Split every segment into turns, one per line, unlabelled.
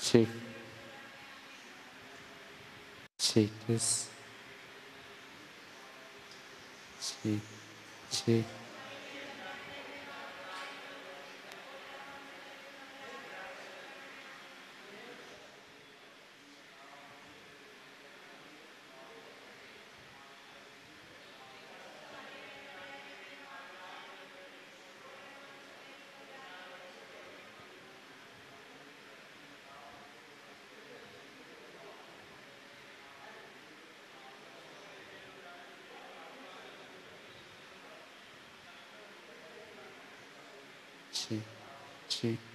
Shake. Shake this. Shake. Shake. sheep.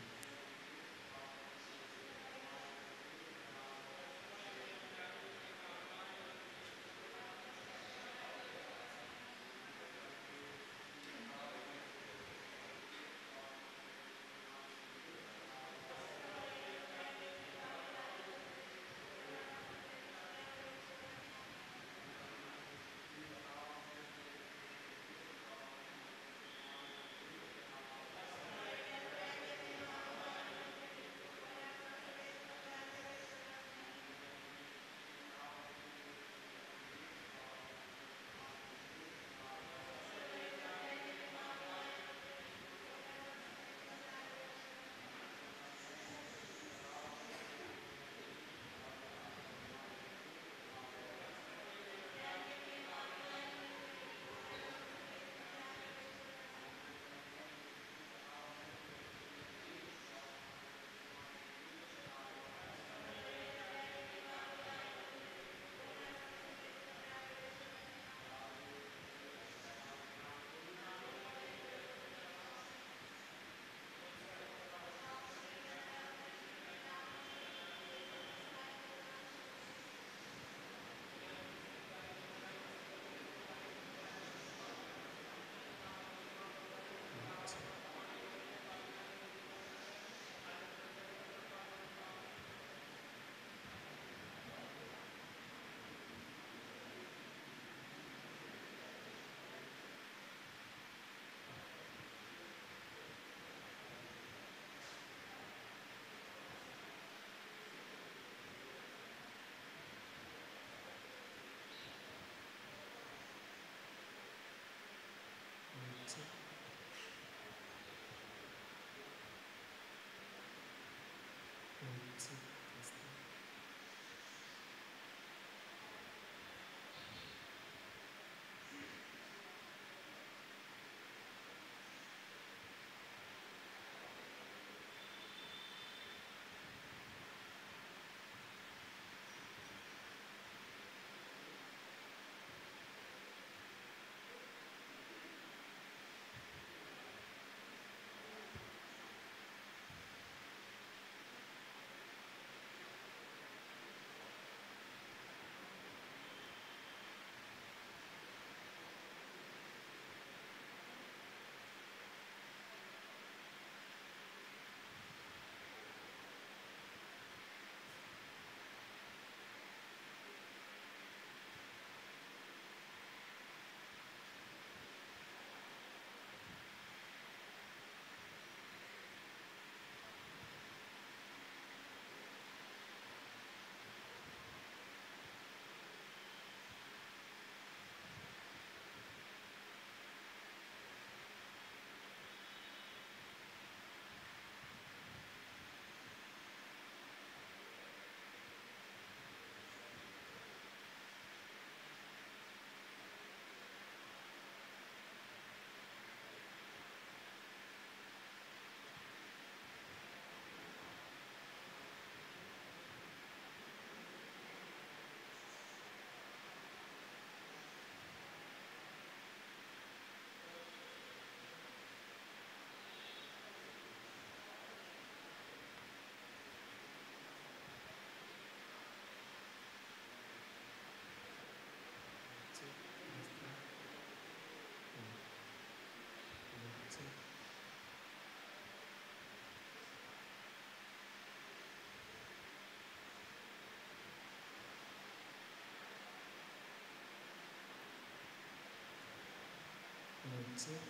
Ese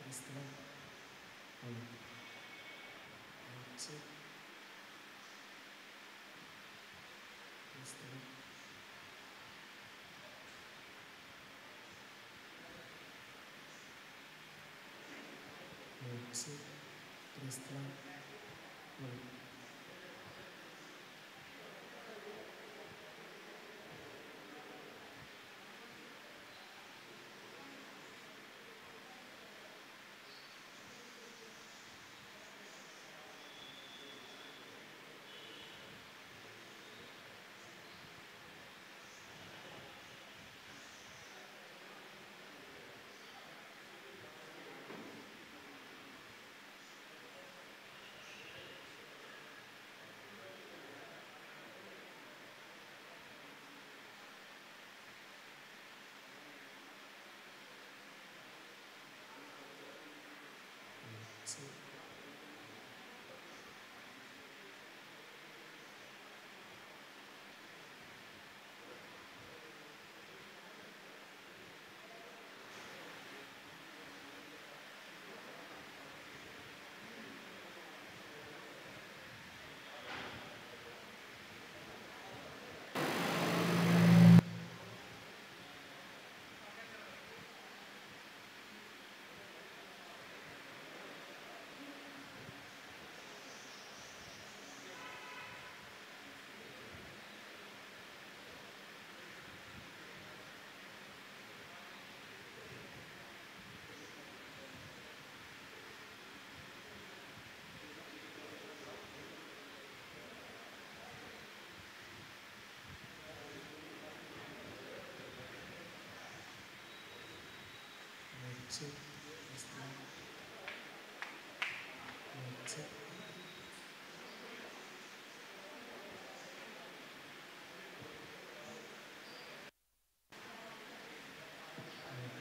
Cristian. Ese Cristian. Ese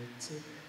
That's it.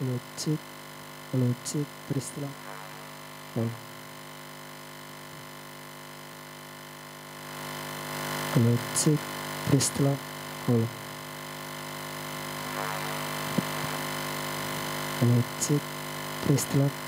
Olacek, Olacek, Prisla. Olacek, Prisla, Ola. Olacek, Prisla, Ola.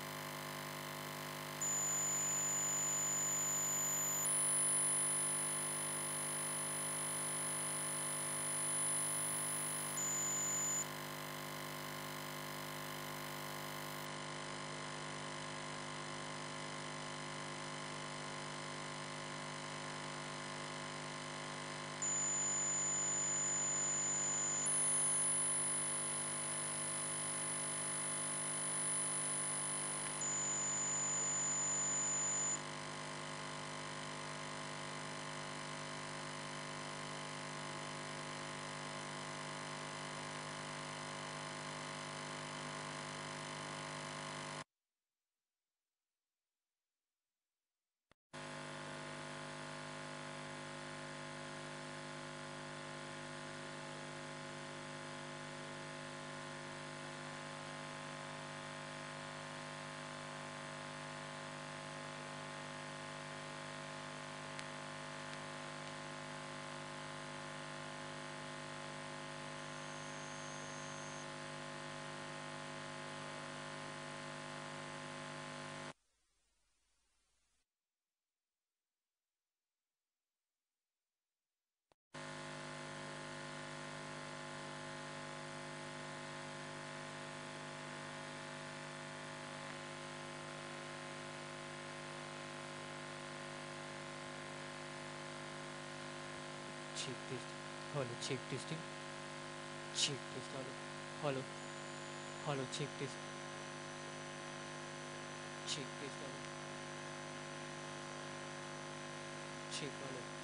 Cheek, test হলো cheek, testing cheek, test হলো হলো হলো cheek, test cheek, test
হলো cheek, হলো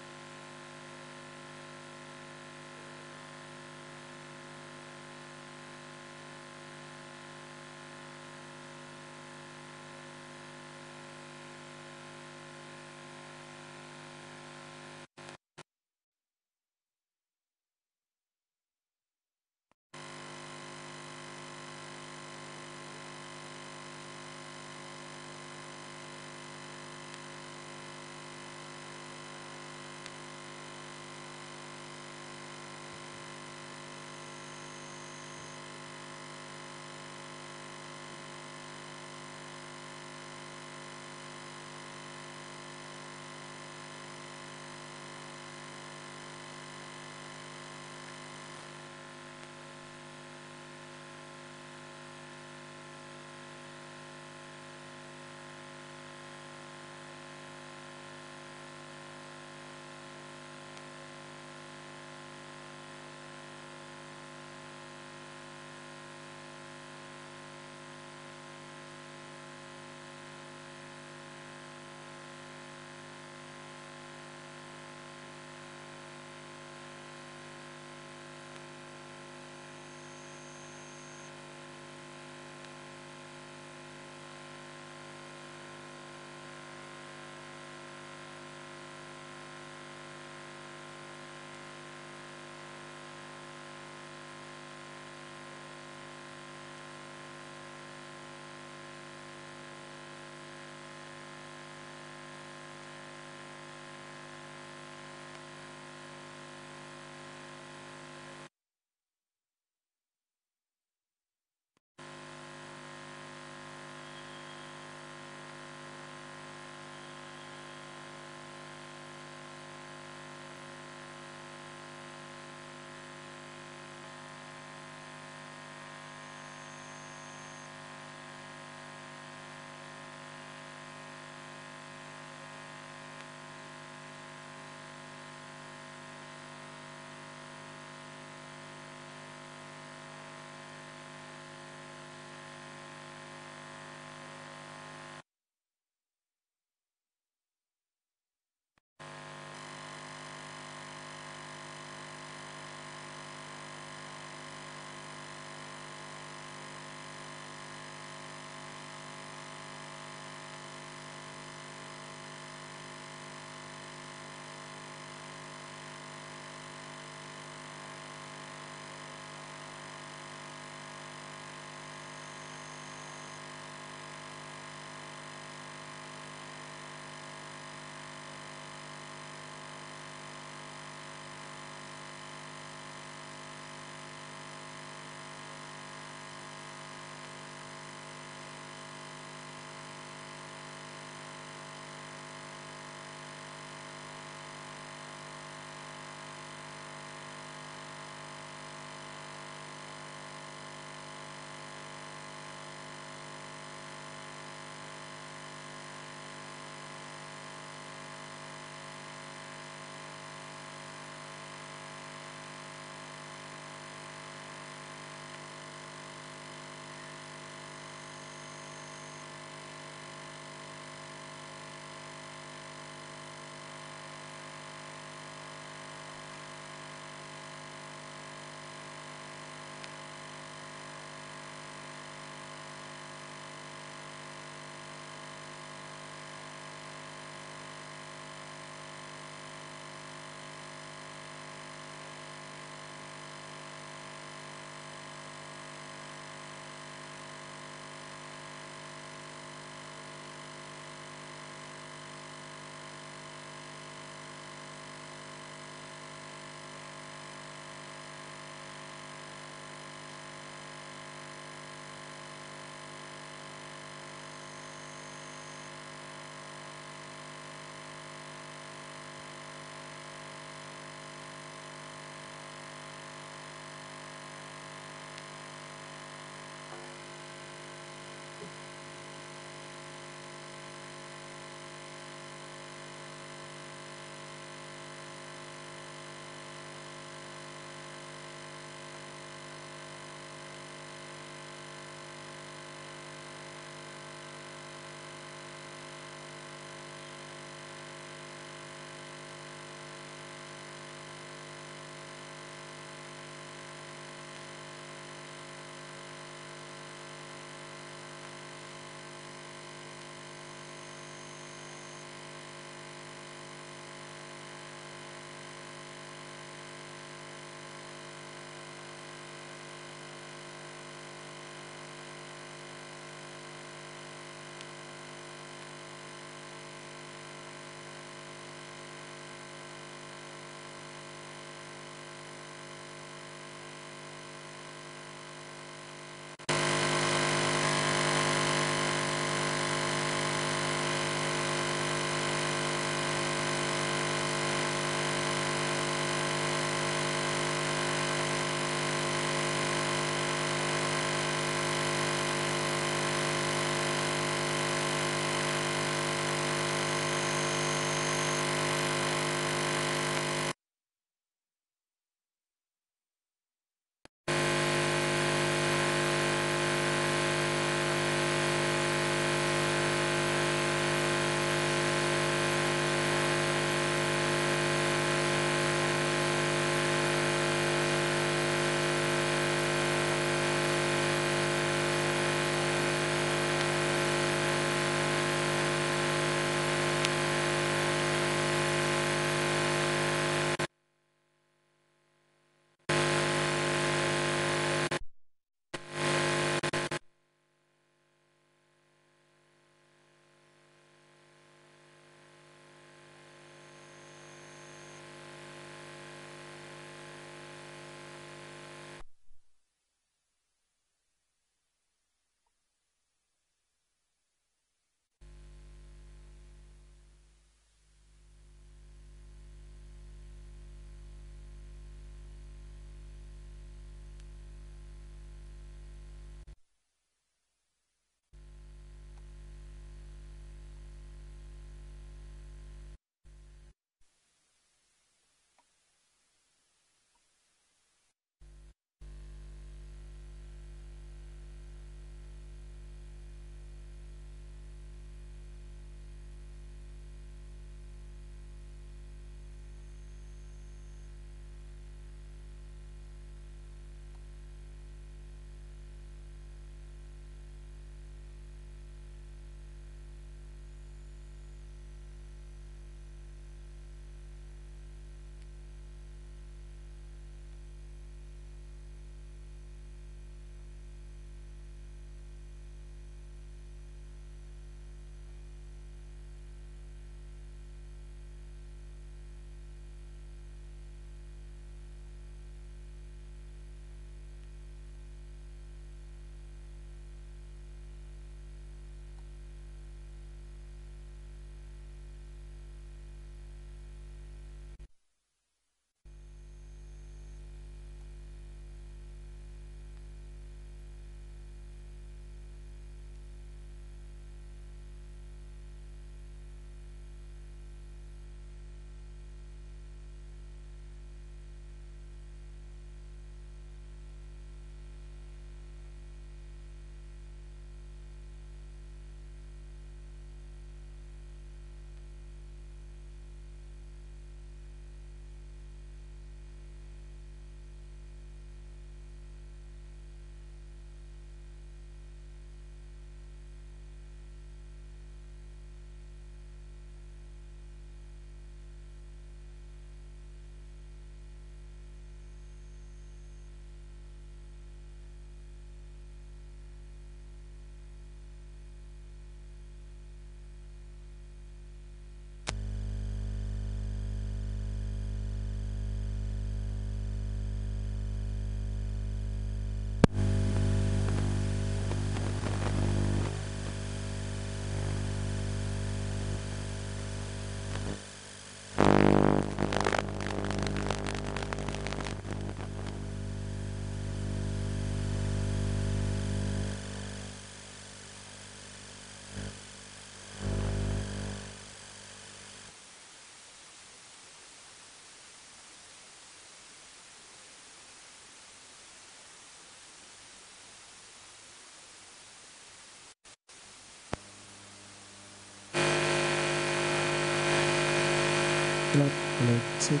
Electric, electric,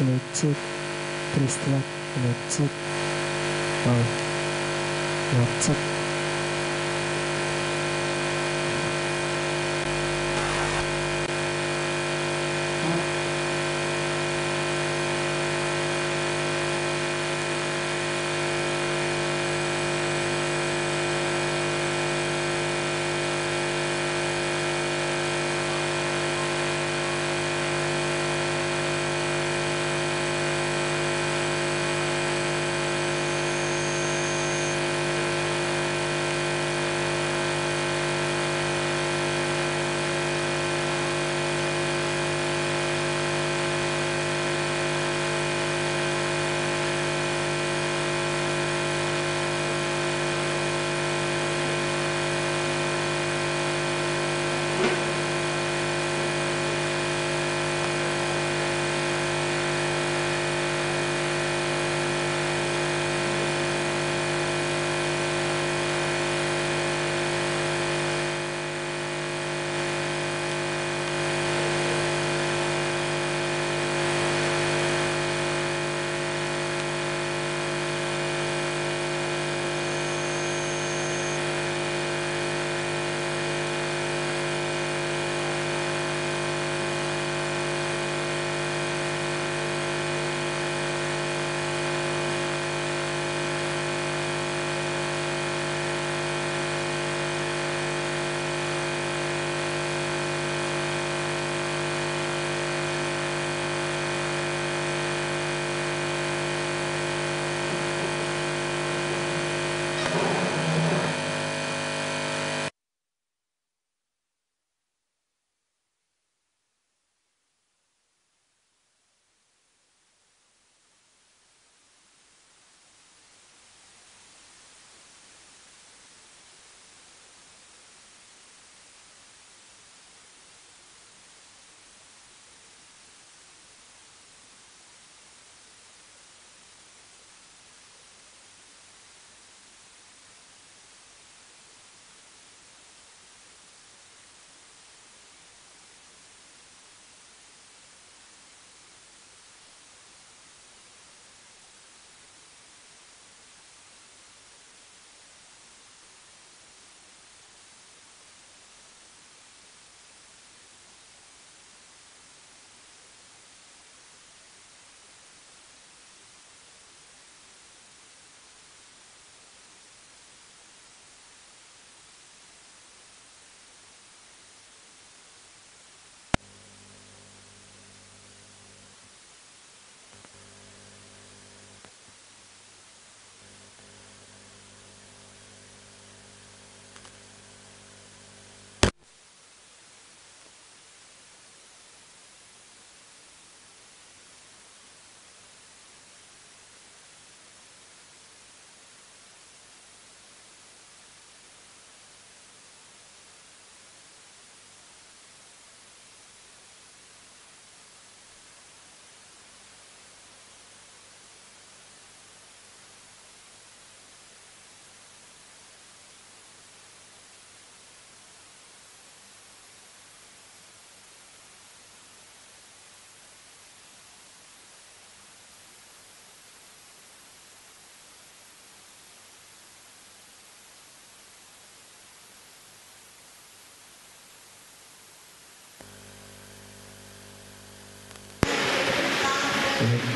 electric, crystal, electric, oh, electric.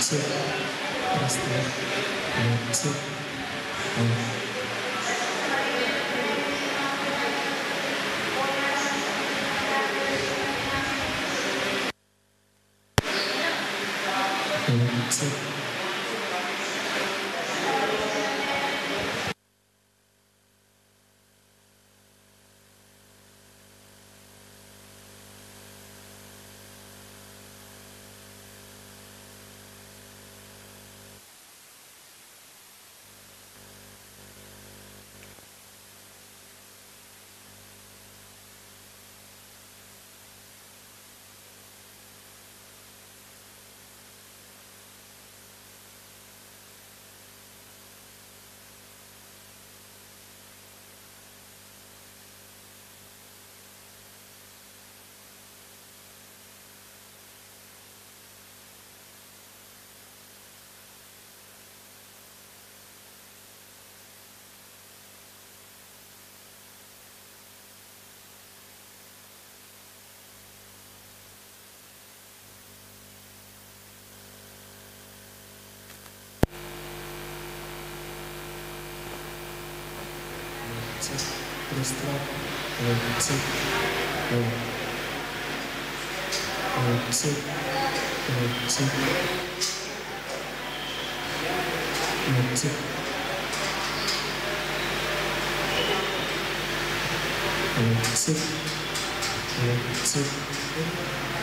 two. lenistwa, lewicy, lewicy, lewicy, lewicy. Lewicy, lewicy,
lewicy.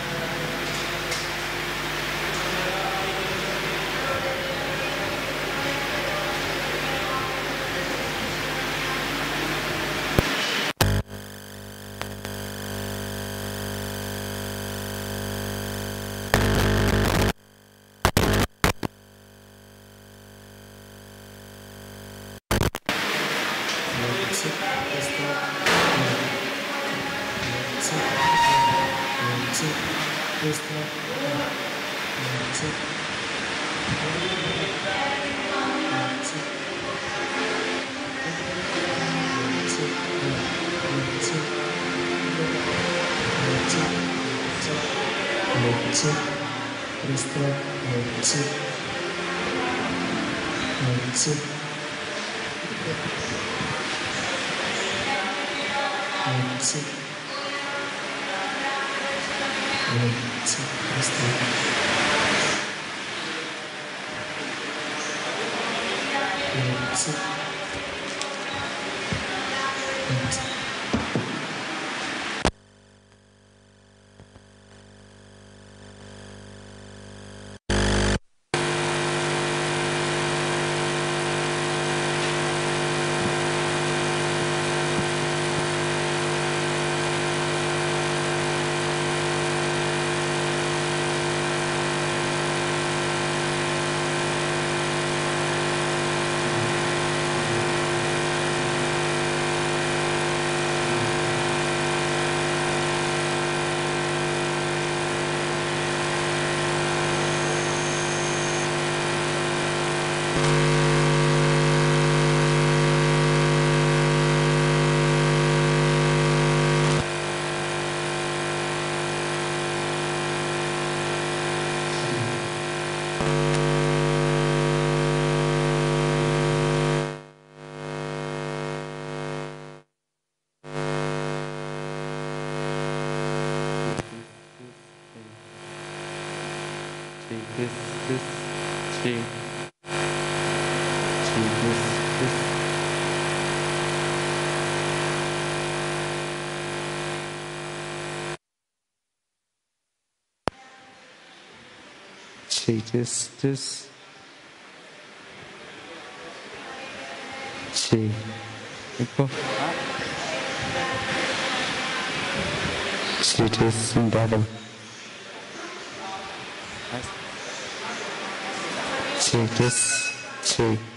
Chaitistus. Chai. Chaitis
and Dada. Chaitis. Chaitis.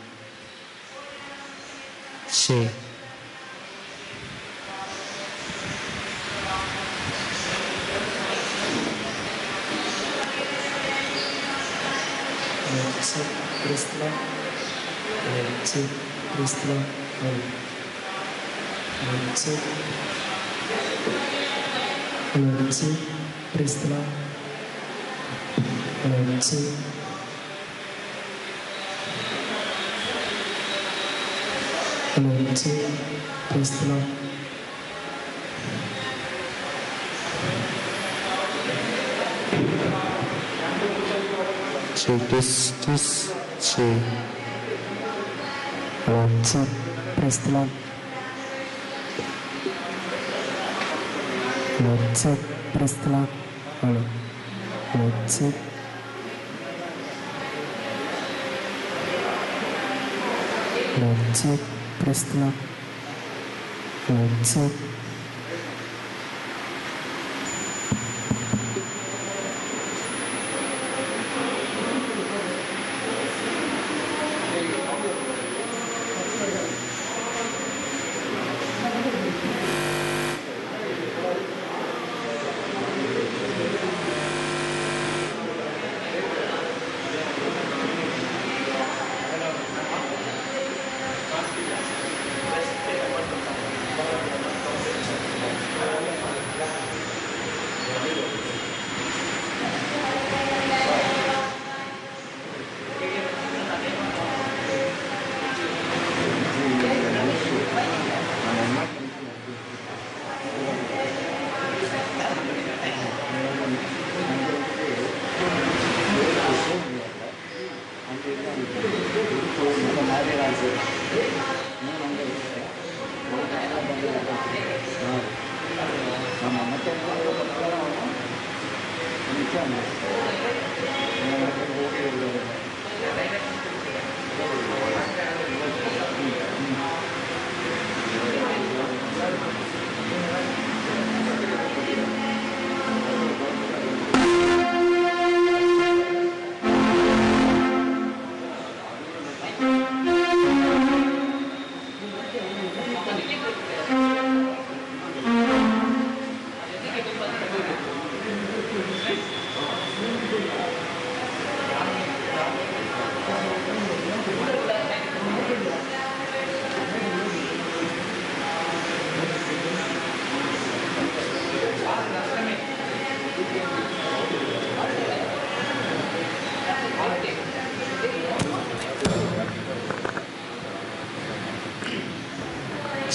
One, one, two, one, two, Priscilla, one, two, two, sir ప్రస్తుతం WhatsApp ప్రస్తుతం WhatsApp WhatsApp ప్రస్తుతం
WhatsApp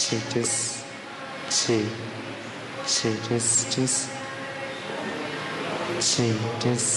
she just she she just just she just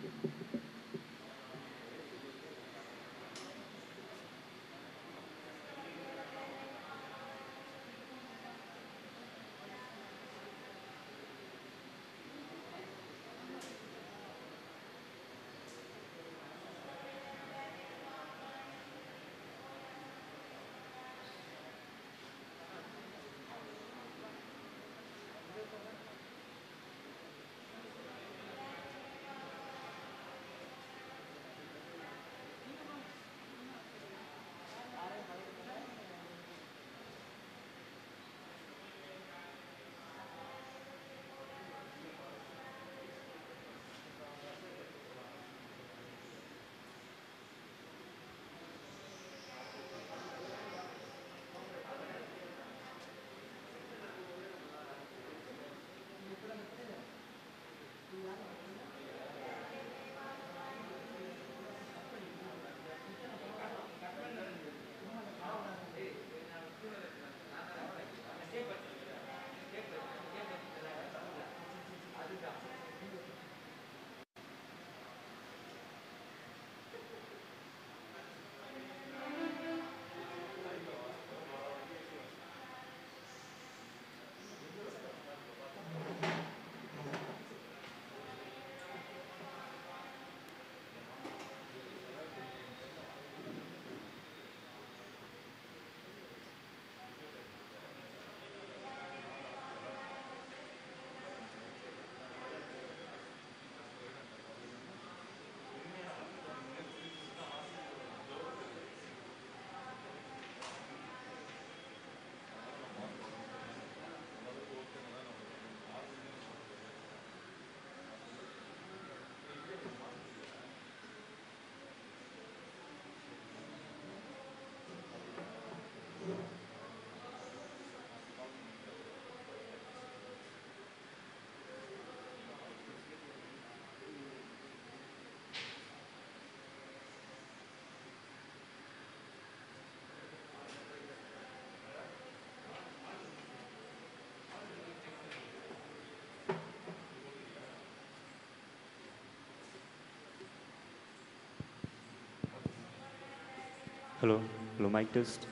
Hello, hello, mic test.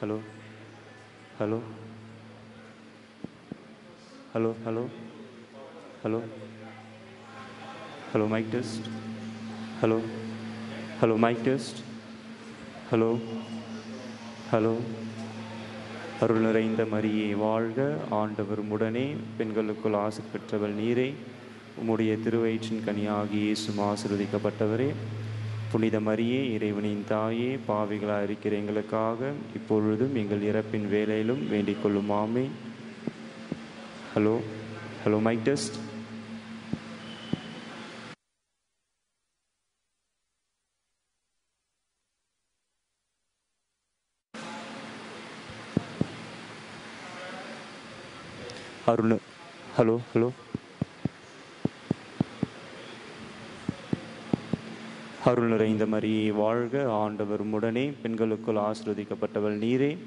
Hello, hello, hello, hello, hello, hello, mic test. Hello, hello, mic test. Hello, hello. அருள் நிறைந்த மரியே வாழ்க ஆண்டவர் உடனே பெண்களுக்குள் ஆசை பெற்றவள் நீரே உம்முடைய திருவயிற்றின் கனியாகி இயேசும் ஆசீர்வதிக்கப்பட்டவரே புனித மரியே இறைவனின் தாயே பாவிகளாக இருக்கிற எங்களுக்காக இப்பொழுதும் எங்கள் இறப்பின் வேலையிலும் வேண்டிக் கொள்ளும். ஆமே hello hello mic test Arun. Hello hello அருள் நிறைந்த மரியே வாழ்க ஆண்டவர் உடனே பெண்களுக்குள் ஆசிர்வதிக்கப்பட்டவள் நீரே.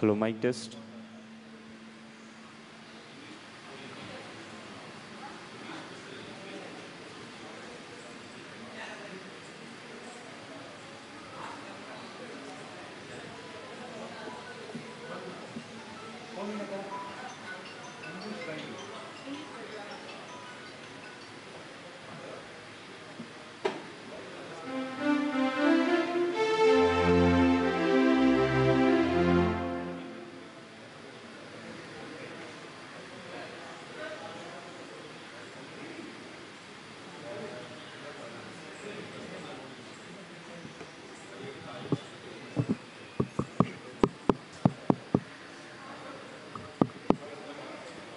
ஹலோ மைக் டெஸ்ட்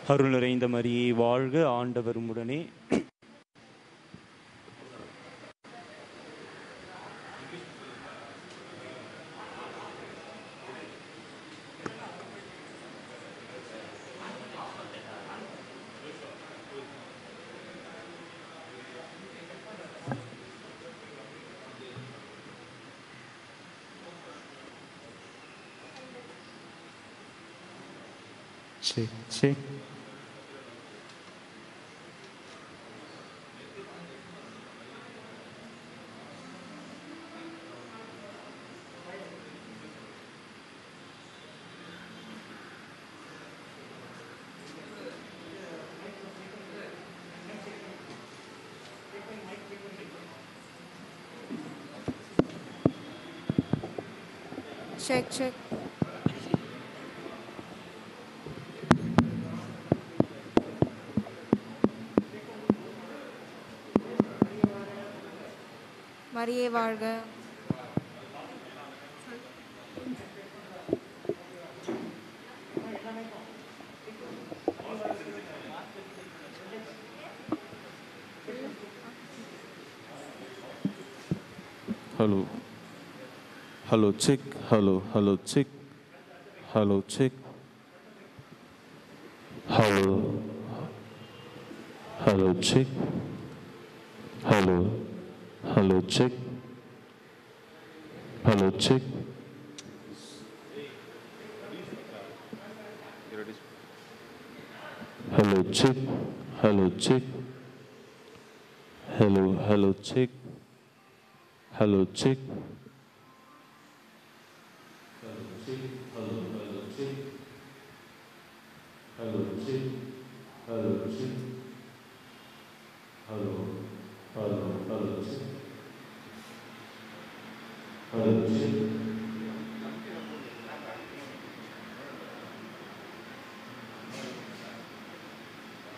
அருள் நிறைந்த மரியே வாழ்க ஆண்டவர் உடனே
check, check.
चेक चेक मारिए वार
hello Hello, check. Hello, hello, check. Hello, check. Hello. Hello, check. Hello. Hello, check. Hello, check. Hello, check. Hello, check. Hello, hello, check. Hello, check. Hello, check. Hello, check. Hello, hello, hello, check. Hello, check.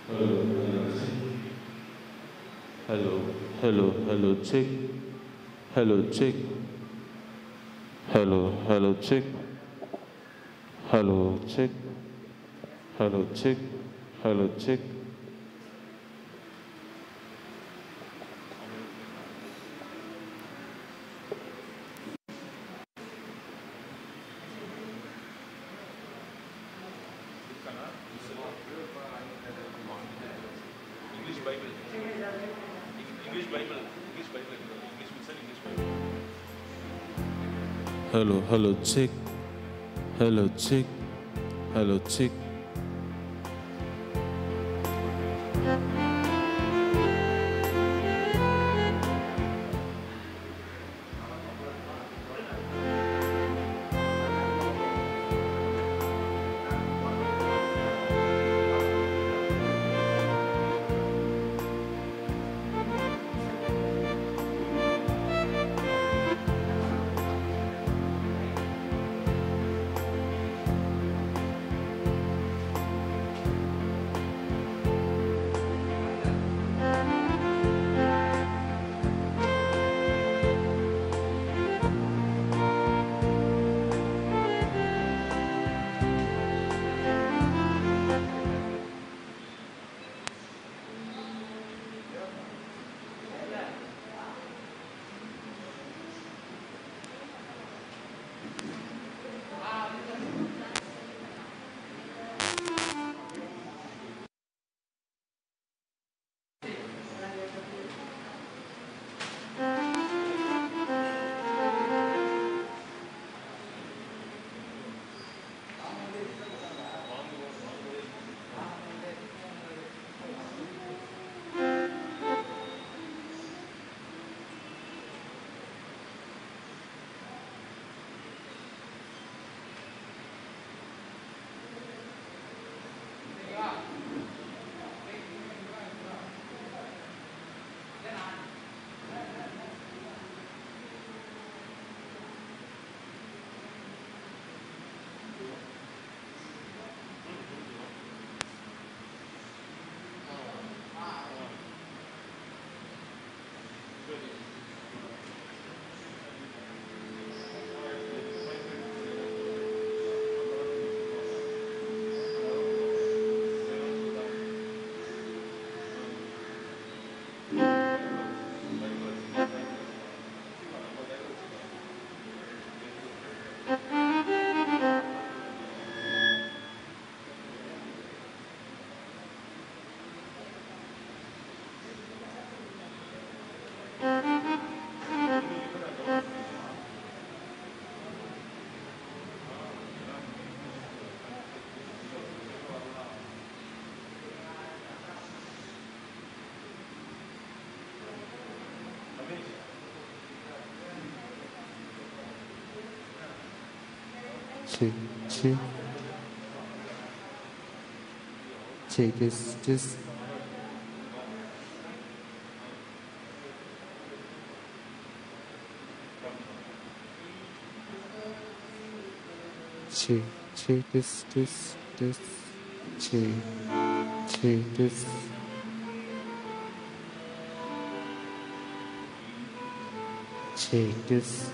Hello, hello, check. Hello, hello, hello, check. Hello, check. Hello, hello, check. Hello, check. Hello, check. Hello, check. hello chick, hello chick, hello
chick. Shake, shake. Shake this,
just. Shake, shake this, this,
this. Shake, shake this. Shake this.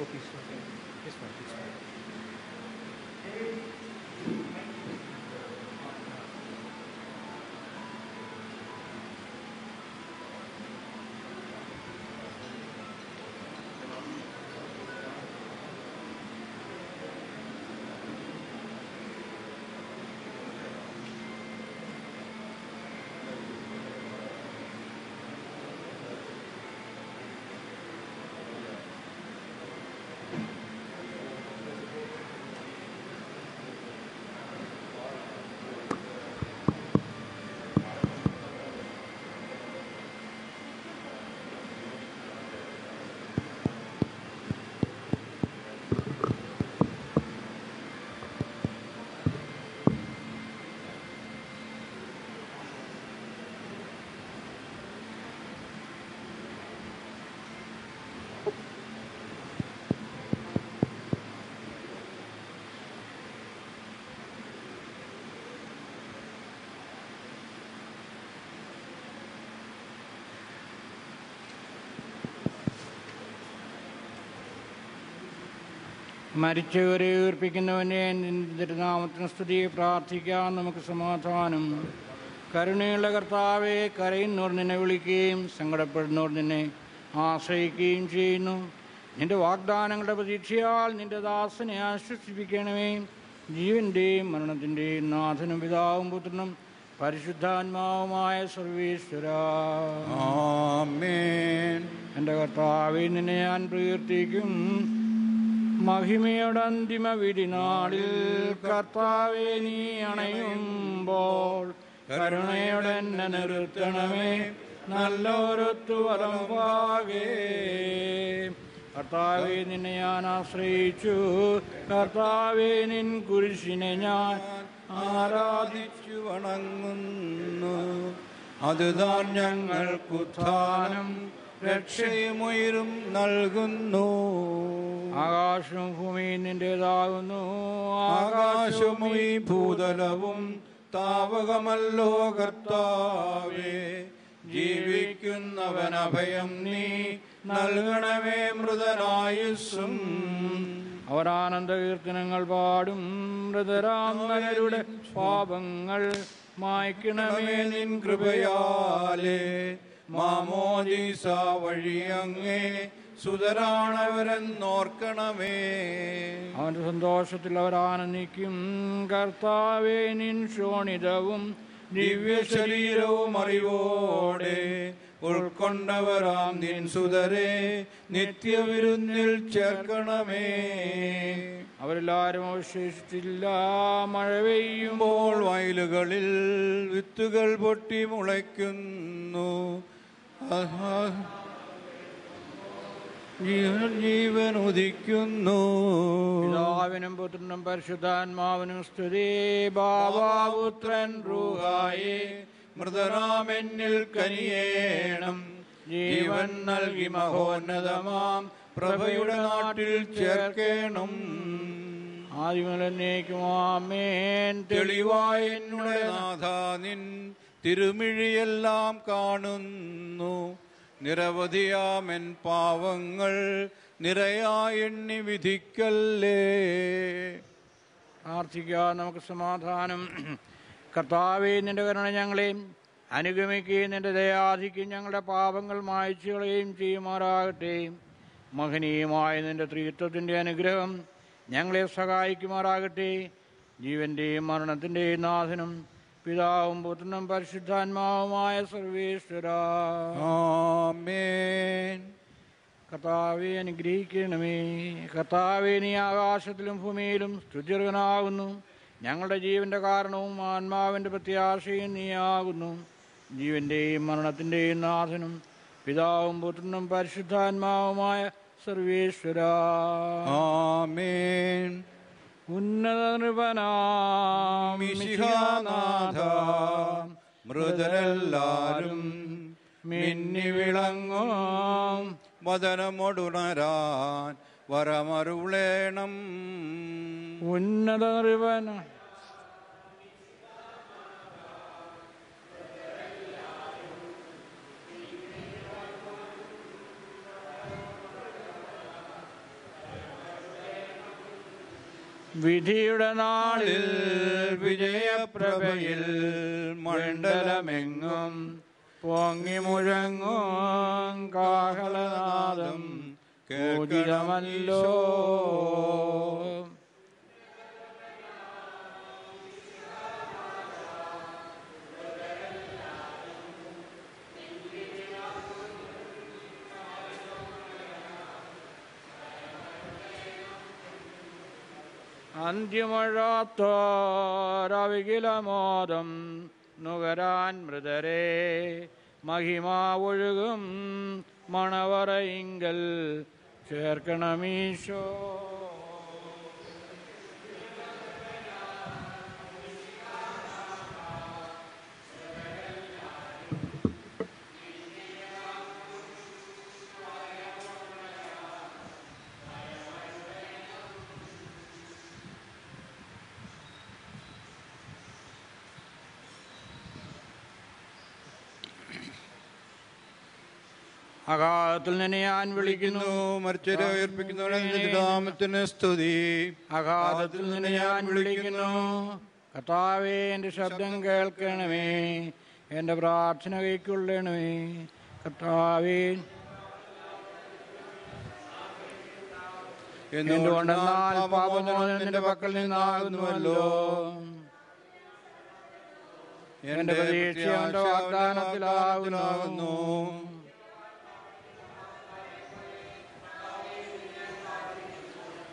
pouco isso.
മരിച്ചവരെ ഏർപ്പിക്കുന്നവനെ നിന്റെ തിരുനാമത്തിന് സ്തുതിയെ പ്രാർത്ഥിക്കാം. നമുക്ക് സമാധാനം. കരുണയുള്ള കർത്താവെ കരയുന്നവർ നിന്നെ വിളിക്കുകയും സങ്കടപ്പെടുന്നവർ നിന്നെ ആശ്രയിക്കുകയും ചെയ്യുന്നു. നിന്റെ വാഗ്ദാനങ്ങളുടെ പ്രതീക്ഷയാൽ നിന്റെ ദാസനെ ആശ്വസിപ്പിക്കണമേ. ജീവന്റെയും മരണത്തിന്റെയും നാഥനും പിതാവും പുത്രനും പരിശുദ്ധാത്മാവുമായ സർവീശ്വര. എന്റെ കർത്താവിൽ നിന്നെ ഞാൻ പ്രകീർത്തിക്കും. മഹിമയുടെ അന്തിമ വിടിനാളിൽ കർത്താവെ നീ അണയുമ്പോൾ കരുണയുടെ എന്നെ നിർത്തണമേ നല്ലൊരുത്തു വലം പാകേ കർത്താവെ നിന്നെ ഞാൻ ആശ്രയിച്ചു. കർത്താവെ നിൻ കുരിശിനെ ഞാൻ ആരാധിച്ചു
വണങ്ങുന്നു. അതുതാൻ ഞങ്ങൾക്കുത്ഥാനം രക്ഷയുമുയരും നൽകുന്നു.
ആകാശം ഭൂമിയും നിന്റേതാകുന്നു.
ആകാശവും ഈ ഭൂതലവും താവകമല്ലോ കർത്താവേ. ജീവിക്കുന്നവൻ അഭയം നീ നൽകണമേ മൃതനായുസ്സും.
അവർ ആനന്ദ കീർത്തനങ്ങൾ പാടും മൃതരാമരുടെ പാപങ്ങൾ മായ്ക്കണമേ നിൻ
കൃപയാലേ. മാമോദീസ വഴിയങ്ങേ സുതരാണവരെന്നോർക്കണമേ.
അവന്റെ സന്തോഷത്തിൽ അവരാനന്ദിക്കും. കർത്താവേ നിൻ ശോണിതവും
ദിവ്യ ശരീരവും അറിവോടെ ഉൾക്കൊണ്ടവരാം നിൻ സുതരെ. നിത്യവിരുന്നിൽ ചേർക്കണമേ.
അവരെല്ലാരും അവശേഷിച്ചില്ല. മഴ പെയ്യുമ്പോൾ
വയലുകളിൽ വിത്തുകൾ പൊട്ടി മുളയ്ക്കുന്നു. ജീവൻ ഉദിക്കുന്നു.
പിതാവിനും പുത്രനും പരിശുദ്ധാത്മാവിനും സ്തുതി. ബാബാപുത്രൻ റൂഹായി.
മൃതരാമെന്നിൽ കനിയേണം. ജീവൻ നൽകി മഹോന്നതമാം. പ്രഭയുടെ നാട്ടിൽ ചേർക്കേണം.
ആദിമലന്നേക്കുമാമേൻ
തെളിവായ എന്നുടെ നാഥ നിൻ തിരുമിഴിയെല്ലാം കാണുന്നു. നിരവധിയാമെൻ പാവങ്ങൾ നിരയായി എണ്ണി വിധിക്കല്ലേ.
പ്രാർത്ഥിക്കുക നമുക്ക് സമാധാനം. കർത്താവേ നിന്റെ കരുണ ഞങ്ങളെയും അനുഗമിക്കുകയും നിന്റെ ദയാധിക്കും ഞങ്ങളുടെ പാപങ്ങൾ മായച്ചു കളയുകയും ചെയ്യുമാറാകട്ടെ. മഹനീയമായ നിന്റെ ത്രിത്വത്തിന്റെ അനുഗ്രഹം ഞങ്ങളെ സഹായിക്കുമാറാകട്ടെ. ജീവന്റെയും മരണത്തിന്റെയും നാഥനും പിതാവും പുത്രനും പരിശുദ്ധാത്മാവുമായ സർവേശ്വര. കർത്താവെ അനുഗ്രഹിക്കണമേ. കർത്താവെ നീ ആകാശത്തിലും ഭൂമിയിലും സ്തുതിർവനാകുന്നു. ഞങ്ങളുടെ ജീവന്റെ കാരണവും ആത്മാവിന്റെ പ്രത്യാശയും നീയാകുന്നു. ജീവന്റെയും മരണത്തിന്റെയും നാഥനും പിതാവും പുത്രനും പരിശുദ്ധാത്മാവുമായ സർവേശ്വര.
ആമേൻ. ഉന്നതനൃപനാഥ മൃതരെല്ലാരും മിന്നി വിളങ്ങോ വചനമൊടുണരാൻ വരമരുളേണം.
ഉന്നതനൃപന വിധിയുടെ നാളിൽ വിജയപ്രഭയിൽ മണ്ഡലമെങ്ങും പൊങ്ങി മുഴങ്ങും കാഹളനാദം കേൾക്കണമല്ലോ അന്ത്യമഴാത്തോരവികിലമോദം നുകരാൻ മൃതരെ മഹിമാവൊഴുകും മണവറയിങ്കൽ ചേർക്കണമീശോ അഗാധത്തിൽ നിന്നെ ഞാൻ വിളിക്കുന്നു.
മരിച്ചവരെ ഉയർപ്പിക്കുന്നവരെ നാമത്തിന് സ്തുതി.
അകാലത്തിൽ നിന്ന് ഞാൻ വിളിക്കുന്നു. കർത്താവേ എന്റെ ശബ്ദം കേൾക്കണമേ. എന്റെ പ്രാർത്ഥന കൈക്കൊള്ളണമേ കർത്താവേ. എന്തുകൊണ്ടെന്നാൽ പാപമോചനം നിന്റെ പക്കൽ നിന്നാകുന്നുവല്ലോ. എന്റെ പ്രതീക്ഷ വാഗ്ദാനത്തിലാകുന്നു.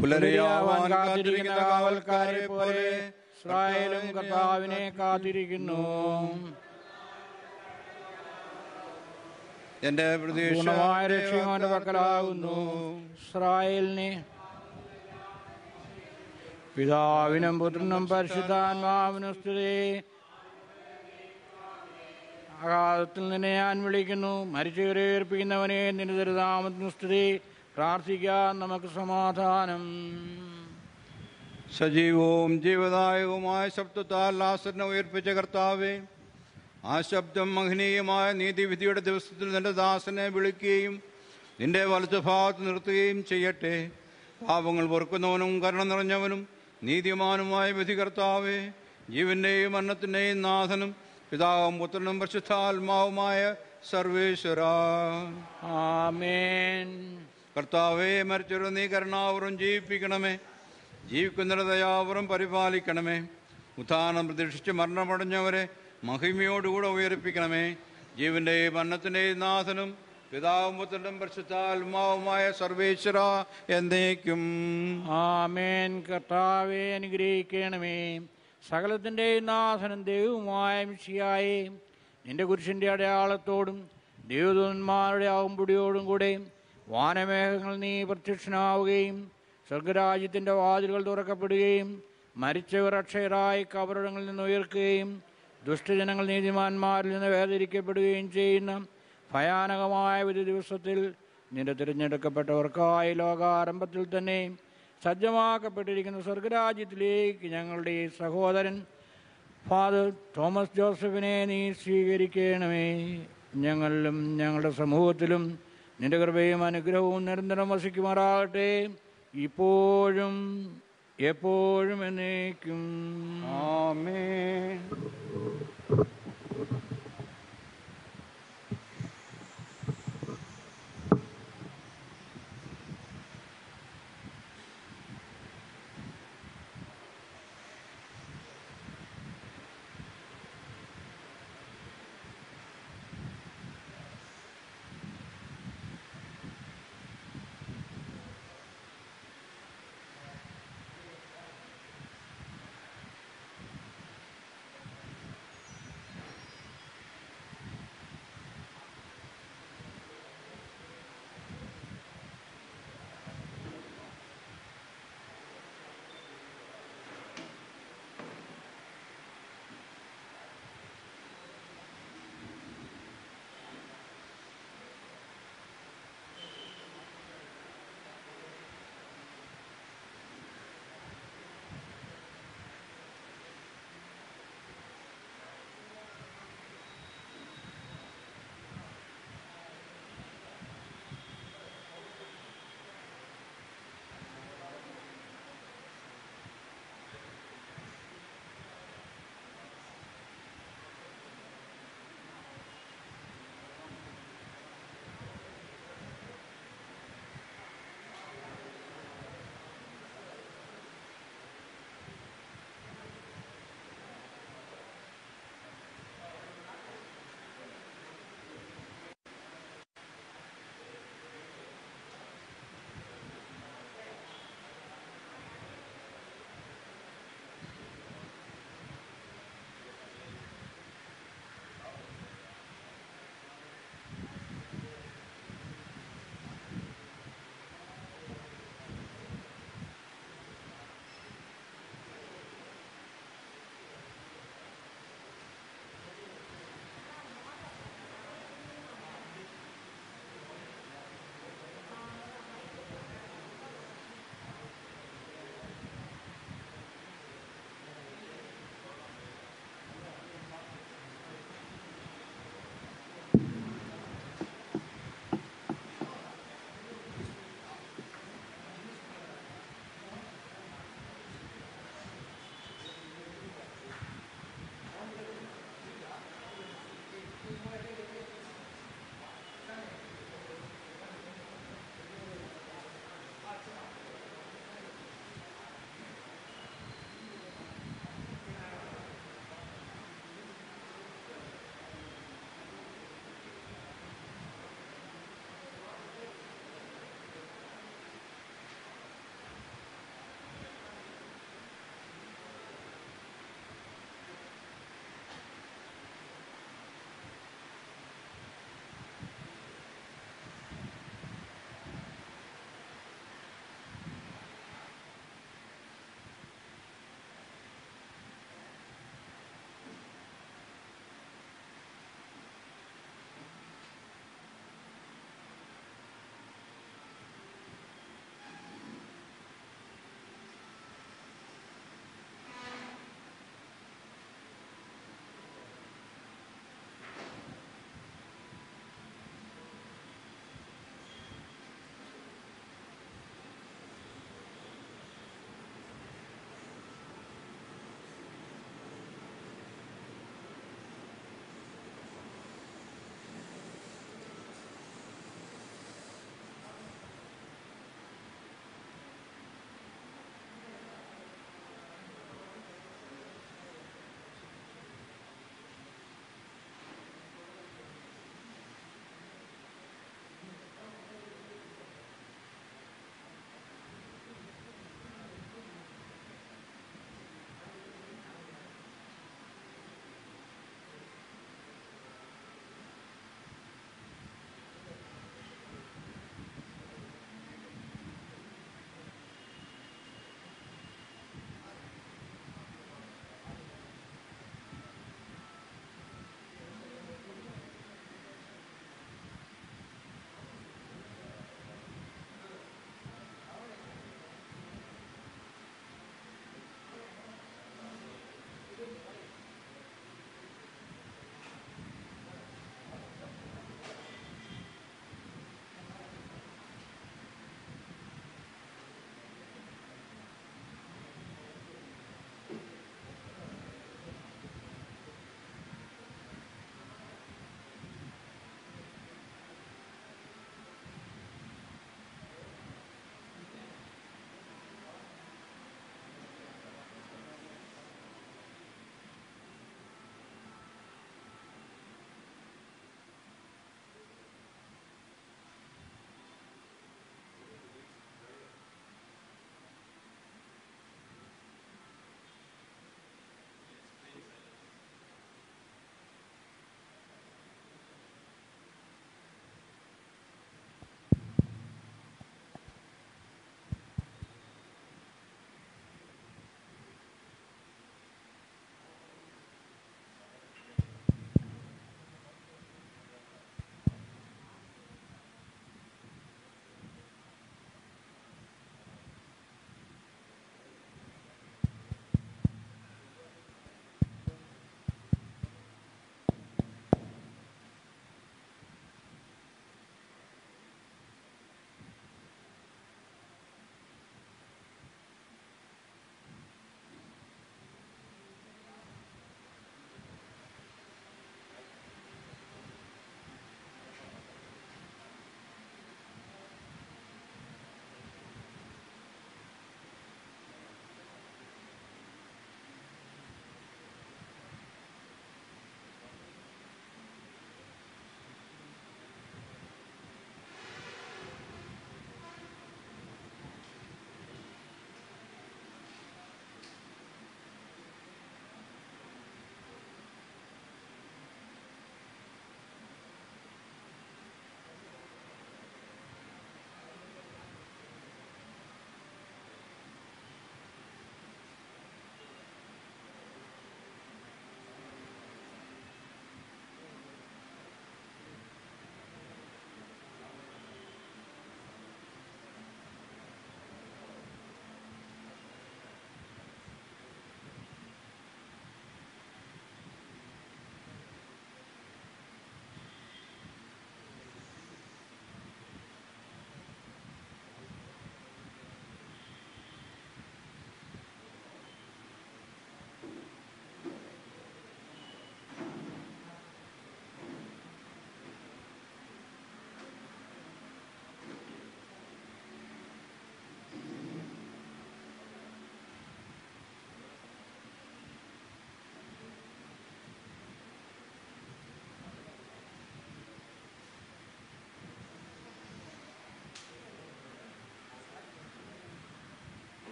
പുലരിയാവാൻ
കാത്തിരിക്കുന്ന കാവൽക്കാരെ പോലെ ഇസ്രായേലും കർത്താവിനെ കാത്തിരിക്കുന്നു.
എന്റെ
പ്രതീക്ഷമായ രക്ഷയോന്റെ പക്കലാകുന്നു. ഇസ്രായേലിനെ പിതാവിനും പുത്രനും പരിശുദ്ധാത്മാവിനും സ്ഥിതി. അഗാധത്തിൽ നിന്നെ ഞാൻ വിളിക്കുന്നു. മരിച്ചവരെ ഏർപ്പിക്കുന്നവനെ നിന്റെ ദുരിതാമത്തിന് സ്തുതി പ്രാർത്ഥിക്കാൻ നമുക്ക് സമാധാനം.
സജീവവും ജീവദായകവുമായ ശബ്ദത്താൽ ലാസറിനെ ഉയർപ്പിച്ച കർത്താവേ ആ ശബ്ദം മഹനീയമായ നീതിവിധിയുടെ ദിവസത്തിൽ നിന്റെ ദാസനെ വിളിക്കുകയും നിന്റെ വലതുഭാഗത്ത് നിർത്തുകയും ചെയ്യട്ടെ. പാപങ്ങൾ പൊറുക്കുന്നവനും കരുണ നിറഞ്ഞവനും നീതിമാനുമായ വിധി കർത്താവേ ജീവന്റെയും അന്നത്തിന്റെയും നാഥനും പിതാവും പുത്രനും പരിശുദ്ധാത്മാവുമായ സർവേശ്വര.
ആമേൻ.
കർത്താവേ മരിച്ചൊരു നീ കരുണാവറും ജീവിപ്പിക്കണമേ. ജീവിക്കുന്നവരെ ദയാവറും പരിപാലിക്കണമേ. ഉത്ഥാനം പ്രതീക്ഷിച്ച് മരണമടഞ്ഞവരെ മഹിമയോടുകൂടെ ഉയർപ്പിക്കണമേ. ജീവന്റെയും മരണത്തിന്റെയും നാഥനും പിതാവും പുത്രനും പരിശുദ്ധാത്മാവുമായ സർവേശ്വര എന്നേക്കും.
ആമേൻ. കർത്താവെ അനുഗ്രഹിക്കണമേ. സകലത്തിന്റെയും നാഥനും ദൈവവുമായ മിഷിയായേ നിന്റെ കുരിശിന്റെ അടയാളത്തോടും ദൈവദൂതന്മാരുടെ ആവുമ്പൊടിയോടും കൂടെ വാനമേഘങ്ങൾ നീ പ്രത്യക്ഷനാവുകയും സ്വർഗരാജ്യത്തിന്റെ വാതിലുകൾ തുറക്കപ്പെടുകയും മരിച്ചവർ അക്ഷയരായി കബറിടങ്ങളിൽ നിന്ന് ഉയർക്കുകയും ദുഷ്ടജനങ്ങൾ നീതിമാന്മാരിൽ നിന്ന് വേദരിക്കപ്പെടുകയും ചെയ്യുന്ന ഭയാനകമായ ഒരു ദിവസത്തിൽ നിന്റെ തിരഞ്ഞെടുക്കപ്പെട്ടവർക്കായി ലോകാരംഭത്തിൽ തന്നെ സജ്ജമാക്കപ്പെട്ടിരിക്കുന്ന സ്വർഗരാജ്യത്തിലേക്ക് ഞങ്ങളുടെ സഹോദരൻ ഫാദർ തോമസ് ജോസഫിനെ നീ സ്വീകരിക്കണമേ. ഞങ്ങളിലും ഞങ്ങളുടെ സമൂഹത്തിലും നിന്റെ കൃപയും അനുഗ്രഹവും നിരന്തരം വസിക്കുമാറാകട്ടെ ഇപ്പോഴും എപ്പോഴും എന്നേക്കും.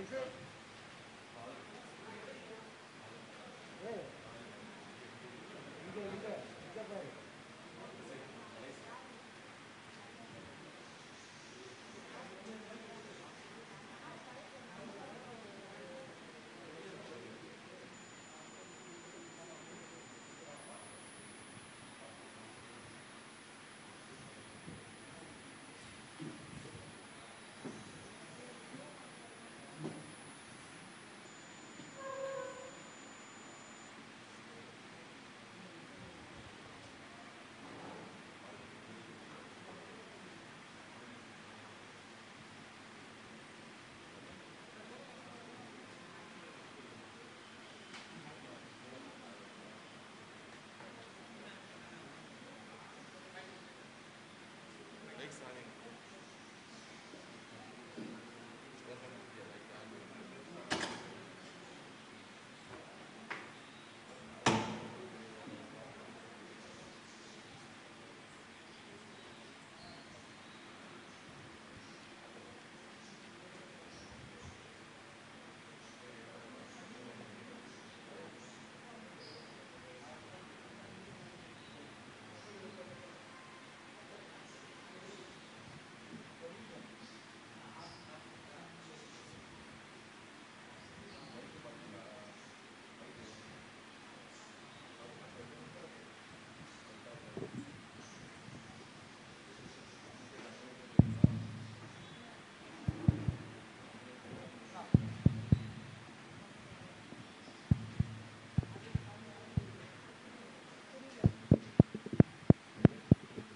Is it?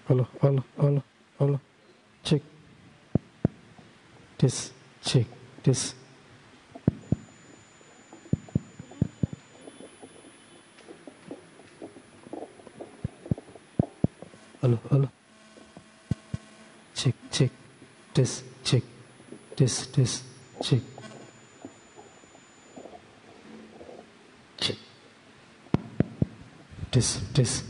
Hello, hello, hello, hello. Check. This, check, this. Hello, hello. Check, check. This, check. This, this, check. Check. This, this.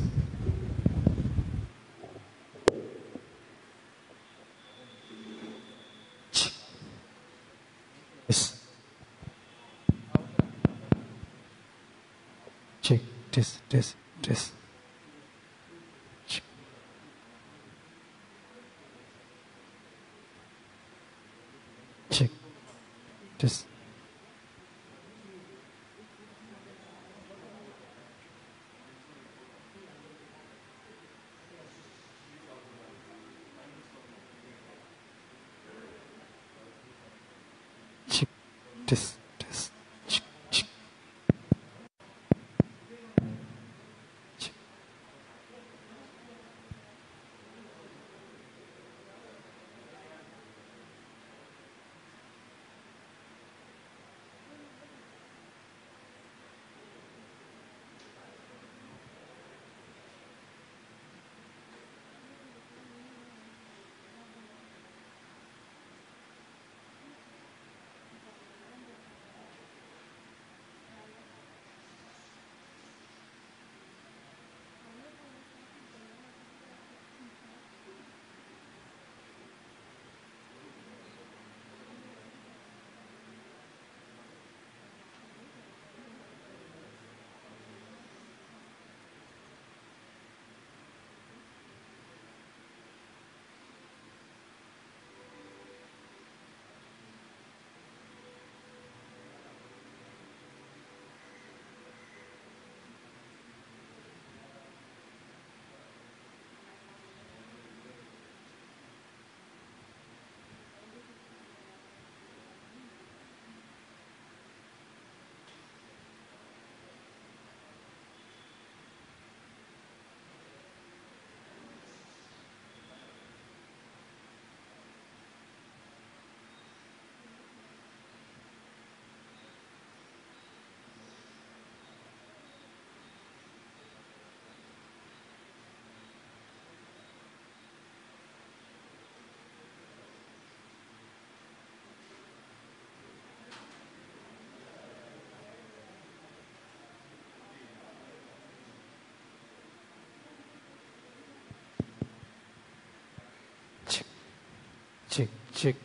칙, 칙,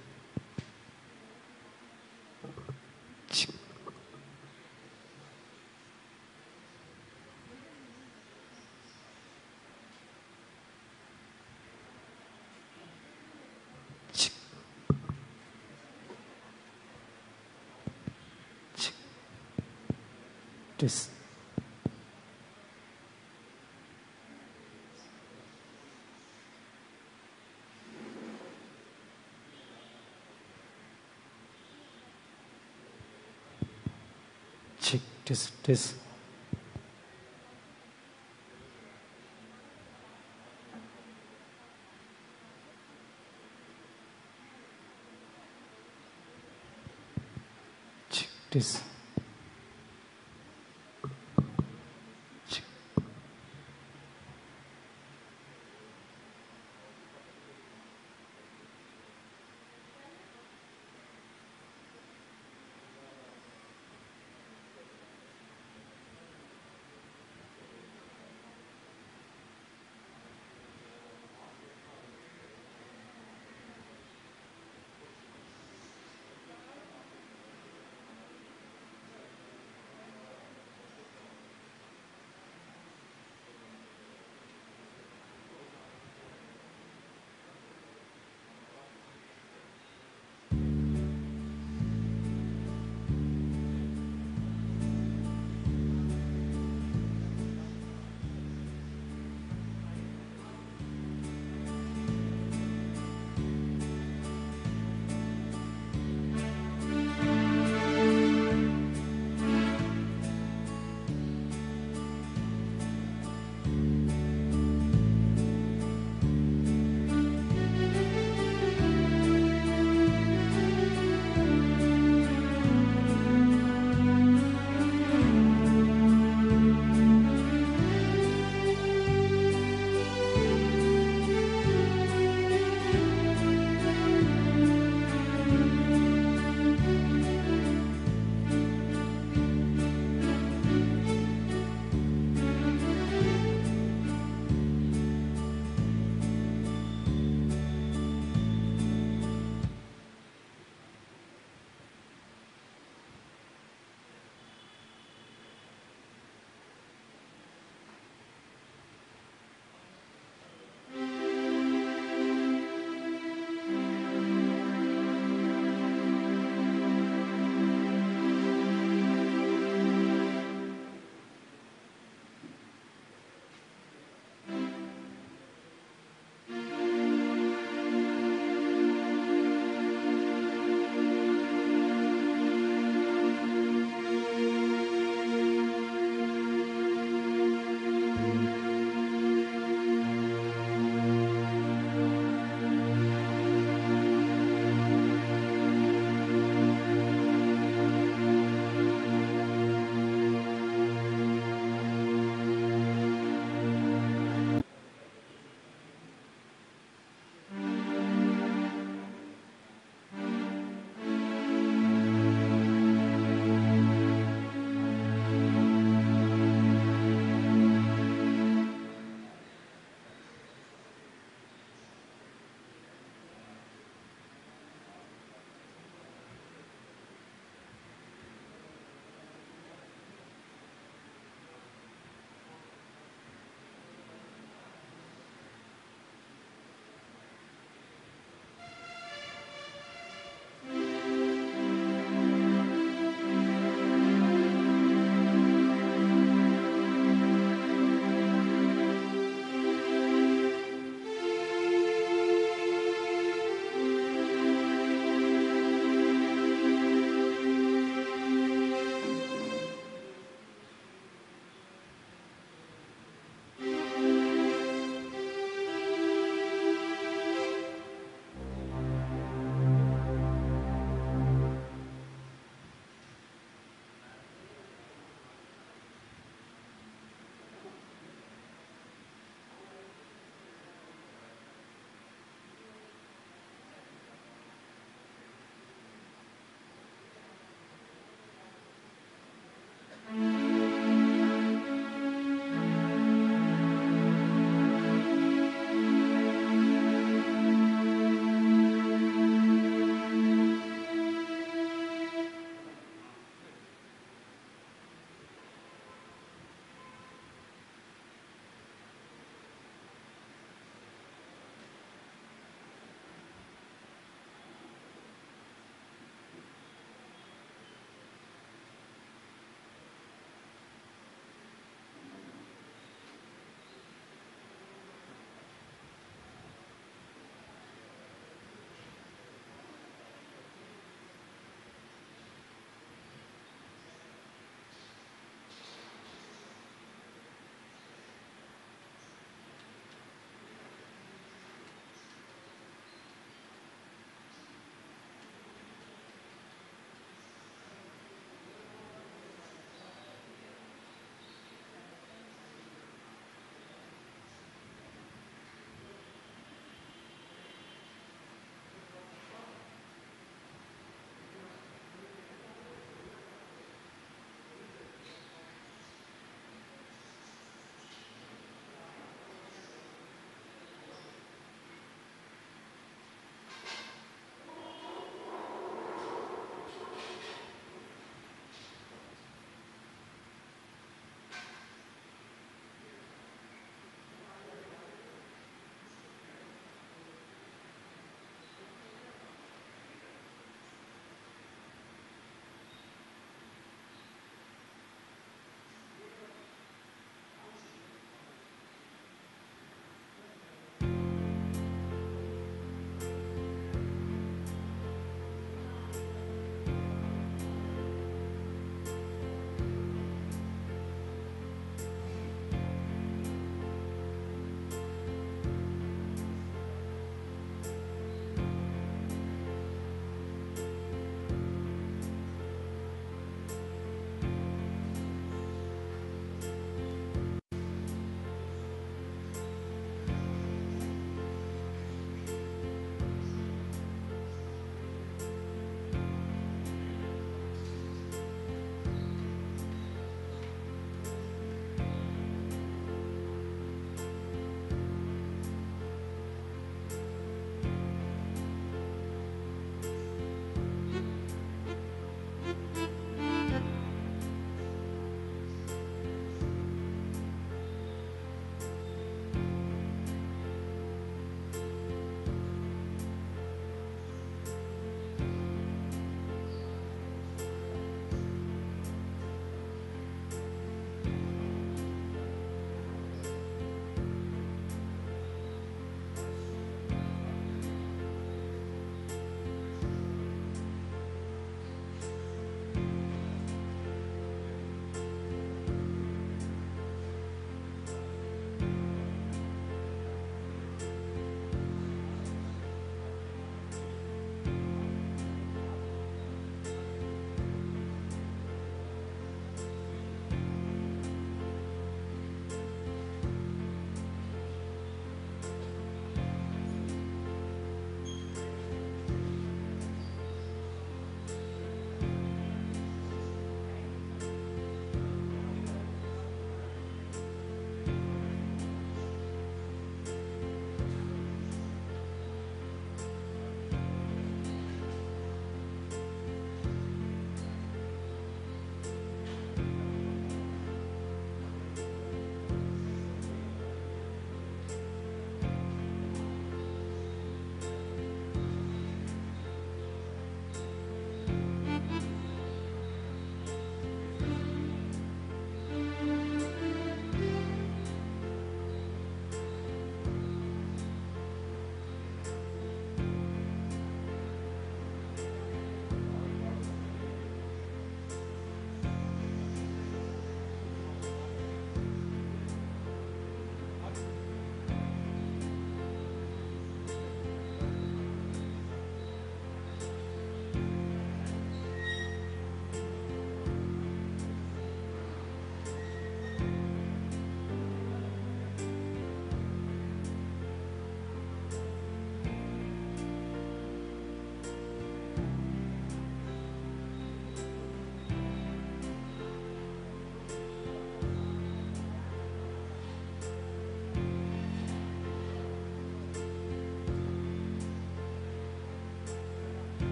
칙. 칙. 칙. 됐어. tis, tis. Tis.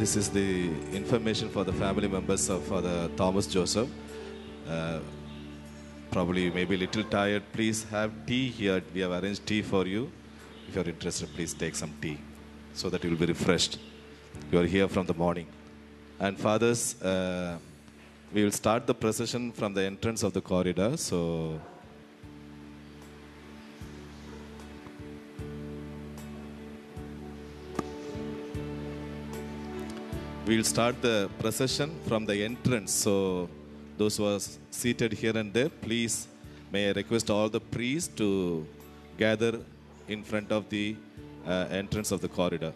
This
is the information for the family members of Father Thomas Joseph. Uh, probably maybe a little tired. Please have tea here. We have arranged tea for you. If you are interested, please take some tea so that you will be refreshed. You are here from the morning. And fathers, uh, we will start the procession from the entrance of the corridor. So we'll start the procession from the entrance. So, those who are seated here and there, please may I request all the priests to gather in front of the uh, entrance of the corridor.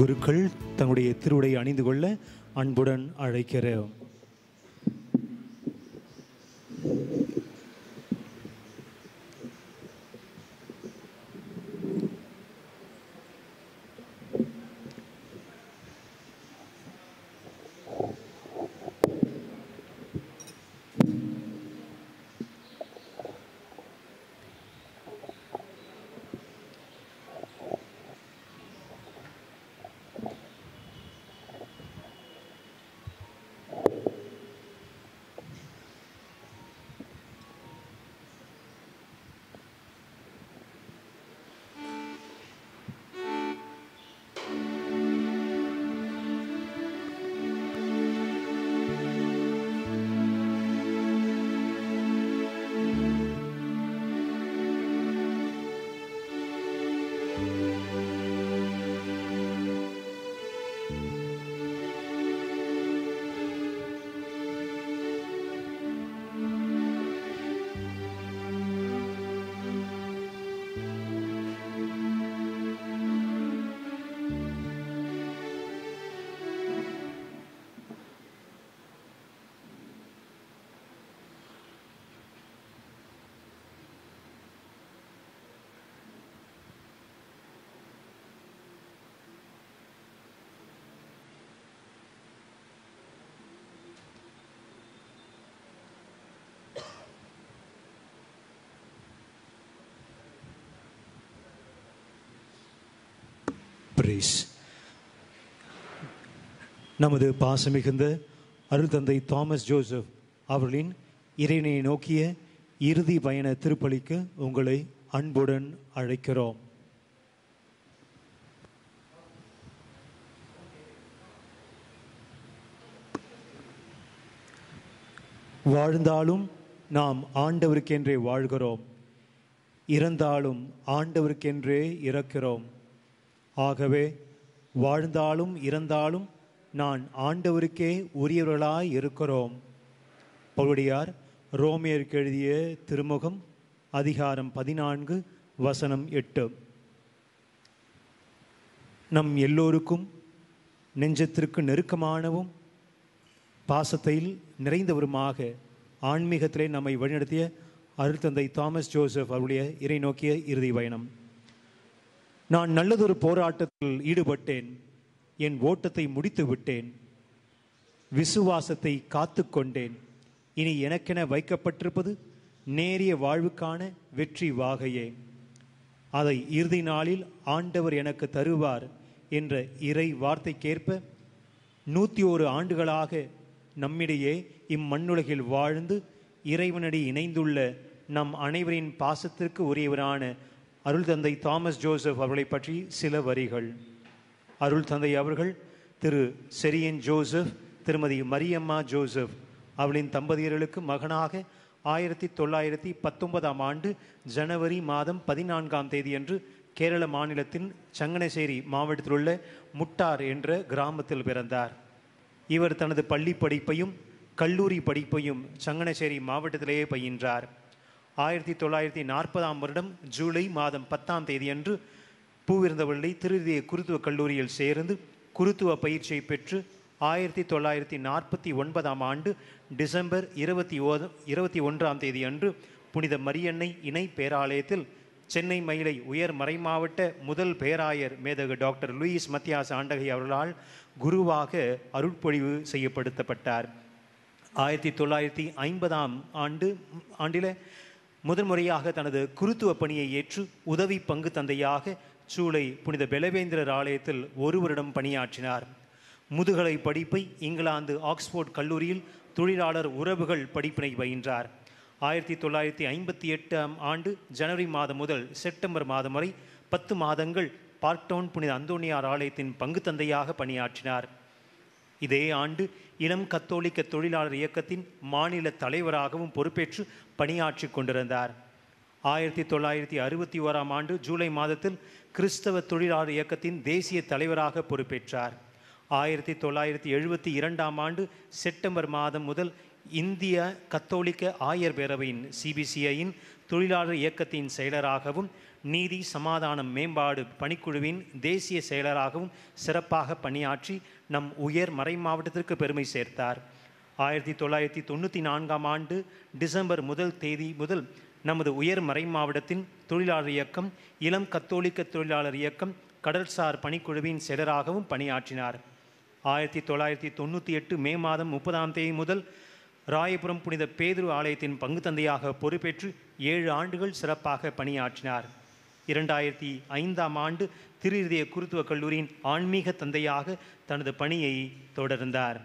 குருக்கள் தங்களுடைய திருவுடையை அணிந்து கொள்ள அன்புடன் அழைக்கிறோம். Brace. நமது பாசமிகுந்த அருள் தந்தை Thomas Joseph அவர்களின் இறைனை நோக்கிய இறுதி பயண திருப்பலிக்கு உங்களை அன்புடன் அழைக்கிறோம். வாழ்ந்தாலும் நாம் ஆண்டவருக்கென்றே வாழ்கிறோம். இறந்தாலும் ஆண்டவருக்கென்றே இறக்கிறோம். ஆகவே வாழ்ந்தாலும் இறந்தாலும் நான் ஆண்டவருக்கே உரியவர்களாய் இருக்கிறோம். பவுடியார் ரோமியருக்கு எழுதிய திருமுகம் அதிகாரம் பதினான்கு வசனம் எட்டு. நம் எல்லோருக்கும் நெஞ்சத்திற்கு நெருக்கமானவும் பாசத்தையில் நிறைந்தவருமாக ஆன்மீகத்திலே நம்மை வழிநடத்திய அருள்தந்தை தாமஸ் ஜோசப் அவருடைய இறை நோக்கிய இறுதி பயணம். நான் நல்லதொரு போராட்டத்தில் ஈடுபட்டேன். என் ஓட்டத்தை முடித்து விட்டேன். விசுவாசத்தை காத்து கொண்டேன். இனி எனக்கென வைக்கப்பட்டிருப்பது நேரிய வாழ்வுக்கான வெற்றி வாகையே. அதை இறுதி நாளில் ஆண்டவர் எனக்கு தருவார் என்ற இறை வார்த்தைக்கேற்ப நூற்றி ஒரு ஆண்டுகளாக நம்மிடையே இம்மண்ணுலகில் வாழ்ந்து இறைவனடி இணைந்துள்ள நம் அனைவரின் பாசத்திற்கு உரியவரான அருள் தந்தை தாமஸ் ஜோசப் அவர்களை பற்றி சில வரிகள். அருள் தந்தை அவர்கள் திரு செரியன் ஜோசப் திருமதி மரியம்மா ஜோசப் அவளின் தம்பதியர்களுக்கு மகனாக ஆயிரத்தி தொள்ளாயிரத்தி பத்தொன்பதாம் ஆண்டு ஜனவரி மாதம் பதினான்காம் தேதியன்று கேரள மாநிலத்தின் சங்கனசேரி மாவட்டத்தில் உள்ள முட்டார் என்ற கிராமத்தில் பிறந்தார். இவர் தனது பள்ளி படிப்பையும் கல்லூரி படிப்பையும் சங்கனசேரி மாவட்டத்திலேயே பயின்றார். ஆயிரத்தி தொள்ளாயிரத்தி நாற்பதாம் வருடம் ஜூலை மாதம் பத்தாம் தேதியன்று பூவிருந்தவள்ளி திருதிய குருத்துவ கல்லூரியில் சேர்ந்து குருத்துவ பயிற்சியை பெற்று ஆயிரத்தி தொள்ளாயிரத்தி நாற்பத்தி ஒன்பதாம் ஆண்டு டிசம்பர் இருபத்தி ஓ இருபத்தி ஒன்றாம் தேதி அன்று புனித மரியன்னை இணை பேராலயத்தில் சென்னை மயிலை உயர் மறைமாவட்ட முதல் பேராயர் மேதகு டாக்டர் லூயிஸ் மத்தியாஸ் ஆண்டகை அவர்களால் குருவாக அருட்பொழிவு செய்யப்படுத்தப்பட்டார். ஆயிரத்தி தொள்ளாயிரத்தி ஐம்பதாம் ஆண்டு ஆண்டில் முதன்முறையாக தனது குருத்துவ பணியை ஏற்று உதவி பங்கு தந்தையாக சூளை புனித பெலவேந்திரர் ஆலயத்தில் ஒரு வருடம் பணியாற்றினார். முதுகலை படிப்பை இங்கிலாந்து ஆக்ஸ்போர்ட் கல்லூரியில் தொழிலாளர் உறவுகள் படிப்பினை பயின்றார். ஆயிரத்தி தொள்ளாயிரத்தி ஐம்பத்தி எட்டாம் ஆண்டு ஜனவரி மாதம் முதல் செப்டம்பர் மாதம் வரை பத்து மாதங்கள் பார்க்டவுன் புனித அந்தோனியார் ஆலயத்தின் பங்கு தந்தையாக பணியாற்றினார். இதே ஆண்டு இளம் கத்தோலிக்க தொழிலாளர் இயக்கத்தின் மாநில தலைவராகவும் பொறுப்பேற்று பணியாற்றி கொண்டிருந்தார். ஆயிரத்தி தொள்ளாயிரத்தி அறுபத்தி ஓராம் ஆண்டு ஜூலை மாதத்தில் கிறிஸ்தவ தொழிலாளர் இயக்கத்தின் தேசிய தலைவராக பொறுப்பேற்றார். ஆயிரத்தி தொள்ளாயிரத்தி எழுபத்தி இரண்டாம் ஆண்டு செப்டம்பர் மாதம் முதல் இந்திய கத்தோலிக்க ஆயர் பேரவையின் சிபிசிஐயின் தொழிலாளர் இயக்கத்தின் செயலராகவும் நீதி சமாதானம் மேம்பாடு பணிக்குழுவின் தேசிய செயலராகவும் சிறப்பாக பணியாற்றி நம் உயர் மறை மாவட்டத்திற்கு பெருமை சேர்த்தார். ஆயிரத்தி தொள்ளாயிரத்தி தொண்ணூற்றி நான்காம் ஆண்டு டிசம்பர் முதல் தேதி முதல் நமது உயர் மறை மாவட்டத்தின் தொழிலாளர் இயக்கம் இளம் கத்தோலிக்க தொழிலாளர் இயக்கம் கடல்சார் பணிக்குழுவின் செயலராகவும் பணியாற்றினார். ஆயிரத்தி தொள்ளாயிரத்தி தொண்ணூற்றி எட்டு மே மாதம் முப்பதாம் தேதி முதல் ராயபுரம் புனித பேதுரு ஆலயத்தின் பங்கு தந்தையாக பொறுப்பேற்று ஏழு ஆண்டுகள் சிறப்பாக பணியாற்றினார். இரண்டாயிரத்தி ஐந்தாம் ஆண்டு திருஹதய குருத்துவ கல்லூரியின் ஆன்மீக தந்தையாக தனது பணியை தொடர்ந்தார்.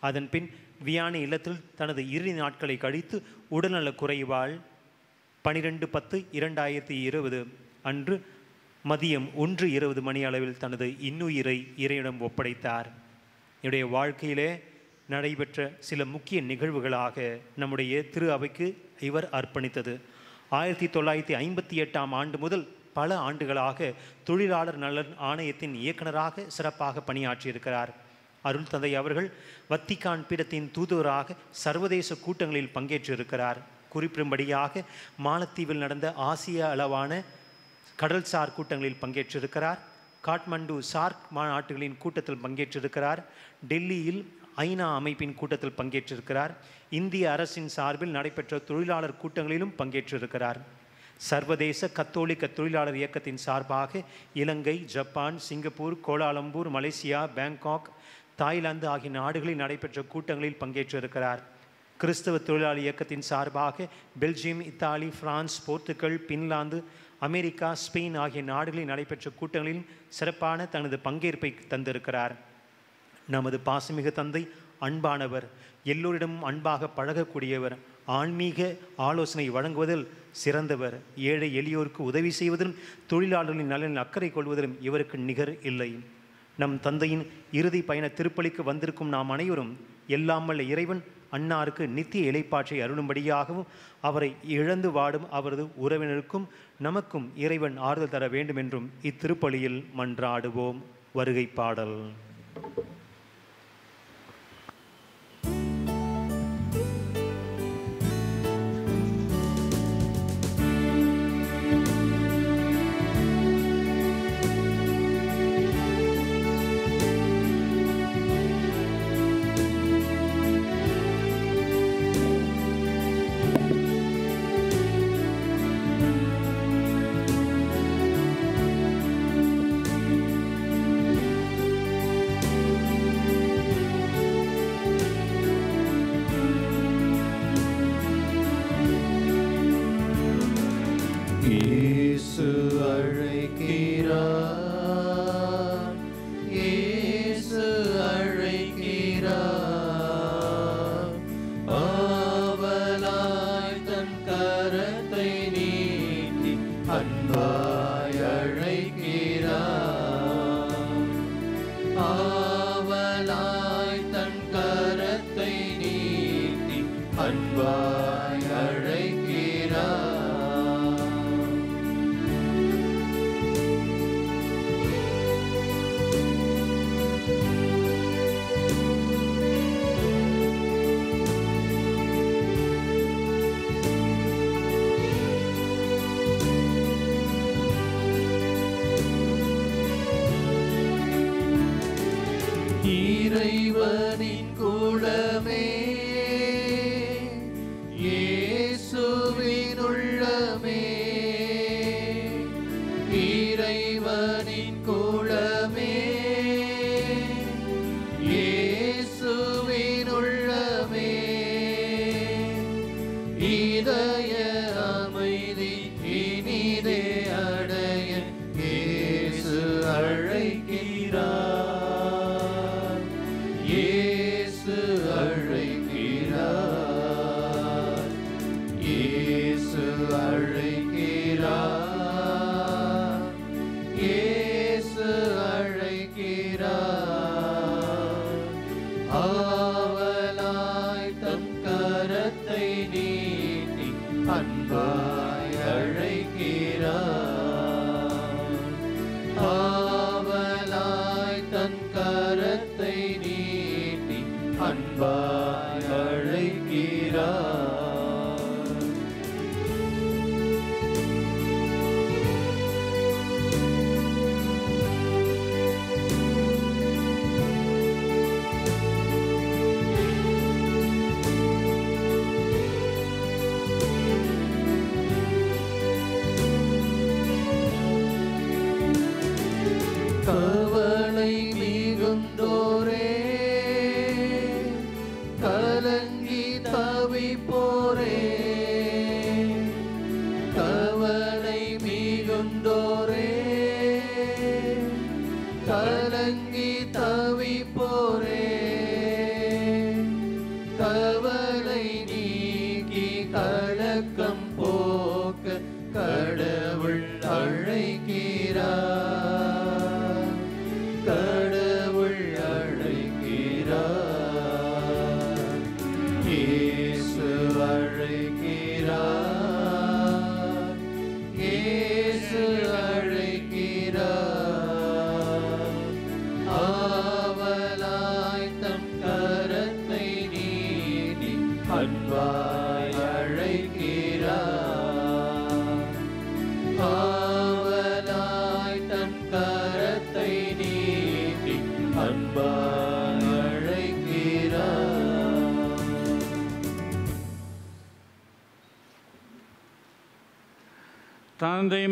அதன் பின் வியானி இல்லத்தில் தனது இறுதி நாட்களை கழித்து உடல்நலக் குறைவால் பனிரெண்டு பத்து இரண்டாயிரத்தி இருபது அன்று மதியம் ஒன்று இருபது மணி அளவில் தனது இன்னுயிரை இறையிடம் ஒப்படைத்தார். என்னுடைய வாழ்க்கையிலே நடைபெற்ற சில முக்கிய நிகழ்வுகளாக நம்முடைய திரு அவைக்கு இவர் அர்ப்பணித்தது. ஆயிரத்தி தொள்ளாயிரத்தி ஐம்பத்தி எட்டாம் ஆண்டு முதல் பல ஆண்டுகளாக தொழிலாளர் நலன் ஆணையத்தின் இயக்குநராக சிறப்பாக பணியாற்றியிருக்கிறார். அருள் தந்தை அவர்கள் வத்திக்கான் பீடத்தின் தூதுவராக சர்வதேச கூட்டங்களில் பங்கேற்றிருக்கிறார். குறிப்பிடும்படியாக மாலத்தீவில் நடந்த ஆசிய அளவான கடல்சார் கூட்டங்களில் பங்கேற்றிருக்கிறார். காட்மண்டு சார்க் மாநாட்டுகளின் கூட்டத்தில் பங்கேற்றிருக்கிறார். டெல்லியில் ஐநா அமைப்பின் கூட்டத்தில் பங்கேற்றிருக்கிறார். இந்திய அரசின் சார்பில் நடைபெற்ற தொழிலாளர் கூட்டங்களிலும் பங்கேற்றிருக்கிறார். சர்வதேச கத்தோலிக்க தொழிலாளர் இயக்கத்தின் சார்பாக Ilankai Japan Singapore Kuala Lumpur Malaysia Bangkok Thailand ஆகிய நாடுகளில் நடைபெற்ற கூட்டங்களில் பங்கேற்றிருக்கிறார். கிறிஸ்தவ தொழிலாளர் இயக்கத்தின் சார்பாக Belgium Italy France Portugal Finland
America Spain ஆகிய நாடுகளில் நடைபெற்ற கூட்டங்களில் சிறப்பான தனது பங்கேற்பை தந்திருக்கிறார். நமது பாசமிகு தந்தை அன்பானவர் எல்லோரிடமும் அன்பாக பழகக்கூடியவர் ஆன்மீக ஆலோசனை வழங்குவதில் சிறந்தவர் ஏழை எளியோருக்கு உதவி செய்வதிலும் தொழிலாளர்களின் நலனில் அக்கறை கொள்வதிலும் இவருக்கு நிகர் இல்லை. நம் தந்தையின் இறுதி பயண திருப்பலிக்கு வந்திருக்கும் நாம் அனைவரும் எல்லாமல்ல இறைவன் அன்னாருக்கு நித்திய இலைப்பாற்றை அருளும்படியாகவும் அவரை இழந்து வாடும் அவரது உறவினருக்கும் நமக்கும் இறைவன் ஆறுதல் தர வேண்டும் என்றும் இத்திருப்பலியில் மன்றாடுவோம். வருகை பாடல்.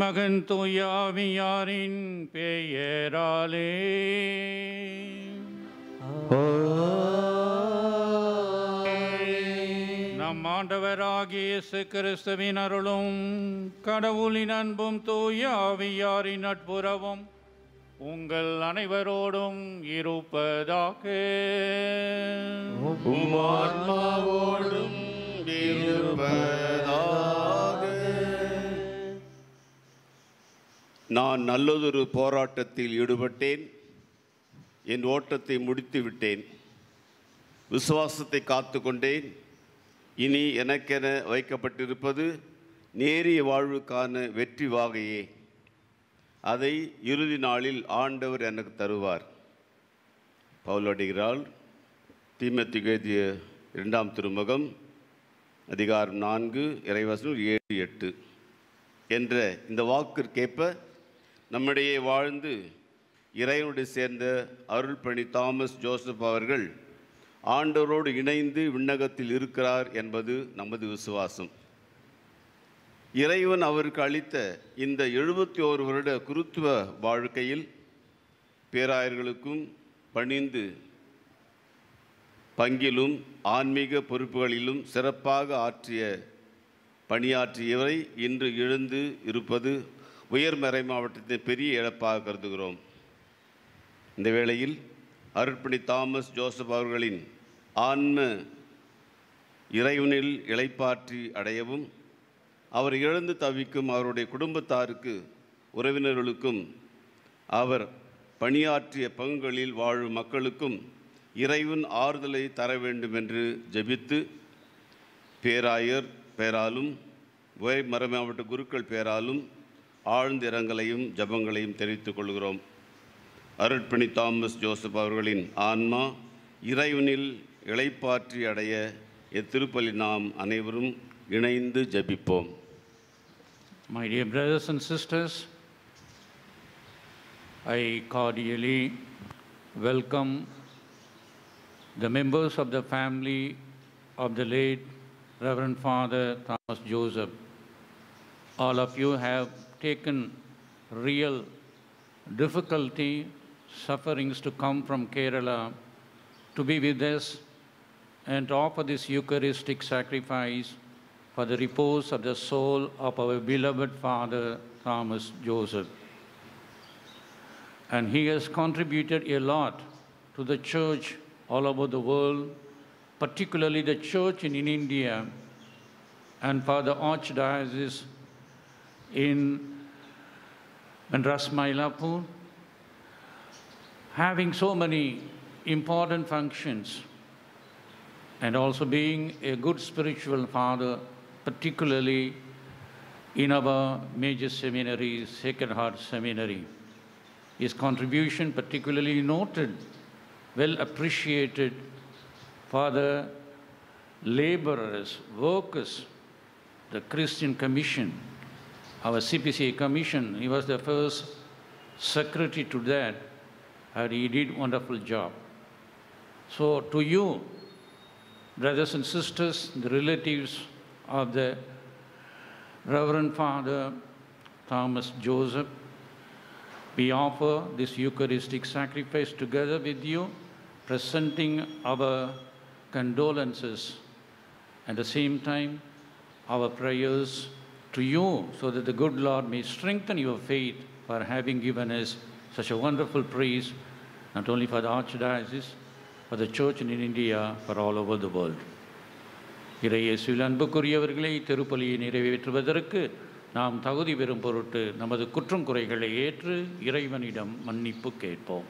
மகன் தூயாவியாரின் பெயராலே? நம் ஆண்டவராகிய இயேசு கிறிஸ்துவின் அருளும் கடவுளின் அன்பும் தூயாவியாரின் நட்புறவும் உங்கள் அனைவரோடும் இருப்பதாக.
உம்மான்மாவோடும் நான் நல்லதொரு போராட்டத்தில் ஈடுபட்டேன். என் ஓட்டத்தை முடித்து விட்டேன். விசுவாசத்தை காத்து கொண்டேன். இனி எனக்கென வைக்கப்பட்டிருப்பது நேரிய வாழ்வுக்கான வெற்றி வாகையே. அதை இறுதி நாளில் ஆண்டவர் எனக்கு தருவார். பவுலடிகிறாள் தீமத்தி எழுதிய இரண்டாம் திருமுகம் அதிகாரம் நான்கு இறைவசனம் ஏழு எட்டு. என்ற இந்த வாக்கிற்கேற்ப நம்மிடையே வாழ்ந்து இறைவனோடு சேர்ந்த அருள்பணி தாமஸ் ஜோசப் அவர்கள் ஆண்டவரோடு இணைந்து விண்ணகத்தில் இருக்கிறார் என்பது நமது விசுவாசம். இறைவன் அவருக்கு அளித்த இந்த எழுபத்தி ஓரு வருட குருத்துவ வாழ்க்கையில் பேராயர்களுக்கும் பணிந்து பங்கிலும் ஆன்மீக பொறுப்புகளிலும் சிறப்பாக ஆற்றிய பணியாற்றியவரை இன்று எழுந்து இருப்பது உயர்மறை மாவட்டத்தின் பெரிய இழப்பாக கருதுகிறோம். இந்த வேளையில் அருட்பணி தாமஸ் ஜோசப் அவர்களின் ஆன்ம இறைவனில் இளைப்பாற்றி அடையவும் அவர் இழந்து தவிக்கும் அவருடைய குடும்பத்தாருக்கு உறவினர்களுக்கும் அவர் பணியாற்றிய பங்குகளில் வாழும் மக்களுக்கும் இறைவன் ஆறுதலை தர வேண்டும் என்று ஜெபித்து பேராயர் பேராலும் உயர் மறை மாவட்ட குருக்கள் பேராலும் ஆழ்ந்த இரங்கலையும் ஜபங்களையும் தெரிவித்துக் கொள்கிறோம் அருட்பணி தாமஸ் ஜோசப் அவர்களின் ஆன்மா இறைவனில் இளைப்பாற்றி அடைய இத்திருப்பலி நாம் அனைவரும் இணைந்து ஜபிப்போம்
My dear brothers and sisters, I cordially welcome the members of the family of the late Reverend Father Thomas Joseph. All of you have taken real difficulty, sufferings to come from Kerala to be with us and to offer this Eucharistic sacrifice for the repose of the soul of our beloved Father Thomas Joseph. And he has contributed a lot to the church all over the world, particularly the church in, in India and for the archdiocese in Madras Mailapur, having so many important functions and also being a good spiritual father, particularly in our major seminary, Sacred Heart Seminary. His contribution particularly noted, well appreciated for the laborers, workers, the Christian Commission, our CPCA Commission. He was the first secretary to that, and he did wonderful job. So to you, brothers and sisters, the relatives of the Reverend Father Thomas Joseph, we offer this Eucharistic sacrifice together with you, presenting our condolences at the same time our prayers to you so that the good Lord may strengthen your faith for having given us such a wonderful praise, not only for the Archdiocese, for the church in India, for all over the world. இறையேசுவில் அன்புக்குரியவர்களை திருப்பலியை நிறைவேற்றுவதற்கு நாம் தகுதி பெறும் பொருட்டு நமது குற்றம் குறைகளை ஏற்று இறைவனிடம் மன்னிப்பு கேட்போம்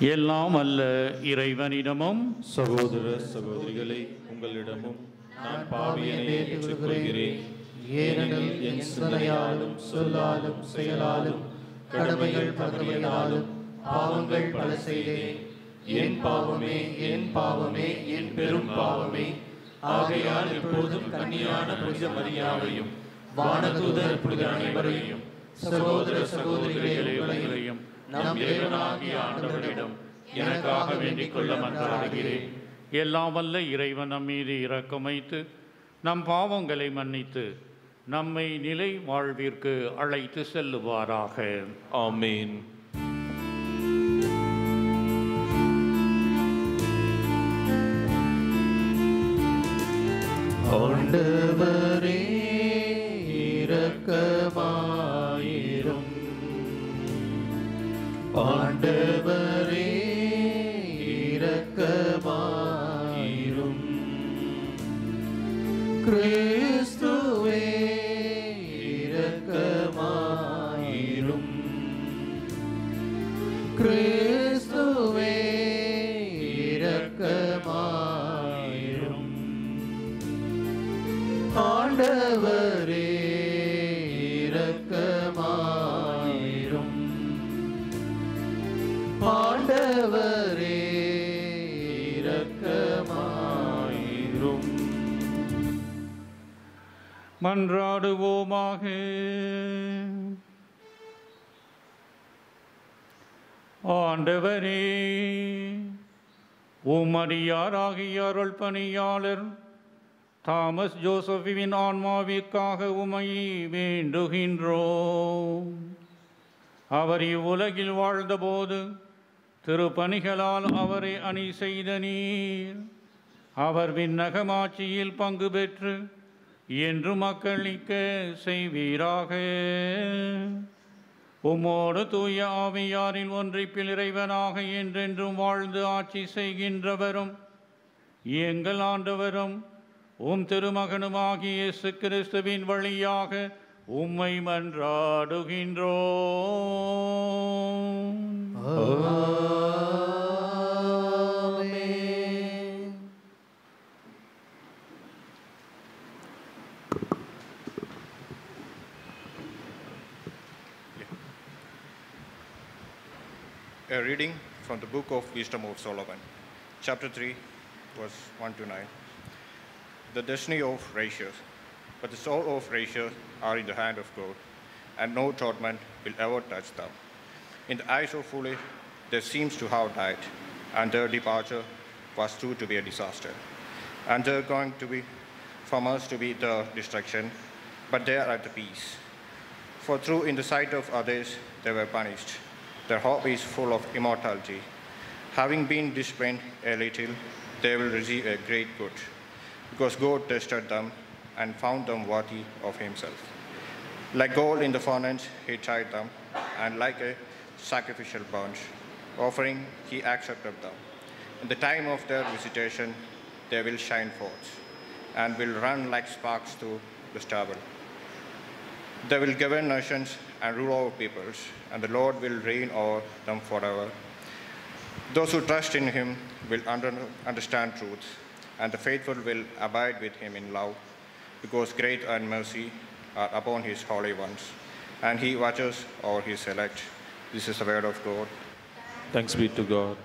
எல்லாம் அல்ல இறைவனிடமும்.
சகோதர சகோதரிகளை உங்களிடமும் நான் பாவியனை ஏற்றுக்கொள்கிறேன். ஏனெனில் என் சிந்தனையாலும் சொல்லாலும் செயலாலும் கடமைகள் பதவியாலும் பாவங்கள் பல செய்தேன். என் பாவமே என் பாவமே என் பெரும் பாவமே. ஆகையால் எப்போதும் கன்னியான புனித மரியாதையும் வானதூதர் புனித அனைவரையும் சகோதர சகோதரிகளையும் நம் ஆண்டவரிடம் எனக்காக வேண்டிக் கொள்ள மன்றாடுகிறேன்.
எல்லாம் வல்ல இறைவன் நம் மீது இரக்கம் வைத்து நம் பாவங்களை மன்னித்து நம்மை நிலை வாழ்விற்கு அழைத்து செல்லுவாராக.
ஆமீன்.
ஆண்டவரே ஆண்டவரே
மன்றாடுவோமாக ஆண்டவரே உமடியாராகிய அருள் பணியாளர் தாமஸ் ஜோசஃபின் ஆன்மாவிற்காக உமை வேண்டுகின்றோம். அவர் இவ்வுலகில் வாழ்ந்தபோது திருப்பணிகளால் அவரை அணி செய்த நீர் அவர் விண்ணகமாட்சியில் பங்கு பெற்று என்று மக்களிக்க செய்வீராக. உம்மோடு தூய ஆவியாரில் ஒன்றிப்பில் இறைவனாக என்றென்றும் வாழ்ந்து ஆட்சி செய்கின்றவரும் எங்கள் ஆண்டவரும் உம் திருமகனுமாகிய இயேசு கிறிஸ்துவின் வழியாக உம்மை மன்றாடுகின்றோம்.
A reading from the book of Wisdom of Solomon, chapter 3, verse 1 to 9. The destiny of righteous, but the soul of righteous are in the hand of God, and no torment will ever touch them. In the eyes of foolish, they seems to have died, and their departure was true to be a disaster. And they're going to be from us to be the destruction, but they are at the peace. For through in the sight of others they were punished. Their hope is full of immortality. Having been disciplined a little, they will receive a great good, because God tested them and found them worthy of Himself. Like gold in the furnace, He tried them, and like a sacrificial burnt offering, He accepted them. In the time of their visitation, they will shine forth, and will run like sparks through the stubble. They will govern nations and rule over peoples, and the Lord will reign over them forever. Those who trust in him will under, understand truth, and the faithful will abide with him in love, because great and mercy are upon his holy ones, and he watches over his elect. This is the word of God.
Thanks be to God.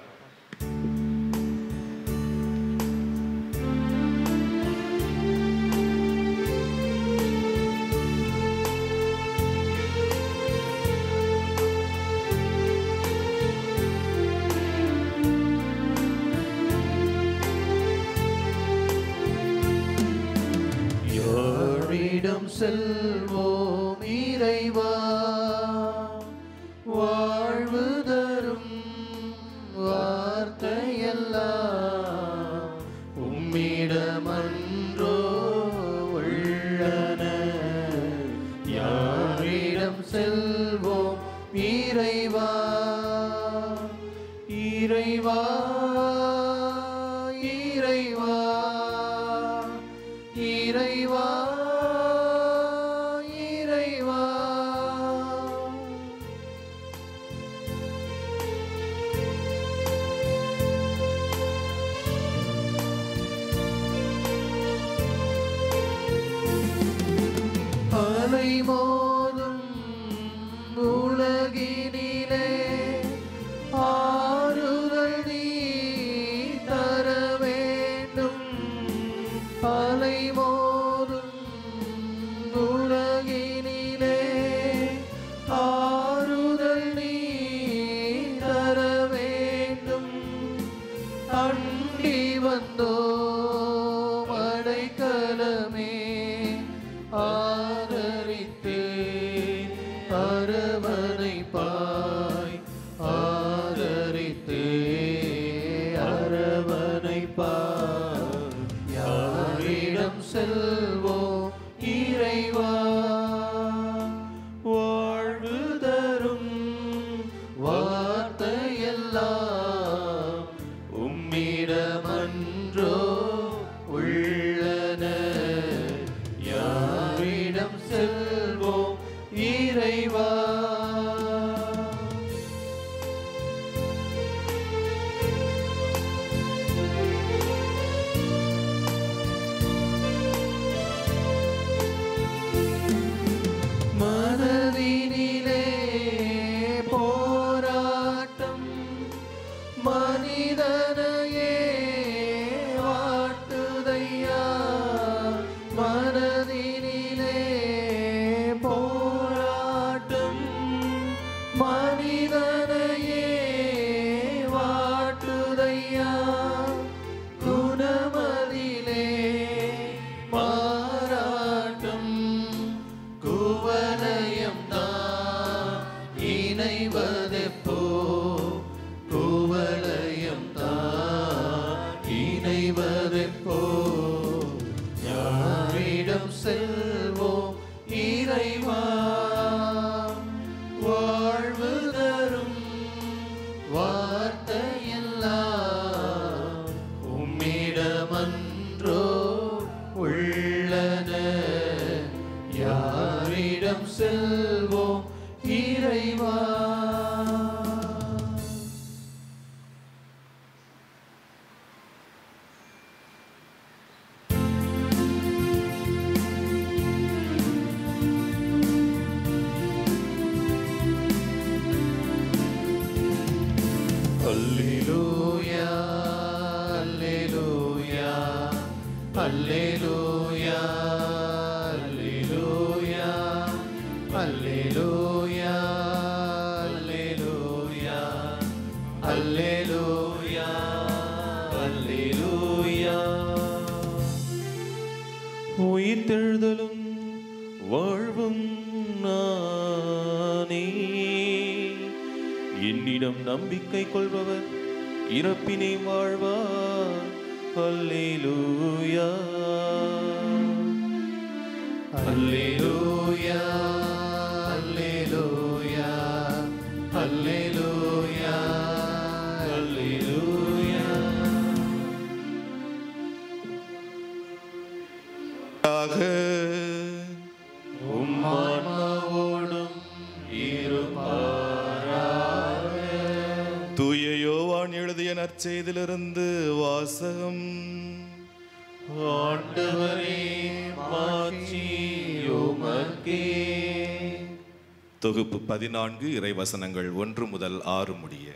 பதினான்கு இறைவசனங்கள் ஒன்று முதல் ஆறு முடிய.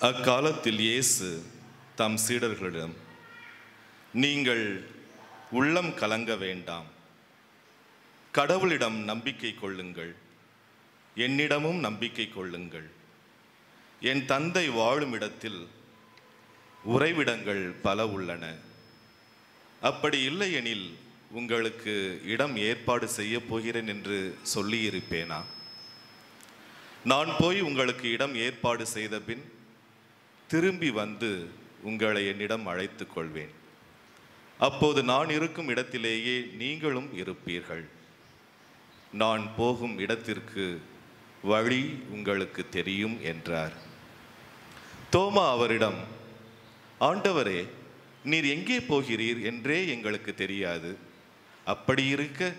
அக்காலத்தில் இயேசு தம் சீடர்களிடம் நீங்கள் உள்ளம் கலங்க வேண்டாம். கடவுளிடம் நம்பிக்கை கொள்ளுங்கள். என்னிடமும் நம்பிக்கை கொள்ளுங்கள். என் தந்தை வாழும் இடத்தில் உறைவிடங்கள் பல உள்ளன. அப்படி இல்லையெனில் உங்களுக்கு இடம் ஏற்பாடு செய்ய போகிறேன் என்று சொல்லியிருப்பேனா? நான் போய் உங்களுக்கு இடம் ஏற்பாடு செய்த பின் திரும்பி வந்து உங்களை என்னிடம் அழைத்து கொள்வேன். அப்போது நான் இருக்கும் இடத்திலேயே நீங்களும் இருப்பீர்கள். நான் போகும் இடத்திற்கு வழி உங்களுக்கு தெரியும் என்றார். தோமா அவரிடம் ஆண்டவரே நீர் எங்கே போகிறீர் என்றே எங்களுக்கு தெரியாது. அப்படி இருக்க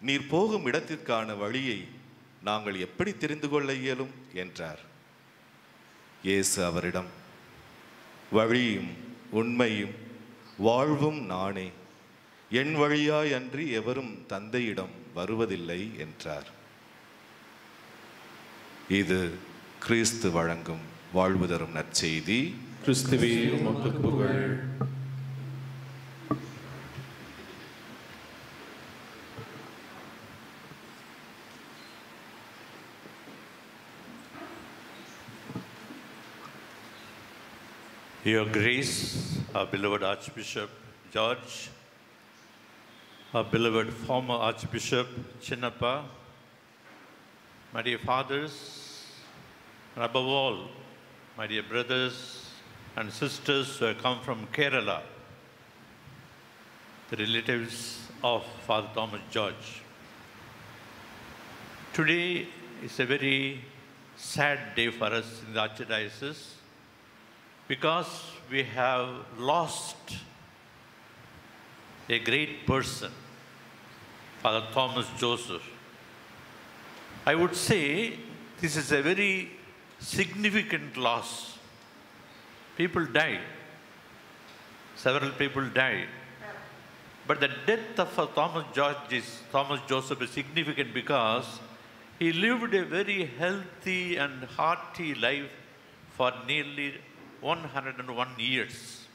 நீர் போகும் இடத்திற்கான வழியை நாங்கள் எப்படி தெரிந்து கொள்ள இயலும்? என்றார். இயேசு அவரிடம் வழியும் உண்மையும் வாழ்வும் நானே. என் வழியாய் அன்றி எவரும் தந்தையிடம் வருவதில்லை என்றார். இது கிறிஸ்து வழங்கும் வாழ்வு தரும் நற்செய்தி
கிறிஸ்துவே உமக்கு புகழ்
Your Grace, our beloved Archbishop George, our beloved former Archbishop Chinnappa, my dear fathers, and above all, my dear brothers and sisters who have come from Kerala, the relatives of Father Thomas George. Today is a very sad day for us in the Archdiocese because we have lost a great person, Father Thomas Joseph. I would say this is a very significant loss. People died, several people died. But the death of uh, Thomas George is, Thomas Joseph is significant because he lived a very healthy and hearty life for nearly 101 years.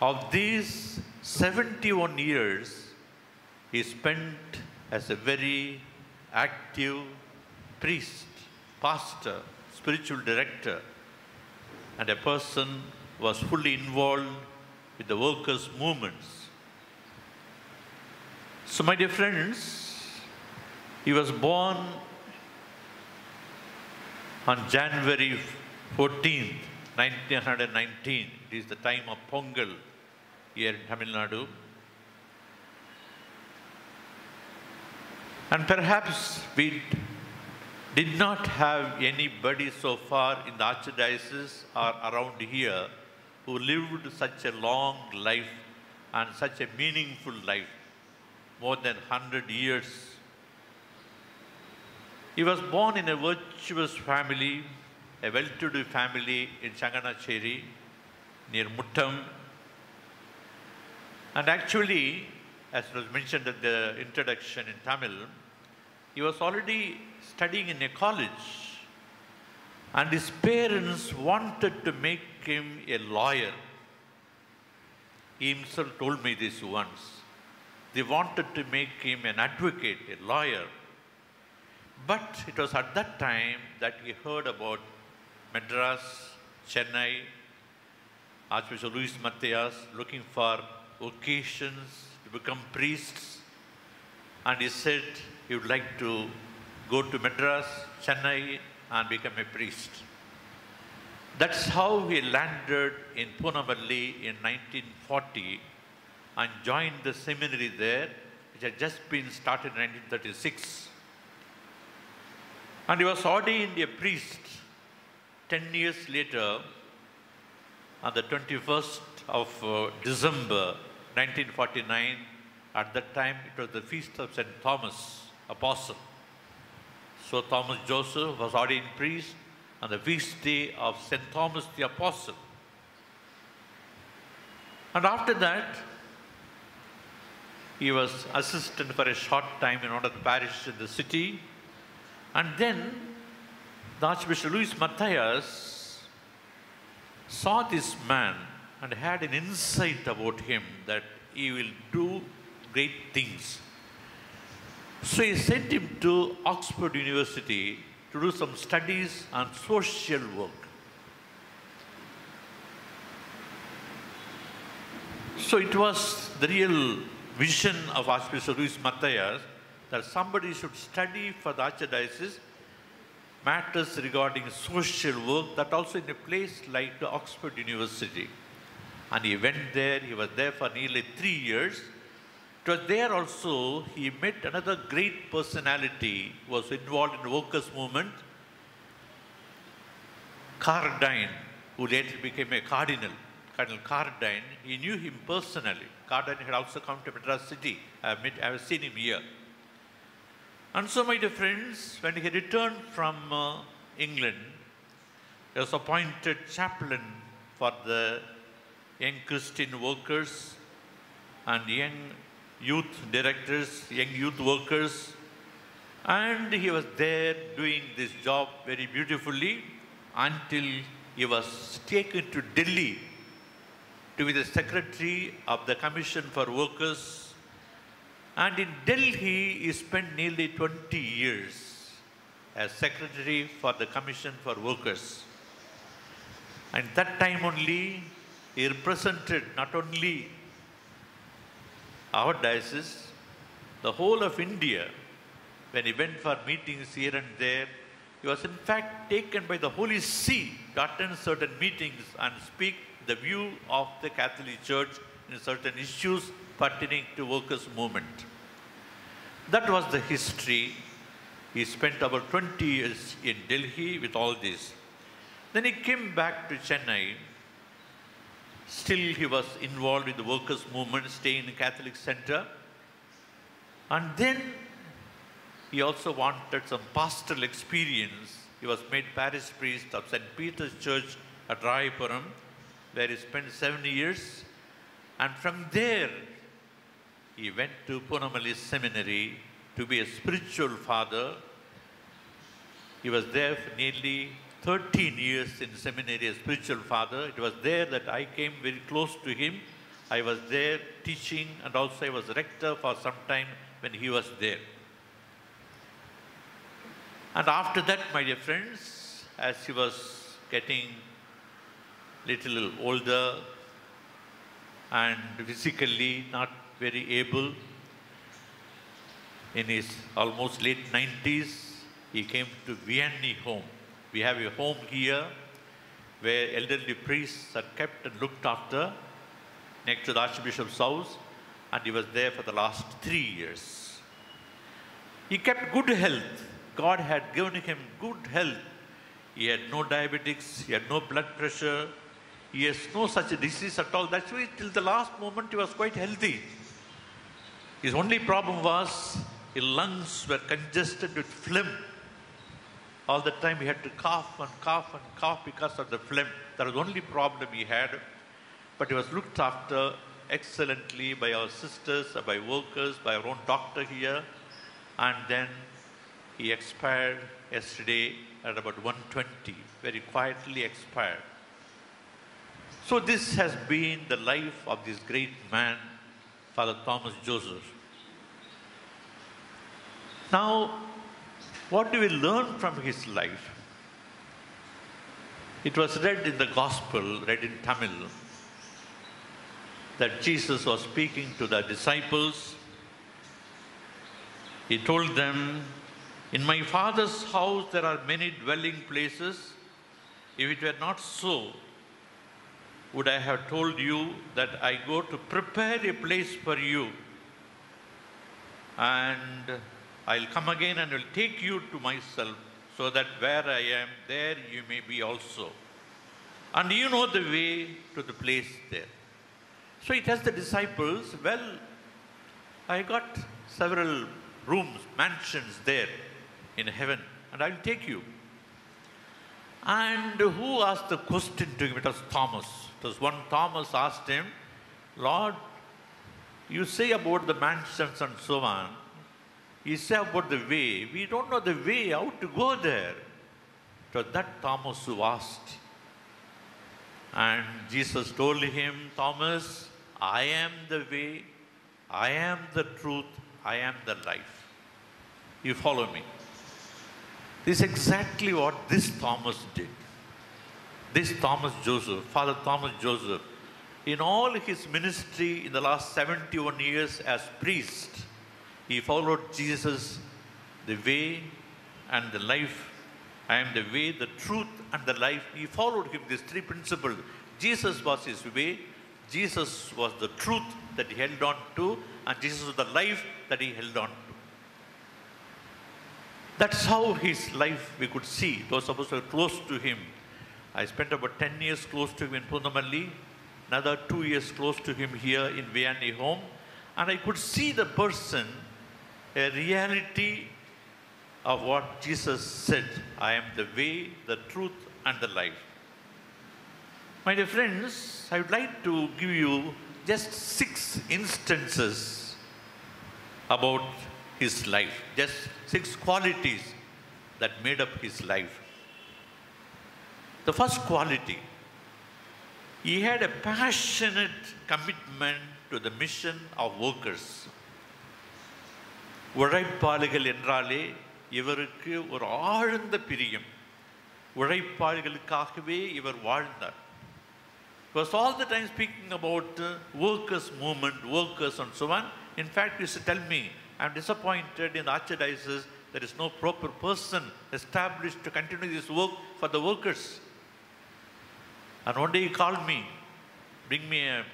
Of these 71 years, he spent as a very active priest, pastor, spiritual director, and a person was fully involved with the workers' movements. So, my dear friends, he was born on January 14th, 1919. It is the time of Pongal here in Tamil Nadu. And perhaps we did not have anybody so far in the Archdiocese or around here who lived such a long life and such a meaningful life, more than 100 years. He was born in a virtuous family, a well-to-do family in Changanacheri, near Muttam. And actually, as was mentioned in the introduction in Tamil, he was already studying in a college. And his parents wanted to make him a lawyer. He himself told me this once. They wanted to make him an advocate, a lawyer. But it was at that time that he heard about Madras, Chennai, Archbishop Luis Matthias looking for vocations to become priests. And he said he would like to go to Madras, Chennai, and become a priest. That's how he landed in Punamalli in 1940 and joined the seminary there, which had just been started in 1936. And he was ordained a priest 10 years later, on the 21st of uh, December 1949. At that time, it was the feast of St. Thomas Apostle. So Thomas Joseph was ordained priest on the feast day of St. Thomas the Apostle. And after that, he was assistant for a short time in one of the parishes in the city. And then the Archbishop Luis Matthias saw this man and had an insight about him that he will do great things. So he sent him to Oxford University to do some studies on social work. So it was the real vision of Archbishop Luis Matthias that somebody should study for the Archdiocese matters regarding social work, that also in a place like the Oxford University. And he went there, he was there for nearly three years. It was there also he met another great personality who was involved in the workers' movement, Cardine, who later became a cardinal. Cardinal Cardine, he knew him personally. Cardine had also come to Madras city. I have, met, I have seen him here. And so, my dear friends, when he returned from uh, England, he was appointed chaplain for the young Christian workers and young youth directors, young youth workers. And he was there doing this job very beautifully until he was taken to Delhi to be the secretary of the Commission for Workers. And in Delhi, he spent nearly 20 years as secretary for the Commission for Workers. And that time only, he represented not only our diocese, the whole of India. When he went for meetings here and there, he was in fact taken by the Holy See to attend certain meetings and speak the view of the Catholic Church in certain issues pertaining to workers' movement. That was the history. He spent about 20 years in Delhi with all this. Then he came back to Chennai. Still, he was involved with the workers' movement, staying in the Catholic Center. And then he also wanted some pastoral experience. He was made parish priest of St. Peter's Church at Raipuram, where he spent seven years. And from there, he went to Punamali Seminary to be a spiritual father. He was there for nearly 13 years in seminary as spiritual father. It was there that I came very close to him. I was there teaching and also I was rector for some time when he was there. And after that, my dear friends, as he was getting little older and physically not very able, in his almost late 90s, he came to Vianney home. We have a home here where elderly priests are kept and looked after next to the Archbishop's house, and he was there for the last three years. He kept good health. God had given him good health. He had no diabetics, he had no blood pressure, he has no such disease at all. That's why till the last moment he was quite healthy. His only problem was his lungs were congested with phlegm. All the time he had to cough and cough and cough because of the phlegm. That was the only problem he had. But he was looked after excellently by our sisters, by workers, by our own doctor here. And then he expired yesterday at about 120, very quietly expired. So this has been the life of this great man, Father Thomas Joseph. Now, what do we learn from his life? It was read in the Gospel, read in Tamil, that Jesus was speaking to the disciples. He told them, In my Father's house there are many dwelling places. If it were not so, would I have told you that I go to prepare a place for you? And I'll come again and will take you to myself, so that where I am, there you may be also. And you know the way to the place there. So he tells the disciples, Well, I got several rooms, mansions there in heaven, and I'll take you. And who asked the question to him? It was Thomas. It was one Thomas asked him, Lord, you say about the mansions and so on. You said about the way. We don't know the way, how to go there. Was that Thomas who asked. And Jesus told him, Thomas, I am the way, I am the truth, I am the life. You follow me. This is exactly what this Thomas did. This Thomas Joseph, Father Thomas Joseph, in all his ministry in the last 71 years as priest, he followed Jesus, the way and the life. I am the way, the truth, and the life. He followed him, these three principles. Jesus was his way, Jesus was the truth that he held on to, and Jesus was the life that he held on to. That's how his life we could see. Those of us who were close to him. I spent about 10 years close to him in Punamalli, another two years close to him here in Vianney home. And I could see the person, a reality of what Jesus said I am the way, the truth, and the life. My dear friends, I would like to give you just six instances about his life, just six qualities that made up his life. The first quality, he had a passionate commitment to the mission of workers. உழைப்பாளிகள் என்றாலே இவருக்கு ஒரு ஆழ்ந்த பிரியம் உழைப்பாளிகளுக்காகவே இவர் வாழ்ந்தார் He was all the time speaking about uh, workers movement, workers and so on. In fact, he used to tell me, I'm disappointed in the archdiocese there is no proper person established to continue this work for the workers. And one day he called me, bring me a,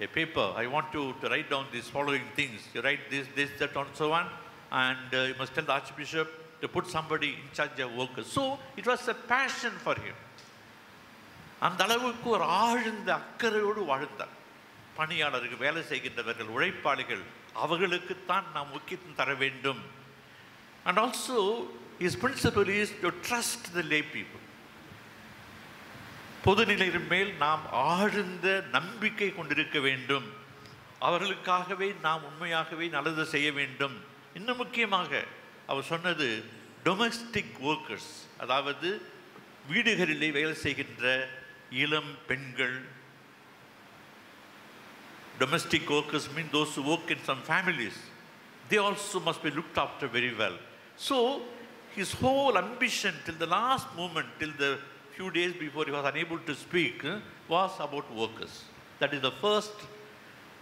a paper. I want you to write down these following things. You write this, this, that, and so on. And uh, you must tell the Archbishop to put somebody in charge of workers. So it was a passion for him. அந்த அளவுக்கு ஒரு ஆழ்ந்த அக்கறையோடு வாழ்ந்தார் பணியாளர்கள் வேலை செய்கின்றவர்கள் உழைப்பாளிகள் அவர்களுக்குத்தான் நாம் முக்கியத்துவம் தர வேண்டும் and also is principle is to trust the lay people பொதுநிலையின் மேல் நாம் ஆழ்ந்த நம்பிக்கை கொண்டிருக்க வேண்டும் அவர்களுக்காகவே நாம் உண்மையாகவே நல்லது செய்ய வேண்டும் இன்னும் முக்கியமாக அவர் சொன்னது டொமஸ்டிக் ஒர்க்கர்ஸ் அதாவது வீடுகளிலே வேலை செய்கின்ற இளம் பெண்கள் domestic workers mean those work in some families they also must be looked after very well so his whole ambition till the last moment till the few days before he was unable to speak, eh, was about workers. That is the first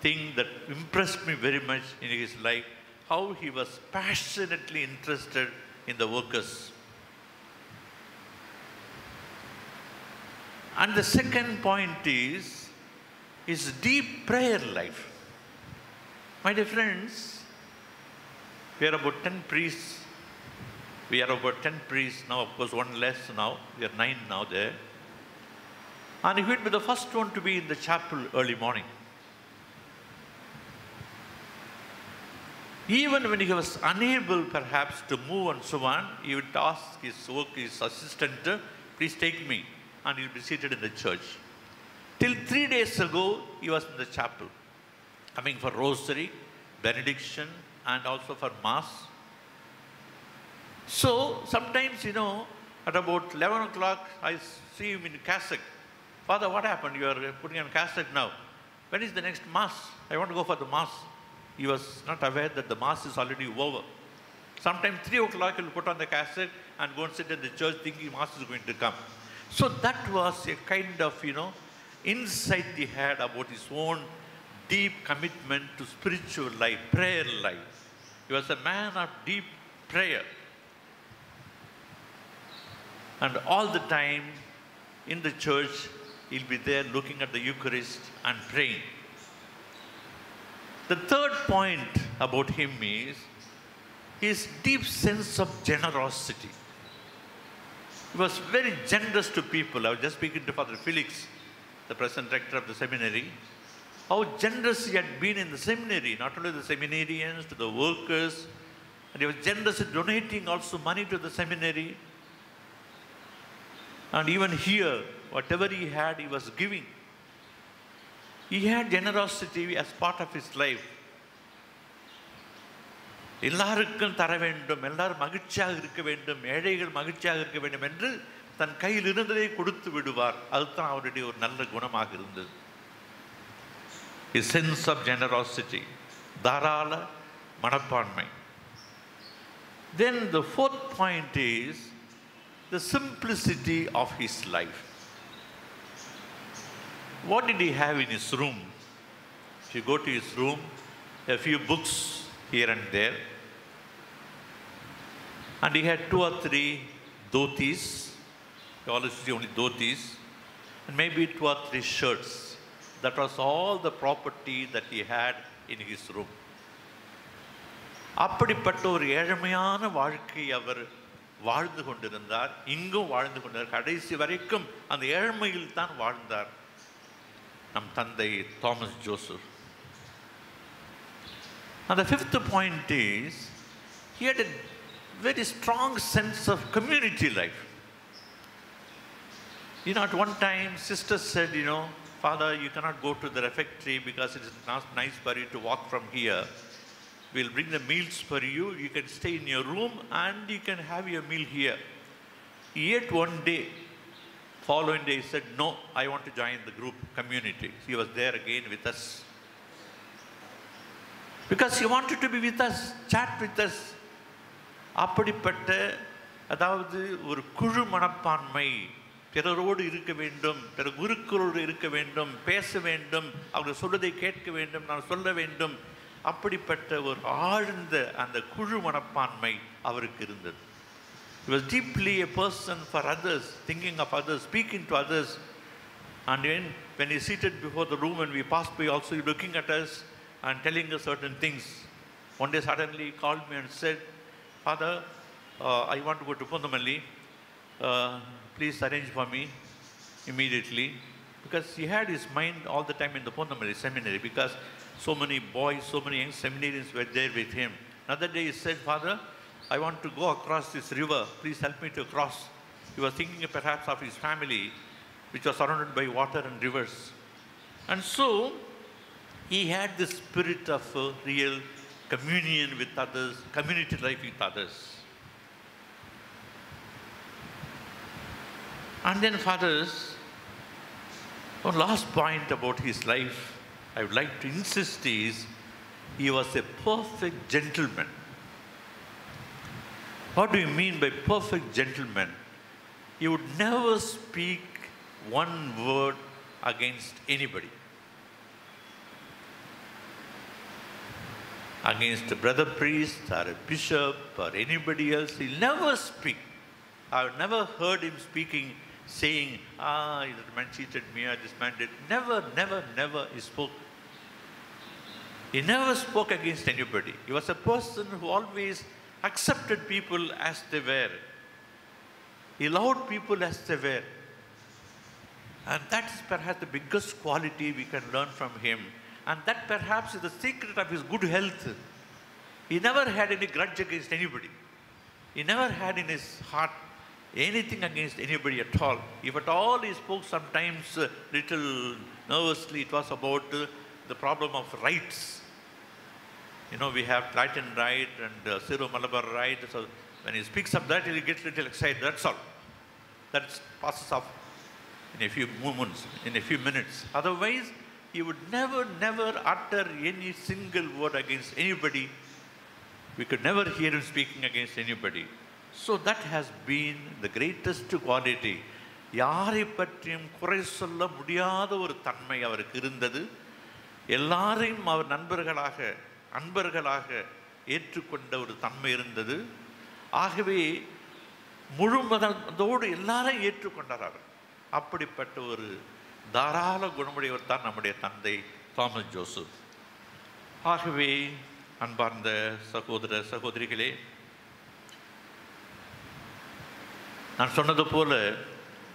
thing that impressed me very much in his life, how he was passionately interested in the workers. And the second point is his deep prayer life. My dear friends, we are about 10 priests. We are about 10 priests now, of course, one less now. We are nine now there. And he would be the first one to be in the chapel early morning. Even when he was unable perhaps to move and so on, he would ask his work, his assistant, please take me. And he'll be seated in the church. Till three days ago, he was in the chapel, coming for rosary, benediction, and also for mass. So sometimes, you know, at about 11 o'clock, I see him in cassock. Father, what happened? You are putting on cassock now. When is the next mass? I want to go for the mass. He was not aware that the mass is already over. Sometimes 3 o'clock, he'll put on the cassock and go and sit in the church thinking mass is going to come. So that was a kind of, you know, insight he had about his own deep commitment to spiritual life, prayer life. He was a man of deep prayer. And all the time in the church, he'll be there looking at the Eucharist and praying. The third point about him is his deep sense of generosity. He was very generous to people. I was just speaking to Father Felix, the present rector of the seminary, how generous he had been in the seminary, not only the seminarians, to the workers, and he was generous in donating also money to the seminary. And even here, whatever he had, he was giving. He had generosity as part of his life. எல்லாருக்கும் தர வேண்டும் எல்லாரும் மகிழ்ச்சியாக இருக்க வேண்டும் ஏழைகள் மகிழ்ச்சியாக இருக்க வேண்டும் என்று தன் கையில் இருந்ததை கொடுத்து விடுவார் அதுதான் அவருடைய ஒரு நல்ல குணமாக இருந்தது சென்ஸ் ஆஃப் ஜெனராசிட்டி தாராள மனப்பான்மை then the fourth point is The simplicity of his life what did he have in his room? If you go to his room, a few books here and there. And he had two or three dhotis. He always see only dhotis. And maybe two or three shirts. That was all the property that he had in his room. அப்படிப்பட்ட ஒரு ஏழ்மையான வாழ்க்கை அவர் வாழ்ந்து கொண்டிருந்தார் இங்கும் வாழ்ந்து கொண்டிருந்தார் கடைசி வரைக்கும் அந்த ஏழ்மையில் தான் வாழ்ந்தார் நம் தந்தை Thomas Joseph And the fifth point is, he had a very strong sense of community life. You know, at one time, sister said, you know, Father, you cannot go to the refectory because it is not nice for you to walk from here. We'll bring the meals for you. You can stay in your room and you can have your meal here. Yet one day, following day, he said, No, I want to join the group community. He was there again with us. Because he wanted to be with us, chat with us. அப்படிப்பட்ட அதாவது ஒரு குழு மனப்பான்மை பிறரோடு இருக்க வேண்டும் பிற குருக்களோடு இருக்க வேண்டும் பேச வேண்டும் அவர்கள் சொல்வதை கேட்க வேண்டும் நான் சொல்ல வேண்டும் அப்படிப்பட்ட ஒரு ஆழ்ந்த அந்த குழு மனப்பான்மை அவருக்கு இருந்தது He was deeply a person for others, thinking of others, speaking to others. And when, when he's seated before the room and we passed by, also looking at us and telling us certain things. One day suddenly he called me and said, Father, uh, I want to go to Pondamalli. Uh, please arrange for me immediately. Because he had his mind all the time in the Pondamalli seminary because so many boys, so many young seminarians were there with him. Another day he said, Father, I want to go across this river. Please help me to cross. He was thinking perhaps of his family, which was surrounded by water and rivers. And so he had the spirit of uh, real communion with others, community life with others. And then, fathers, one last point about his life I would like to insist is he was a perfect gentleman. What do you mean by perfect gentleman? He would never speak one word against anybody. Against a brother priest or a bishop or anybody else, he'll never speak. I've never heard him speaking, saying, ah, that man cheated me or this man did. Never, never, never he spoke. He never spoke against anybody. He was a person who always accepted people as they were. He loved people as they were. And that is perhaps the biggest quality we can learn from him. And that perhaps is the secret of his good health. He never had any grudge against anybody. He never had in his heart anything against anybody at all. If at all he spoke sometimes uh, little nervously, it was about uh, the problem of rights. You know, we have Latin right and uh, Syro Malabar right. So when he speaks of that, he'll get little excited. That's all. That passes off in a few moments, in a few minutes. Otherwise, he would never, never utter any single word against anybody. We could never hear him speaking against anybody. So that has been the greatest quality. யாரை பற்றியும் குறை சொல்ல முடியாத ஒரு தன்மை அவருக்கு இருந்தது எல்லாரையும் அவர் நண்பர்களாக அன்பர்களாக ஏற்றுக்கொண்ட ஒரு தன்மை இருந்தது. ஆகவே முழுமதோடு எல்லாரையும் ஏற்றுக்கொண்டார் அவர். அப்படிப்பட்ட ஒரு தாராள குணமுடையவர் தான் நம்முடைய தந்தை தாமஸ் ஜோசப். ஆகவே அன்பார்ந்த சகோதர சகோதரிகளே நான் சொன்னது போல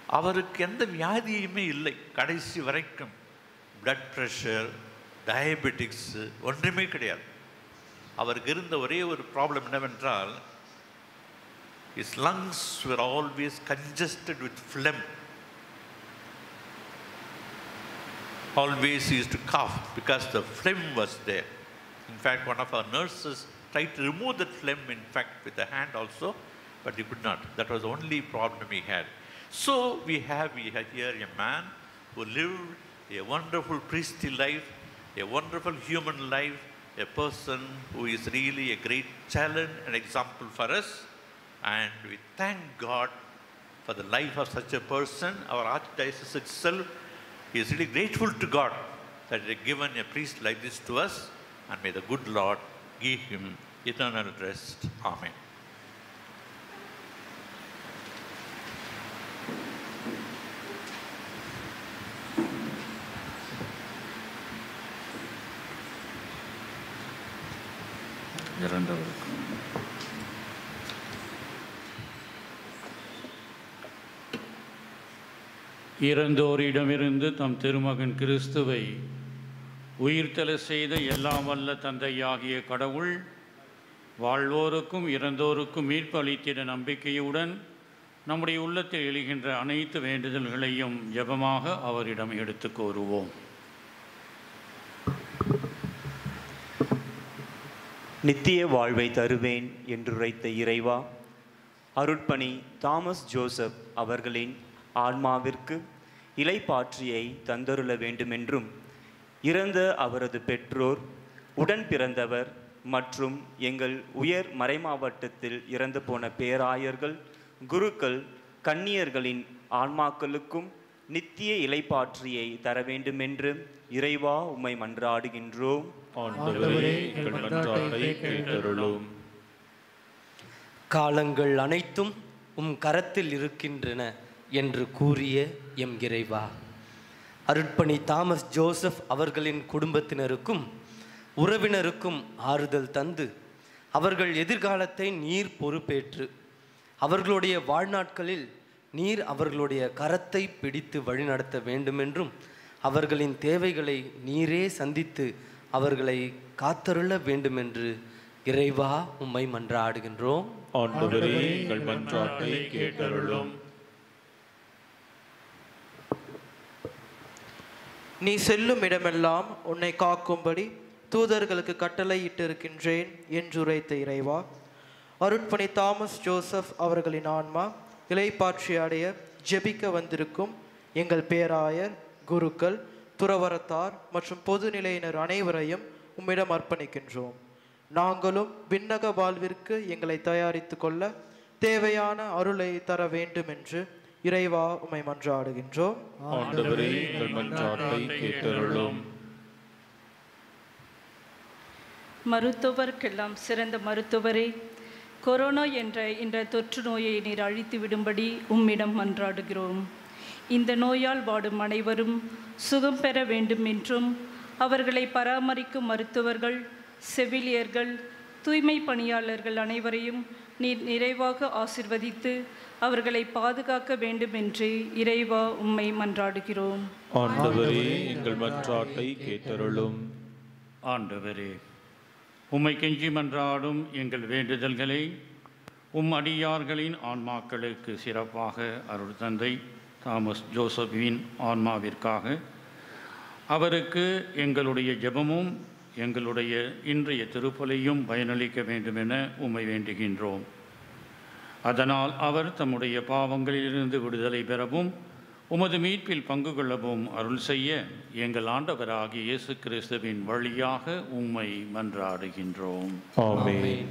அவருக்கு எந்த வியாதியுமே இல்லை. கடைசி வரைக்கும் பிளட் ப்ரெஷர் டயபெட்டிக்ஸு ஒன்றுமே கிடையாது அவருக்கு இருந்த ஒரே ஒரு ப்ராப்ளம் என்னவென்றால் is lungs were always congested with phlegm always he used to cough because the phlegm was there. In fact, one of our nurses tried to remove that phlegm, in fact, with the hand also, but he could not. That was the only problem he had. So we have, we have here a man who lived a wonderful priestly life, a wonderful human life, a person who is really a great challenge and example for us. And we thank God for the life of such a person. Our archdiocese itself is really grateful to God that He has given a priest like this to us. And may the good Lord give him eternal rest. Amen.
இறந்தவருக்கும் இறந்தோரிடமிருந்து தம் திருமகன் கிறிஸ்துவை உயிர்த்தல செய்த எல்லாம் வல்ல தந்தையாகிய கடவுள் வாழ்வோருக்கும் இறந்தோருக்கும் மீட்பு அளித்திட நம்பிக்கையுடன் நம்முடைய உள்ளத்தில் எழுகின்ற அனைத்து வேண்டுதல்களையும் ஜபமாக அவரிடம் எடுத்துக் கோருவோம்.
நித்திய வாழ்வை தருவேன் என்றுரைத்த இறைவா அருட்பணி தாமஸ் ஜோசப் அவர்களின் ஆன்மாவிற்கு இலைப்பாற்றியை தந்தருள வேண்டுமென்றும் இறந்த அவரது பெற்றோர் உடன் பிறந்தவர் மற்றும் எங்கள் உயர் மறைமாவட்டத்தில் இறந்து போன பேராயர்கள் குருக்கள் கன்னியர்களின் ஆன்மாக்களுக்கும் நித்திய இலைப்பாற்றியை தர வேண்டுமென்று இறைவா உம்மை மன்றாடுகின்றோம்.
காலங்கள் அனைத்தும் உம் கரத்தில் இருக்கின்றன என்று கூறிய எம் இறைவா. அருட்பணி தாமஸ் ஜோசப் அவர்களின் குடும்பத்தினருக்கும் உறவினருக்கும் ஆறுதல் தந்து அவர்கள் எதிர்காலத்தை நீர் பொறுப்பேற்று அவர்களுடைய வாழ்நாட்களில் நீர் அவர்களுடைய கரத்தை பிடித்து வழிநடத்த வேண்டுமென்றும் அவர்களின் தேவைகளை நீரே சந்தித்து அவர்களை காத்தருள வேண்டுமென்று இறைவா உம்மை மன்றாடுகின்றோம்.
ஆண்டவரே எங்கள் மன்றாட்டை கேட்டருளும்.
நீ செல்லும் இடமெல்லாம் உன்னை காக்கும்படி தூதர்களுக்கு கட்டளையிட்டிருக்கின்றேன் என்றுரைத்த இறைவா. அருட்பணி தாமஸ் ஜோசப் அவர்களின் ஆன்மா இலைப்பாற்றி அடைய ஜெபிக்க வந்திருக்கும் எங்கள் பேராயர் குருக்கள் துறவரத்தார் மற்றும் பொதுநிலையினர் அனைவரையும் உம்மிடம் அர்ப்பணிக்கின்றோம். நாங்களும் விண்ணக வாழ்விற்கு எங்களை தயாரித்து கொள்ள தேவையான அருளை தர வேண்டும் என்று இறைவா உம்மை மன்றாடுகின்றோம்.
ஆண்டவரே எங்கள் மன்றாட்டை கேட்டருளும்.
மருத்துவர்க்கெல்லாம் சிறந்த மருத்துவரே கொரோனா என்ற இந்த தொற்று நோயை நீர் அழித்து விடும்படி உம்மிடம் மன்றாடுகிறோம். இந்த நோயால் வாடும் அனைவரும் சுகம் பெற வேண்டும் என்றும் அவர்களை பராமரிக்கும் மருத்துவர்கள் செவிலியர்கள் தூய்மை பணியாளர்கள் அனைவரையும் நீர் நிறைவாக ஆசிர்வதித்து அவர்களை பாதுகாக்க வேண்டும் என்று இறைவா உம்மை மன்றாடுகிறோம்.
ஆண்டவரே எங்கள் மன்றாட்டை கேட்டருளும்.
ஆண்டவரே உம்மை கெஞ்சி மன்றாடும் எங்கள் வேண்டுதல்களை உம் அடியார்களின் ஆன்மாக்களுக்கு சிறப்பாக அருள் தந்தை தாமஸ் ஜோசப்பின் ஆன்மாவிற்காக. அவருக்கு எங்களுடைய ஜெபமும் எங்களுடைய இன்றைய திருப்பலையும் பயனளிக்க வேண்டுமென உம்மை வேண்டுகின்றோம். அதனால் அவர் தம்முடைய பாவங்களிலிருந்து விடுதலை பெறவும் உமது மீட்பில் பங்கு கொள்ளவும் அருள் செய்ய எங்கள் ஆண்டவராகிய இயேசு கிறிஸ்துவின் வழியாக உம்மை மன்றாடுகின்றோம்.
ஆமென்.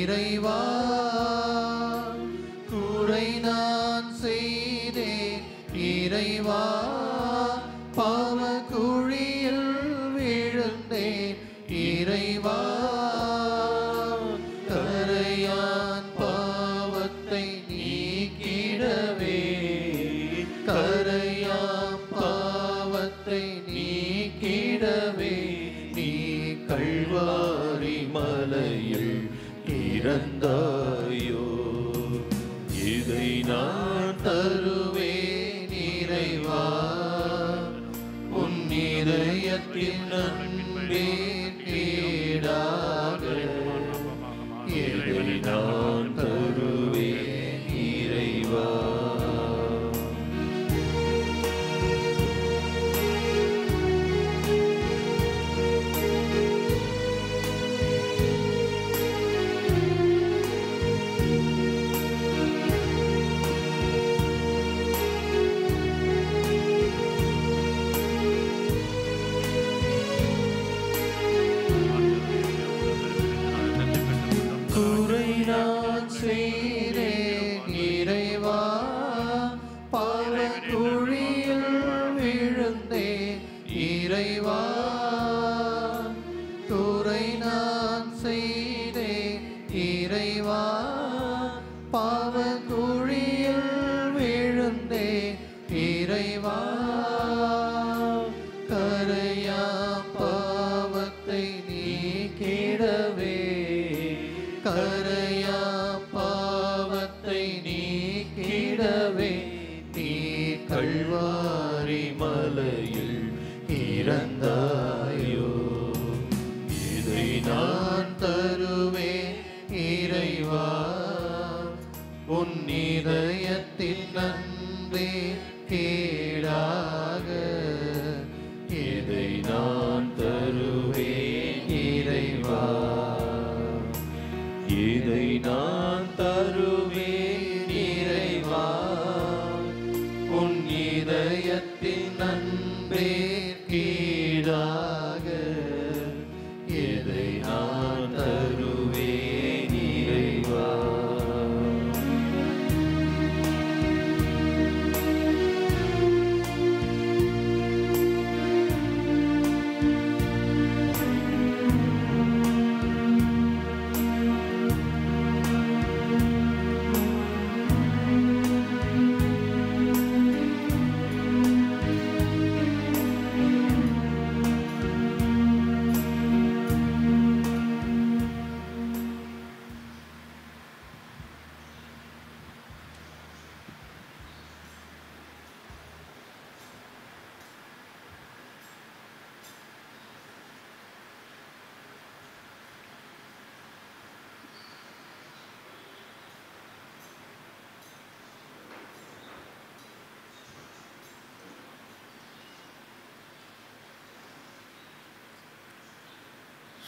இறைவா குறை நான் செய்தேன். இறைவா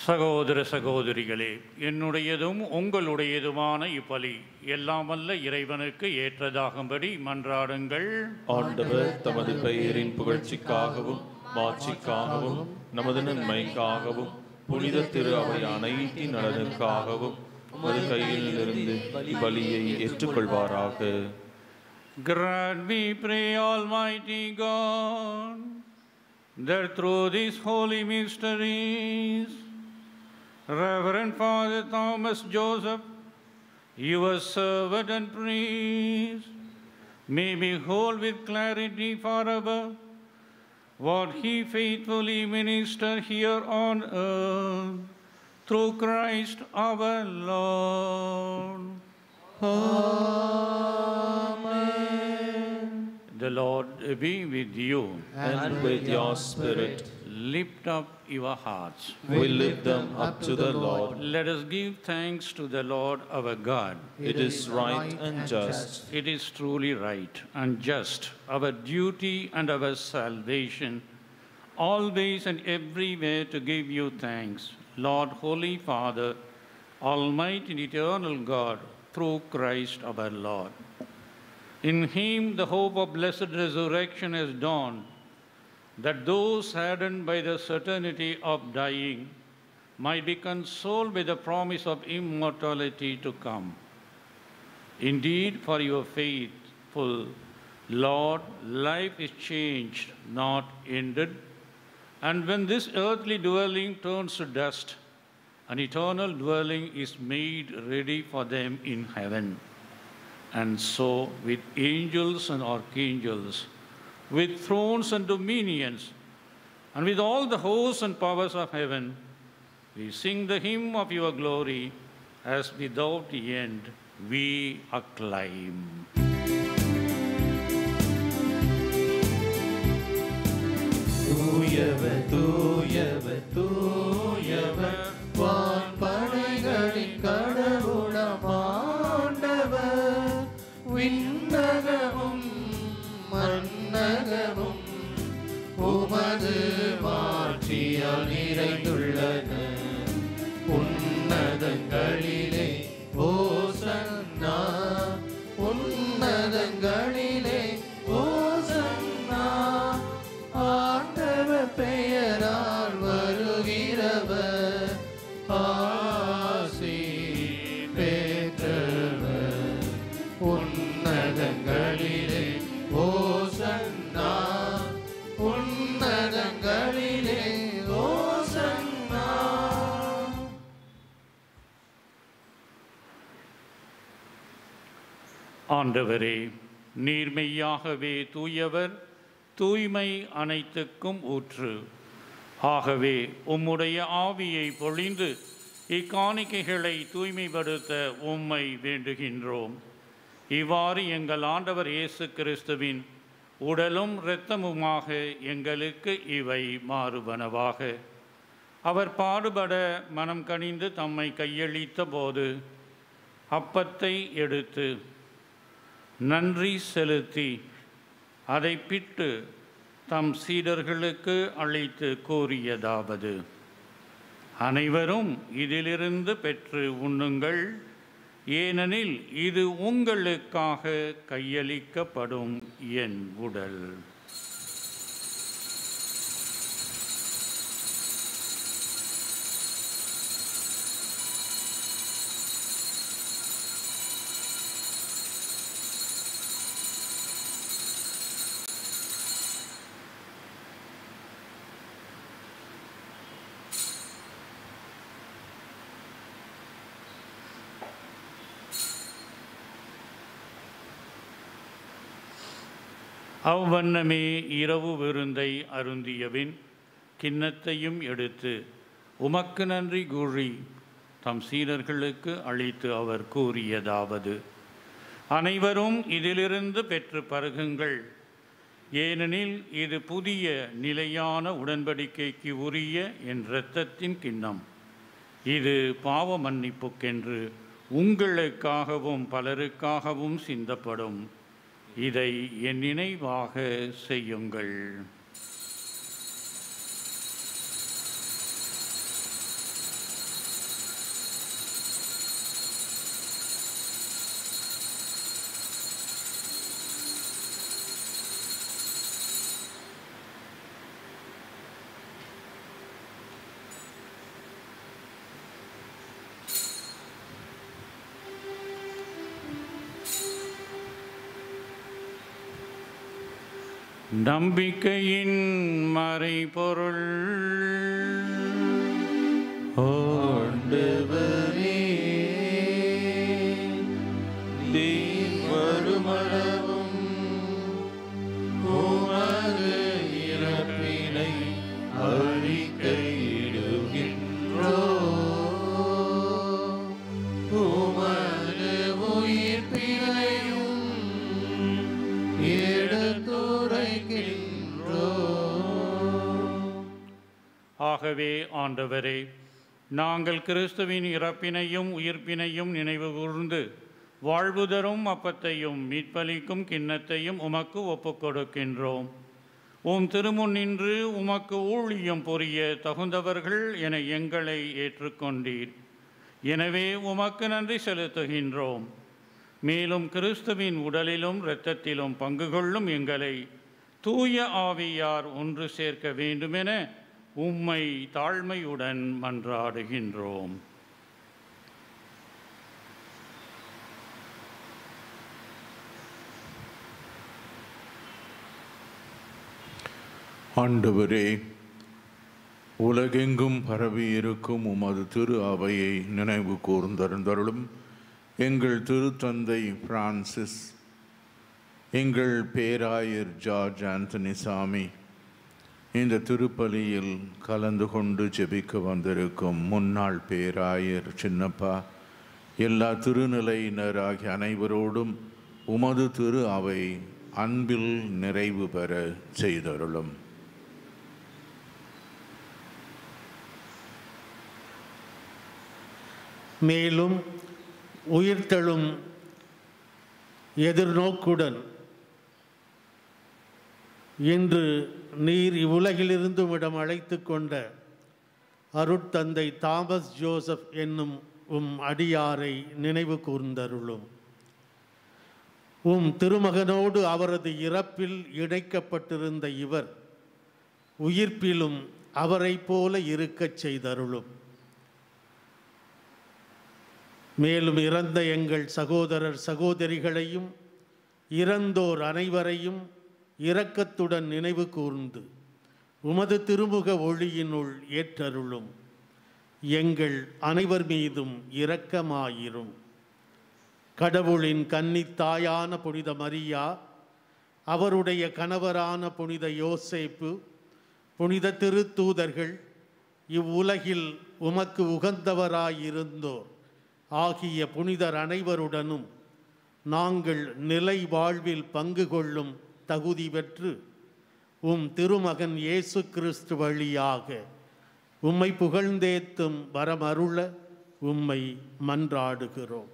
சகோதர சகோதரிகளே என்னுடையதும் உங்களுடையதுமான இப்பலி எல்லாம் வல்ல இறைவனுக்கு ஏற்றதாகும்படி மன்றாடுங்கள்.
ஆண்டவர் தமது பெயரின் புகழ்ச்சிக்காகவும் மாட்சிக்காகவும் நமது நன்மைக்காகவும் புனித திரு அவை அனைத்தின் நலனுக்காகவும் உமது கையில் இருந்து பலியை ஏற்றுக்கொள்வாராக.
Grant, we pray, Almighty God, that through these holy mysteries, Reverend Father Thomas Joseph, your servant and priest, may behold with clarity forever what he faithfully ministered here on earth through Christ our Lord. Amen. The Lord be with you.
And with your spirit.
Lift up your hearts.
We lift them up to the Lord.
Let us give thanks to the Lord our God.
It is right and just.
It is truly right and just, our duty and our salvation, always and everywhere to give you thanks, Lord, Holy Father, Almighty and eternal God, through Christ our Lord. In him the hope of blessed resurrection has dawned, that those saddened by the certainty of dying might be consoled by the promise of immortality to come. Indeed, for your faithful Lord, life is changed, not ended. And when this earthly dwelling turns to dust, an eternal dwelling is made ready for them in heaven. And so, with angels and archangels, with thrones and dominions, and with all the hosts and powers of heaven, we sing the hymn of your glory as without end we acclaim.
தூயவர் தூயவர் தூயவர் வான்படைகளின் கடவுளமாண்டவர் விண்ணகமும் Father.
ஆண்டவரே நீர்மையாகவே தூயவர் தூய்மை அனைத்துக்கும் ஊற்று. ஆகவே உம்முடைய ஆவியை பொழிந்து இக்காணிக்கைகளை தூய்மைப்படுத்த உம்மை வேண்டுகின்றோம். இவ்வாறு எங்கள் ஆண்டவர் இயேசு கிறிஸ்துவின் உடலும் இரத்தமுமாக எங்களுக்கு இவை மாறுபனவாக அவர் பாடுபட மனம் கனிந்து தம்மை கையளித்த போது அப்பத்தை எடுத்து நன்றி செலுத்தி அதை பிட்டு தம் சீடர்களுக்கு அழைத்து கூறியதாவது. அனைவரும் இதிலிருந்து பெற்று உண்ணுங்கள். ஏனெனில் இது உங்களுக்காக கையளிக்கப்படும் என் உடல். அவ்வண்ணமே இரவு விருந்தை அருந்தியபின் கிண்ணத்தையும் எடுத்து உமக்கு நன்றி கூறி தம் சீடர்களுக்கு அளித்து அவர் கூறியதாவது. அனைவரும் இதிலிருந்து பெற்று பருகுங்கள். ஏனெனில் இது புதிய நிலையான உடன்படிக்கைக்கு உரிய என் இரத்தத்தின் கிண்ணம். இது பாவ மன்னிப்புக்கென்று உங்களுக்காகவும் பலருக்காகவும் சிந்தப்படும். இதை என் நினைவாக செய்யுங்கள். நம்பிக்கையின் மறைபொருள். ஆகவே ஆண்டவரே. நாங்கள் கிறிஸ்துவின் இறப்பினையும் உயிர்ப்பினையும் நினைவு கூர்ந்து வாழ்வு தரும் அப்பத்தையும் மீட்பளிக்கும் கிண்ணத்தையும் உமக்கு ஒப்புக் கொடுக்கின்றோம் உம் திருமுன்னின்று உமக்கு ஊழியம் புரிய தகுந்தவர்கள் என எங்களை ஏற்றுக்கொண்டீர். எனவே உமக்கு நன்றி செலுத்துகின்றோம். மேலும் கிறிஸ்துவின் உடலிலும் இரத்தத்திலும் பங்கு கொள்ளும் எங்களை தூய ஆவியார் ஒன்று சேர்க்க வேண்டுமென உம்மை தாழ்மையுடன் மன்றாடுகின்றோம்.
ஆண்டவரே உலகெங்கும் பரவி இருக்கும் உமது திரு அவையை நினைவு கூர்ந்தருந்தருளும் எங்கள் திருத்தந்தை பிரான்சிஸ் எங்கள் பேராயர் ஜார்ஜ் ஆண்டனி சாமி இந்த திருப்பலியில் கலந்து கொண்டு ஜெபிக்க வந்திருக்கும் முன்னாள் பேராயர் சின்னப்பா எல்லா திருநிலையினர் ஆகிய அனைவரோடும் உமது திரு அவை அன்பில் நிறைவு பெற செய்தருளும்.
மேலும் உயிர்த்தெழும் எதிர்நோக்குடன் இன்று நீர் இவ்வுலகிலிருந்து உம்மிடம் அழைத்து கொண்ட அருட்தந்தை தாமஸ் ஜோசப் என்னும் உம் அடியாரை நினைவு கூர்ந்தருளும். உம் திருமகனோடு அவரது இறப்பில் இணைக்கப்பட்டிருந்த இவர் உயிர்ப்பிலும் அவரைப் போல இருக்கச் செய்தருளும். மேலும் இறந்த எங்கள் சகோதரர் சகோதரிகளையும் இறந்தோர் அனைவரையும் இரக்கத்துடன் நினைவு கூர்ந்து உமது திருமுக ஒளியினுள் ஏற்றருளும். எங்கள் அனைவர் மீதும் இரக்கமாயிரும். கடவுளின் கன்னித்தாயான புனித மரியா அவருடைய கணவரான புனித யோசேப்பு புனித திருத்தூதர்கள் இவ்வுலகில் உமக்கு உகந்தவராயிருந்தோர். ஆகிய புனிதர் அனைவருடனும் நாங்கள் நிலை வாழ்வில் பங்கு கொள்ளும் தகுதி பெற்று உம் திருமகன் இயேசு கிறிஸ்து வழியாக உம்மை புகழ்ந்தேத்தும் வரமருள உம்மை மன்றாடுகிறோம்.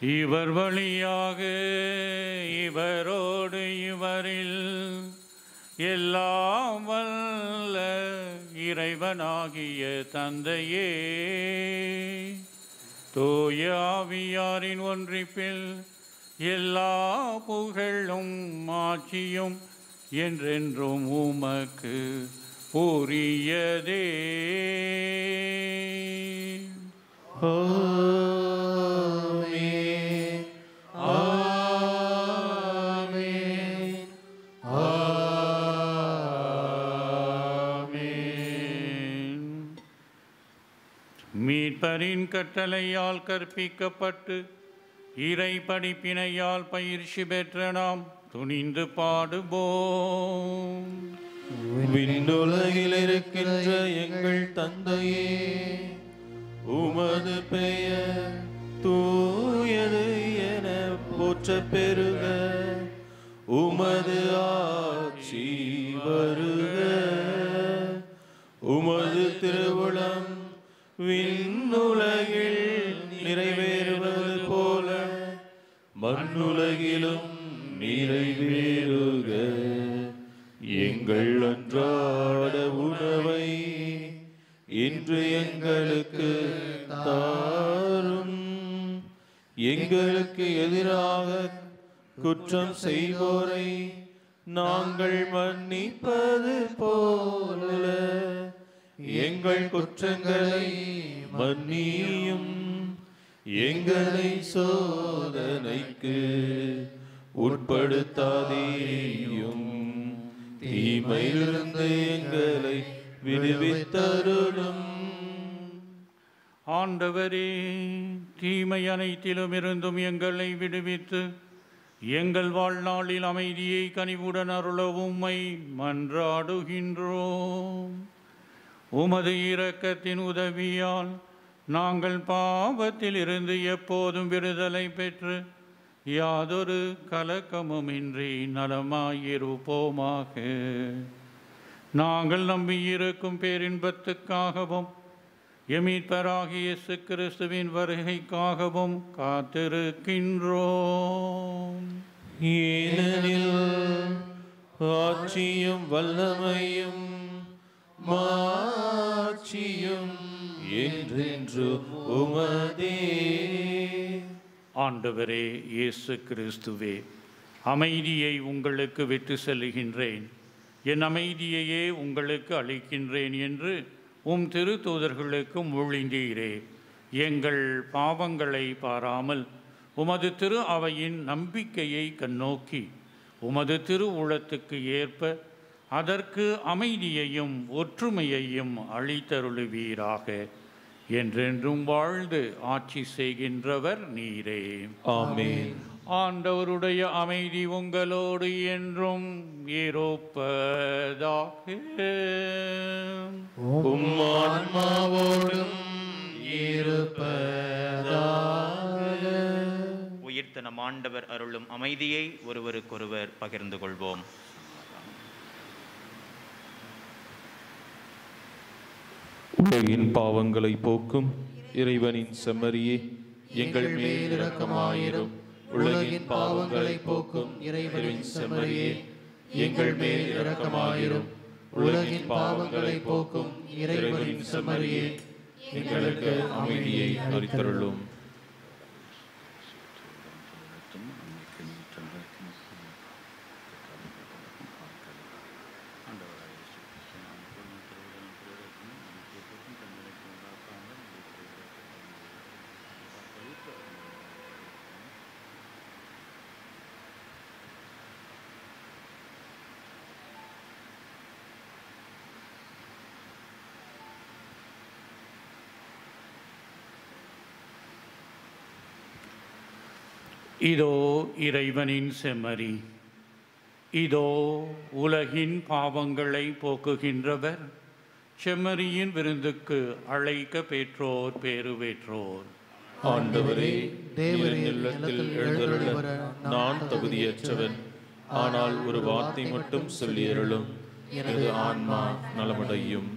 இவர் வழியாக இவரோடு இவரில் எல்லாம் வல்ல இறைவனாகிய தந்தையே தூய ஆவியாரின் ஒன்றிப்பில் எல்லா புகழும் ஆட்சியும் என்றென்றும் உமக்கு உரியதே
ஆமென். ஆ
மீட்பரின் கட்டளையால் கற்பிக்கப்பட்டு இறை படிப்பினையால் பயிற்சி பெற்ற நாம் துணிந்து பாடுபோம்
விண்ணுலகில் இருக்கின்ற எங்கள் தந்தையே உமது பெயர் தூயது என போற்ற பெருக உமது ஆட்சி வருக. உமது திருவுளம் விண்ணுலகில் நிறைவேறுவது போல மண்ணுலகிலும் நிறைவேறுக. எங்கள் அன்றாட உணவை இன்று எங்களுக்கு தாரும். எங்களுக்கு எதிராக குற்றம் செய்வோரை நாங்கள் மன்னிப்பது போல. எங்கள் குற்றங்களை மன்னியும். எங்களை சோதனைக்கு உட்படுத்தாதேயும். தீமையிலிருந்து எங்களை விடுவித்தருளும்.
ஆண்டவரே தீமை அனைத்திலும் இருந்தும் எங்களை விடுவித்து எங்கள் வாழ்நாளில் அமைதியை கனிவுடன் அருள உம்மை மன்றாடுகின்றோம். உமது இரக்கத்தின் உதவியால் நாங்கள் பாவத்தில் இருந்து எப்போதும் விடுதலை பெற்று யாதொரு கலக்கமுமின்றி நலமாயிருப்போமாக. நாங்கள் நம்பியிருக்கும் பேரின்பத்துக்காகவும் எமீட்பராகிய இயேசு கிறிஸ்துவின் வருகைக்காகவும் காத்திருக்கின்றோம்.
ஏனெனில் ஆட்சியும் வல்லமையும் மாட்சியும் என்றென்று உமதே.
ஆண்டவரே இயேசு கிறிஸ்துவே அமைதியை உங்களுக்கு விட்டு செல்லுகின்றேன். என் அமைதியையே உங்களுக்கு அளிக்கின்றேன் என்று உம் திருத்தூதர்களுக்கு மொழிந்தீரே எங்கள் பாவங்களை பாராமல் உமது திரு அவையின் நம்பிக்கையை கண்ணோக்கி உமது திரு உளத்துக்கு ஏற்ப அதற்கு அமைதியையும் ஒற்றுமையையும் அளித்தருளுவீராக. என்றென்றும் வாழ்ந்து ஆட்சி செய்கின்றவர் நீரே.
ஆமென்.
ஆண்டவருடைய அமைதி உங்களோடு என்றும் இருப்பதாக
உம் ஆன்மாவோடும் இருப்பதாக
உயிர்த்த நம் ஆண்டவர் அருளும் அமைதியை ஒருவருக்கொருவர் பகிர்ந்து கொள்வோம்.
உலகின் பாவங்களை போக்கும் இறைவனின் செம்மறியே எங்கள் மேல் இரக்கமாயிரும். உலகின் பாவங்களை போக்கும் இறைவனின் செம்மறியே எங்கள் மேல் இரக்கமாயிரும். உலகின் பாவங்களை போக்கும் இறைவனின் செம்மறியே எங்களுக்கு அமைதியை அளித்தருளும்.
இதோ இறைவனின் செம்மறி. இதோ உலகின் பாவங்களை போக்குகின்றவர். செம்மறியின் விருந்துக்கு அழைக்க பெற்றோர் பேரு பெற்றோர்
ஆண்டவரே இல்லத்தில் எழுந்தருள நான் தகுதியற்றவன். ஆனால் ஒரு வார்த்தை மட்டும் சொல்லி அருளும். எனது ஆன்மா நலமடையும்.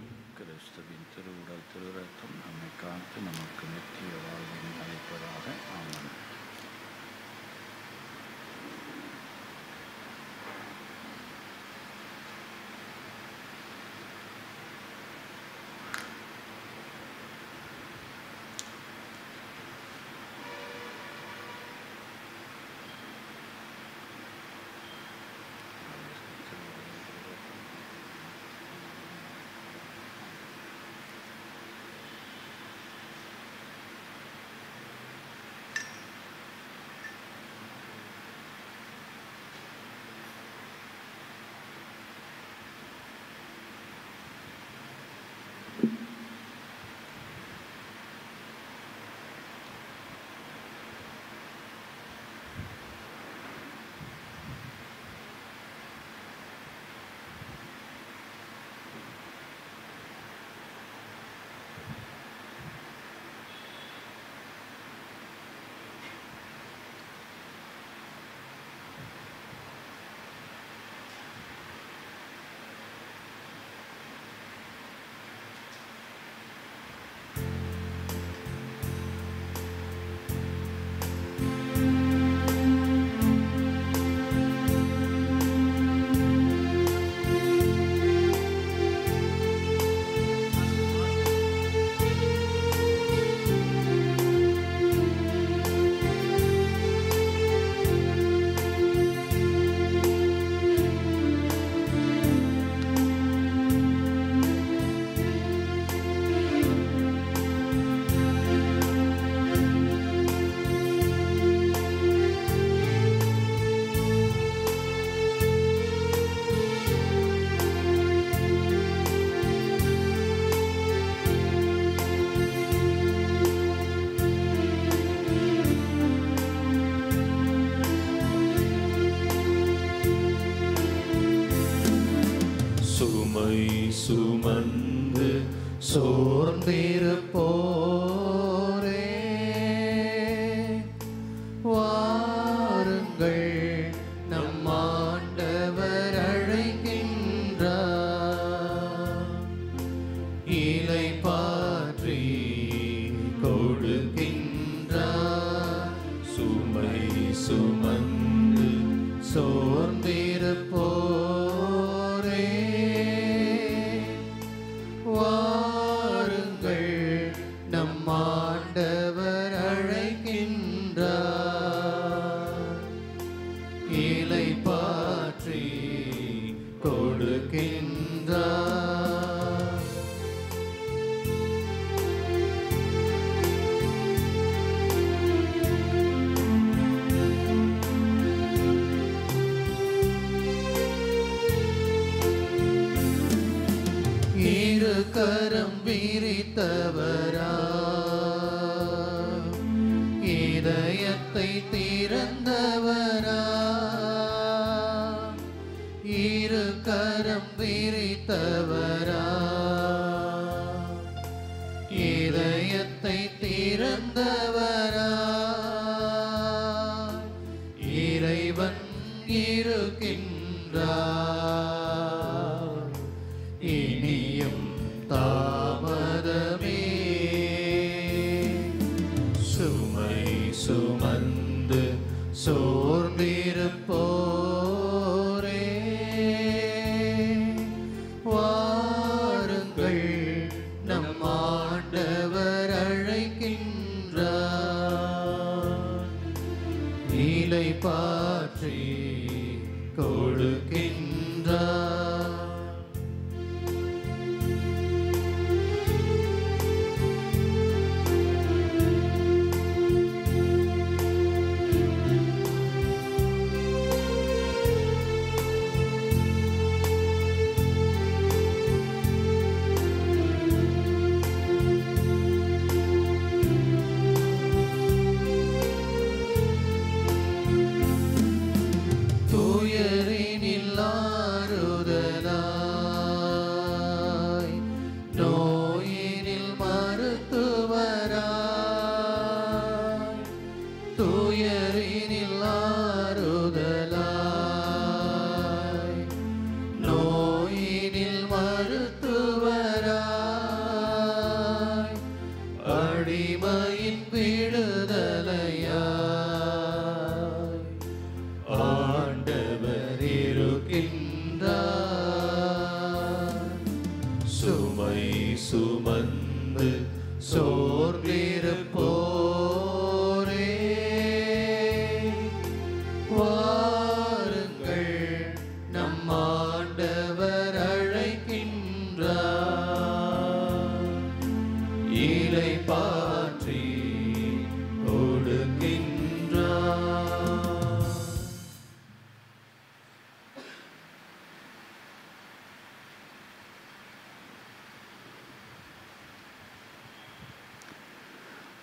சுமை சுமந்து சோர்ந்திருப்போ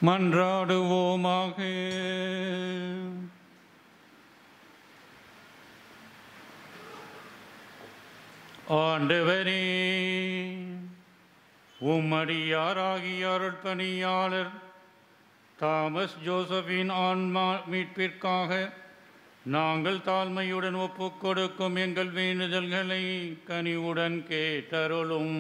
மன்றாடுவோமாக. ஆண்டவரே உம்மடியாராகிய அருட்பணியாளர் தாமஸ் ஜோசபின் ஆன்மா மீட்பிற்காக நாங்கள் தாழ்மையுடன் ஒப்புக்கொடுக்கும் எங்கள் வேண்டுதல்களை கனிவுடன் கேட்டருளும்.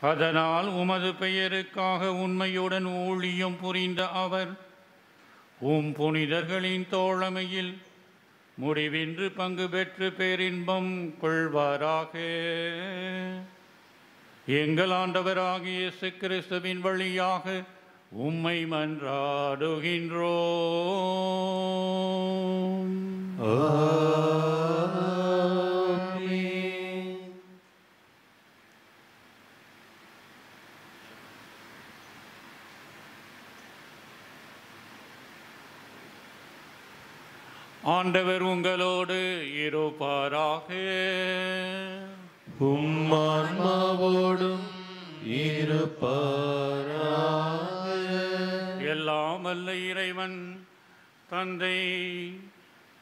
அதனால் உமது பெயருக்காக உண்மையுடன் ஊழியம் புரிந்த அவர் உம் புனிதர்களின் தோழமையில் முடிவின்றி பங்கு பெற்று பேரின்பம் கொள்வாராக. எங்கள் ஆண்டவராகிய இயேசு கிறிஸ்துவின் வழியாக உம்மை மன்றாடுகின்றோம். ஆண்டவர் உங்களோடு இருப்பாராக.
உம்மான்மாவோடும் இருப்பாராக.
எல்லாம் அல்ல இறைவன் தந்தை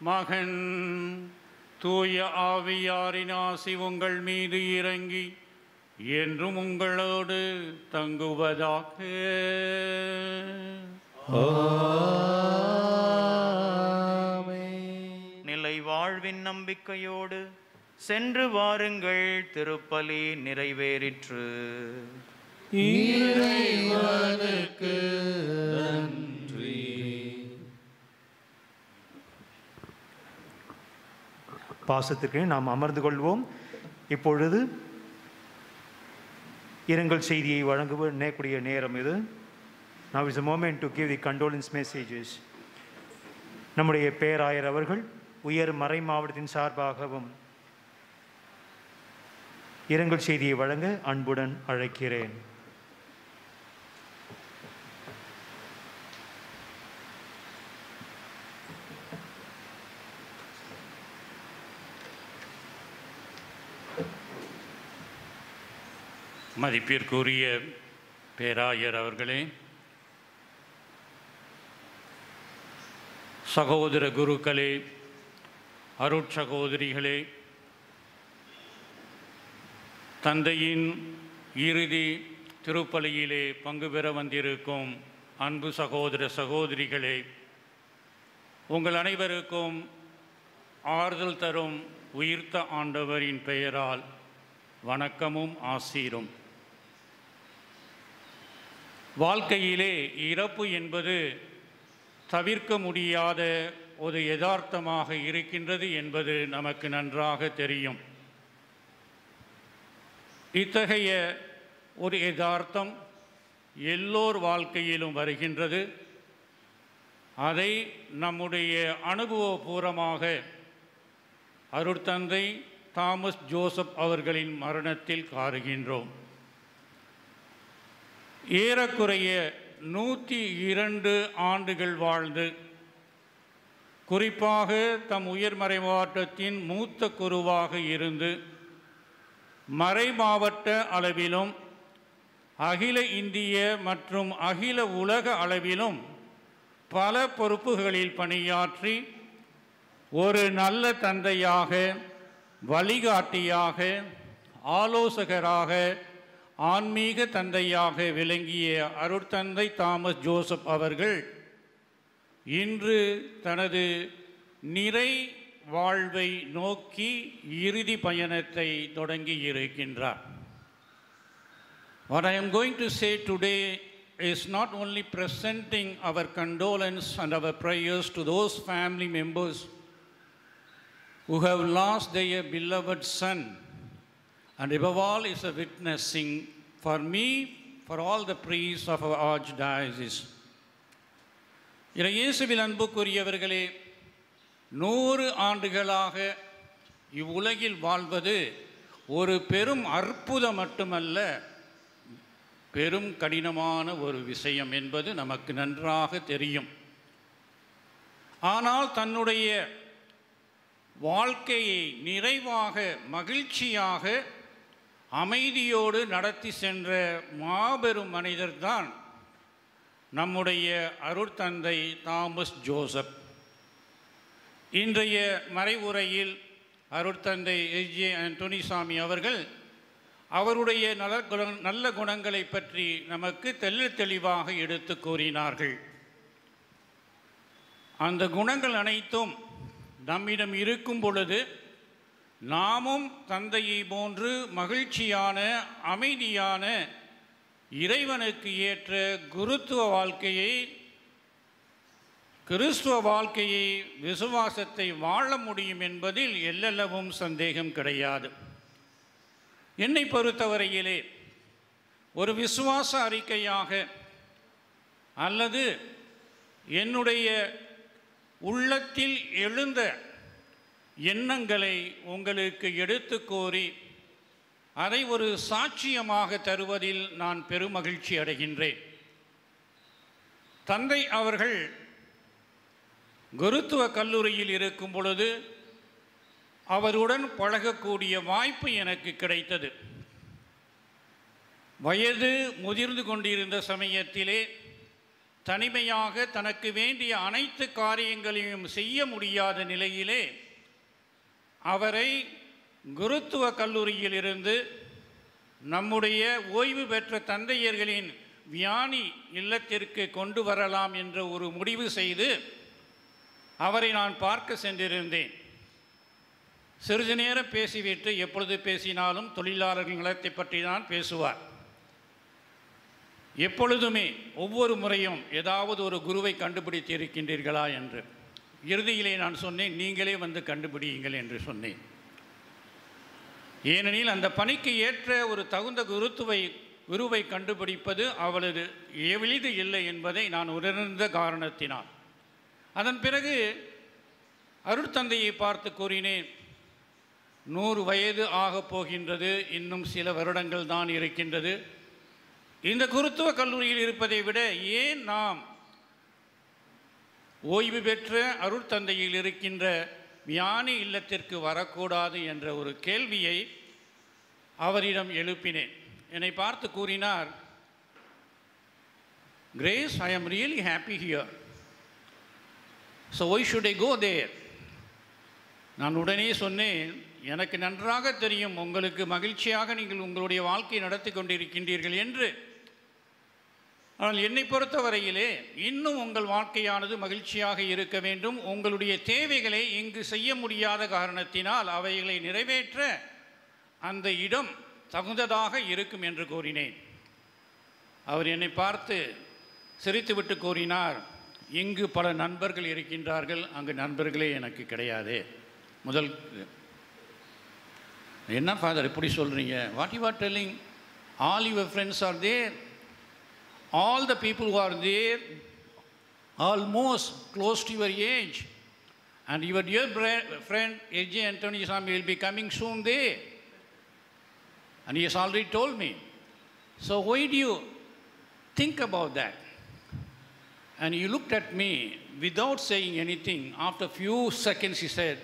மகன் தூய ஆவியாரின் ஆசி உங்கள் மீது இறங்கி என்றும் உங்களோடு தங்குவதாக.
நிலை வாழ்வின் நம்பிக்கையோடு சென்று வாருங்கள் திருப்பலி நிறைவேறிற்று.
பாசத்திற்கு நாம் அமர்ந்து கொள்வோம். இப்பொழுது இரங்கல் செய்தியை வழங்குவ நேக்கூடிய நேரம் இது. Now is a moment to give the condolence messages. நம்முடைய பேராயர் அவர்கள் உயர் மறை மாவட்டத்தின் சார்பாகவும் இரங்கல் செய்தியை வழங்க அன்புடன் அழைக்கிறேன்.
மதிப்பிற்குரிய பேராயர் அவர்களே சகோதர குருக்களே அருட்சகோதரிகளே தந்தையின் இறுதி திருப்பலியிலே பங்கு பெற வந்திருக்கும் அன்பு சகோதர சகோதரிகளே உங்கள் அனைவருக்கும் ஆறுதல் தரும் உயிர்த்த ஆண்டவரின் பெயரால் வணக்கமும் ஆசீரும். வாழ்க்கையிலே இறப்பு என்பது தவிர்க்க முடியாத ஒரு யதார்த்தமாக இருக்கின்றது என்பது நமக்கு நன்றாக தெரியும். இத்தகைய ஒரு யதார்த்தம் எல்லோர் வாழ்க்கையிலும் வருகின்றது. அதை நம்முடைய அனுபவபூர்வமாக அருட்தந்தை தாமஸ் ஜோசப் அவர்களின் மரணத்தில் காருகின்றோம் ஏறக்குறைய நூற்றி இரண்டு ஆண்டுகள் வாழ்ந்து குறிப்பாக தம் உயர் மறைமாவட்டத்தின் மூத்த குருவாக இருந்து மறை மாவட்ட அளவிலும் அகில இந்திய மற்றும் அகில உலக அளவிலும் பல பொறுப்புகளில் பணியாற்றி ஒரு நல்ல தந்தையாக வழிகாட்டியாக ஆலோசகராக ஆன்மீக தந்தையாக விளங்கிய அருட்தந்தை தாமஸ் ஜோசப் அவர்கள் இன்று தனது நிறை வாழ்வை நோக்கி இறுதி பயணத்தை தொடங்கி இருக்கின்றார் What I am going to say today is not only presenting our condolence and our prayers to those family members who have lost their beloved son, and above all is a witnessing for me, for all the priests of our archdiocese. இறை இயேசுவில் அன்புக்குரியவர்களே நூறு ஆண்டுகளாக இவ்வுலகில் வாழ்வது ஒரு பெரும் அற்புதம் மட்டுமல்ல பெரும் கடினமான ஒரு விஷயம் என்பது நமக்கு நன்றாக தெரியும். ஆனால் தன்னுடைய வாழ்க்கையை நிறைவாக மகிழ்ச்சியாக அமைதியோடு நடத்தி சென்ற மாபெரும் மனிதர்தான் நம்முடைய அருட்தந்தை தாமஸ் ஜோசப். இன்றைய மறைவுரையில் அருட்தந்தை எஸ் ஜே அந்தோனிசாமி அவர்கள் அவருடைய நல குண நல்ல குணங்களை பற்றி நமக்கு தெள்ள தெளிவாக எடுத்து கூறினார்கள். அந்த குணங்கள் அனைத்தும் நம்மிடம் இருக்கும் பொழுது நாமும் தந்தையை போன்று மகிழ்ச்சியான அமைதியான இறைவனுக்கு ஏற்ற குருத்துவ வாழ்க்கையை கிறிஸ்துவ வாழ்க்கையை விசுவாசத்தை வாழ முடியும் என்பதில் எல்லளவும் சந்தேகம் கிடையாது. என்னை பொறுத்தவரையிலே ஒரு விசுவாச அறிக்கையாக அல்லது என்னுடைய உள்ளத்தில் எழுந்த எண்ணங்களை உங்களுக்கு எடுத்து கோரி அதை ஒரு சாட்சியமாக தருவதில் நான் பெருமகிழ்ச்சி அடைகின்றேன். தந்தை அவர்கள் குருத்துவ கல்லூரியில் இருக்கும் பொழுது அவருடன் பழகக்கூடிய வாய்ப்பு எனக்கு கிடைத்தது. வயது முதிர்ந்து கொண்டிருந்த சமயத்திலே தனிமையாக தனக்கு வேண்டிய அனைத்து காரியங்களையும் செய்ய முடியாத நிலையிலே அவரை குருத்துவ கல்லூரியில் இருந்து நம்முடைய ஓய்வு பெற்ற தந்தையர்களின் வியானி இல்லத்திற்கு கொண்டு வரலாம் என்ற ஒரு முடிவு செய்து அவரை நான் பார்க்க சென்றிருந்தேன். சிறிது நேரம் பேசிவிட்டு எப்பொழுது பேசினாலும் தொழிலாளர்கள் நலத்தை பற்றி தான் பேசுவார். எப்பொழுதுமே ஒவ்வொரு முறையும் ஏதாவது ஒரு குருவை கண்டுபிடித்து இருக்கின்றீர்களா என்று. இறுதியிலே நான் சொன்னேன் நீங்களே வந்து கண்டுபிடியுங்கள் என்று சொன்னேன். ஏனெனில் அந்த பணிக்கு ஏற்ற ஒரு தகுந்த குருத்துவை குருவை கண்டுபிடிப்பது அவளது எளிது இல்லை என்பதை நான் உணர்ந்த காரணத்தினால். அதன் பிறகு அருட்தந்தையை பார்த்து கூறினேன் நூறு வயது ஆகப் போகின்றது இன்னும் சில வருடங்கள் தான் இருக்கின்றது. இந்த குருத்துவ கல்லூரியில் இருப்பதை விட ஏன் நாம் ஓய்வு பெற்ற அருட்தந்தையில் இருக்கின்ற ஞானி இல்லத்திற்கு வரக்கூடாது என்ற ஒரு கேள்வியை அவரிடம் எழுப்பினேன். என்னை பார்த்து கூறினார் Grace I am really happy here so why should I go there நான் உடனே சொன்னேன் எனக்கு நன்றாக தெரியும் உங்களுக்கு மகிழ்ச்சியாக நீங்கள் உங்களுடைய வாழ்க்கையை நடத்தி கொண்டிருக்கின்றீர்கள் என்று. ஆனால் என்னை பொறுத்தவரையிலே இன்னும் உங்கள் வாழ்க்கையானது மகிழ்ச்சியாக இருக்க வேண்டும். உங்களுடைய தேவைகளை இங்கு செய்ய முடியாத காரணத்தினால் அவைகளை நிறைவேற்ற அந்த இடம் தகுந்ததாக இருக்கும் என்று கூறினேன். அவர் என்னை பார்த்து சிரித்துவிட்டு கூறினார் இங்கு பல நண்பர்கள் இருக்கின்றார்கள். அங்கு நண்பர்களே எனக்கு கிடையாது. முதல் என்ன ஃபாதர் இப்படி சொல்கிறீங்க what you are telling all your friends are there all the people who are there, almost close to your age, and your dear friend A.J. Antony Swami will be coming soon there. And he has already told me. So why do you think about that? And he looked at me without saying anything. After a few seconds, he said,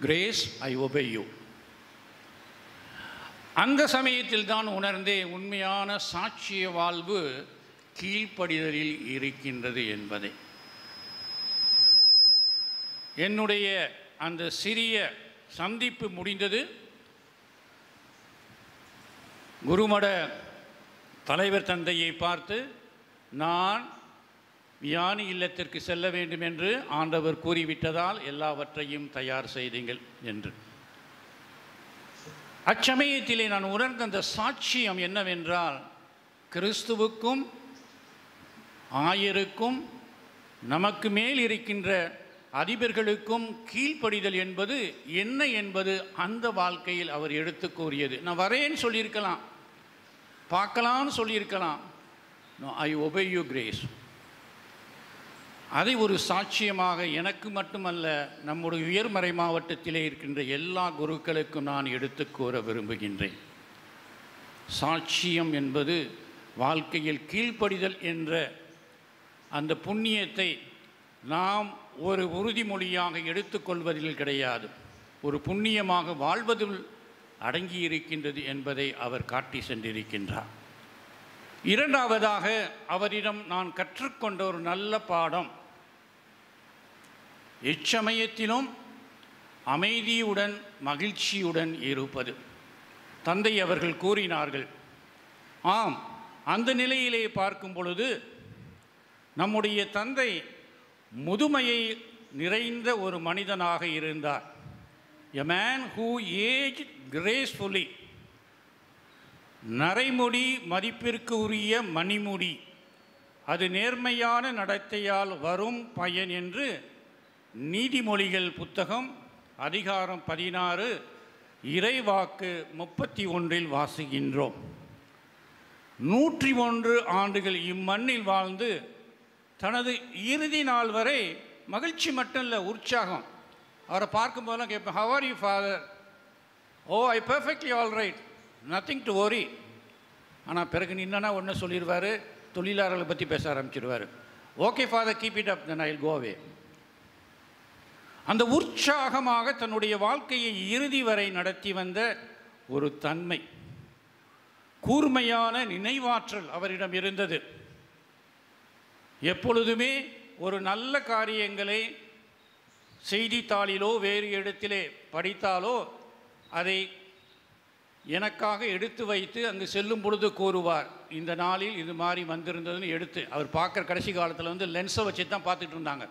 Grace, I obey you. அந்த சமயத்தில் தான் உணர்ந்தே உண்மையான சாட்சிய வாழ்வு கீழ்ப்படிதலில் இருக்கின்றது என்பதை. என்னுடைய அந்த சிறிய சந்திப்பு முடிந்தது. குருமட தலைவர் தந்தையை பார்த்து நான் வியானி இல்லத்திற்கு செல்ல வேண்டும் என்று ஆண்டவர் கூறிவிட்டதால் எல்லாவற்றையும் தயார் செய்தீங்கள் என்று. அச்சமயத்திலே நான் உணர்ந்த அந்த சாட்சியம் என்னவென்றால் கிறிஸ்துவுக்கும் ஆயருக்கும் நமக்கு மேல் இருக்கின்ற அதிபர்களுக்கும் கீழ்ப்படிதல் என்பது என்ன என்பது அந்த வாழ்க்கையில் அவர் எடுத்து கூறியது. நான் வரேன்னு சொல்லியிருக்கலாம். பார்க்கலாம்னு சொல்லியிருக்கலாம். ஐ ஒபே யூ கிரேஸ் அதை ஒரு சாட்சியமாக எனக்கு மட்டுமல்ல நம்முடைய உயர்மறை மாவட்டத்திலே இருக்கின்ற எல்லா குருக்களுக்கும் நான் எடுத்து கூற விரும்புகின்றேன். சாட்சியம் என்பது வாழ்க்கையில் கீழ்ப்படிதல் என்ற அந்த புண்ணியத்தை நாம் ஒரு உறுதிமொழியாக எடுத்துக்கொள்வதில் கிடையாது. ஒரு புண்ணியமாக வாழ்வதில் அடங்கி இருக்கின்றது என்பதை அவர் காட்டி சென்றிருக்கின்றார். இரண்டாவதாக அவரிடம் நான் கற்றுக்கொண்ட ஒரு நல்ல பாடம். எச்சமயத்திலும் அமைதியுடன் மகிழ்ச்சியுடன் இருப்பது. தந்தை அவர்கள் கூறினார்கள் ஆம் அந்த நிலையிலே பார்க்கும் பொழுது நம்முடைய தந்தை முதுமையை நிறைந்த ஒரு மனிதனாக இருந்தார். A man who age gracefully நரைமுடி மதிப்பிற்கு உரிய மணிமுடி. அது நேர்மையான நடத்தையால் வரும் பயன் என்று நீதிமொழிகள் புத்தகம் அதிகாரம் பதினாறு இறைவாக்கு முப்பத்தி ஒன்றில் வாசுகின்றோம் நூற்றி ஒன்று ஆண்டுகள் இம்மண்ணில் வாழ்ந்து தனது இறுதி நாள் வரை மகிழ்ச்சி மட்டும் இல்லை உற்சாகம். அவரை பார்க்கும்போதெல்லாம் கேட்பேன் how are you father oh I perfectly all right nothing to worry ஆனால் பிறகு நின்னா ஒன்று சொல்லிடுவார் தொழிலாளர்களை பற்றி பேச ஆரம்பிச்சிடுவார் okay father keep it up then I go away அந்த உற்சாகமாக தன்னுடைய வாழ்க்கையை இறுதி வரை நடத்தி வந்த ஒரு தன்மை. கூர்மையான நினைவாற்றல் அவரிடம் இருந்தது. எப்பொழுதுமே ஒரு நல்ல காரியங்களை செய்தித்தாளிலோ வேறு இடத்திலே படித்தாலோ அதை எனக்காக எடுத்து வைத்து அங்கு செல்லும் பொழுது கூறுவார் இந்த நாளில் இது மாதிரி வந்திருந்ததுன்னு எடுத்து அவர் பார்க்குற கடைசி காலத்தில் வந்து லென்ஸை வச்சு தான் பார்த்துட்டு இருந்தாங்க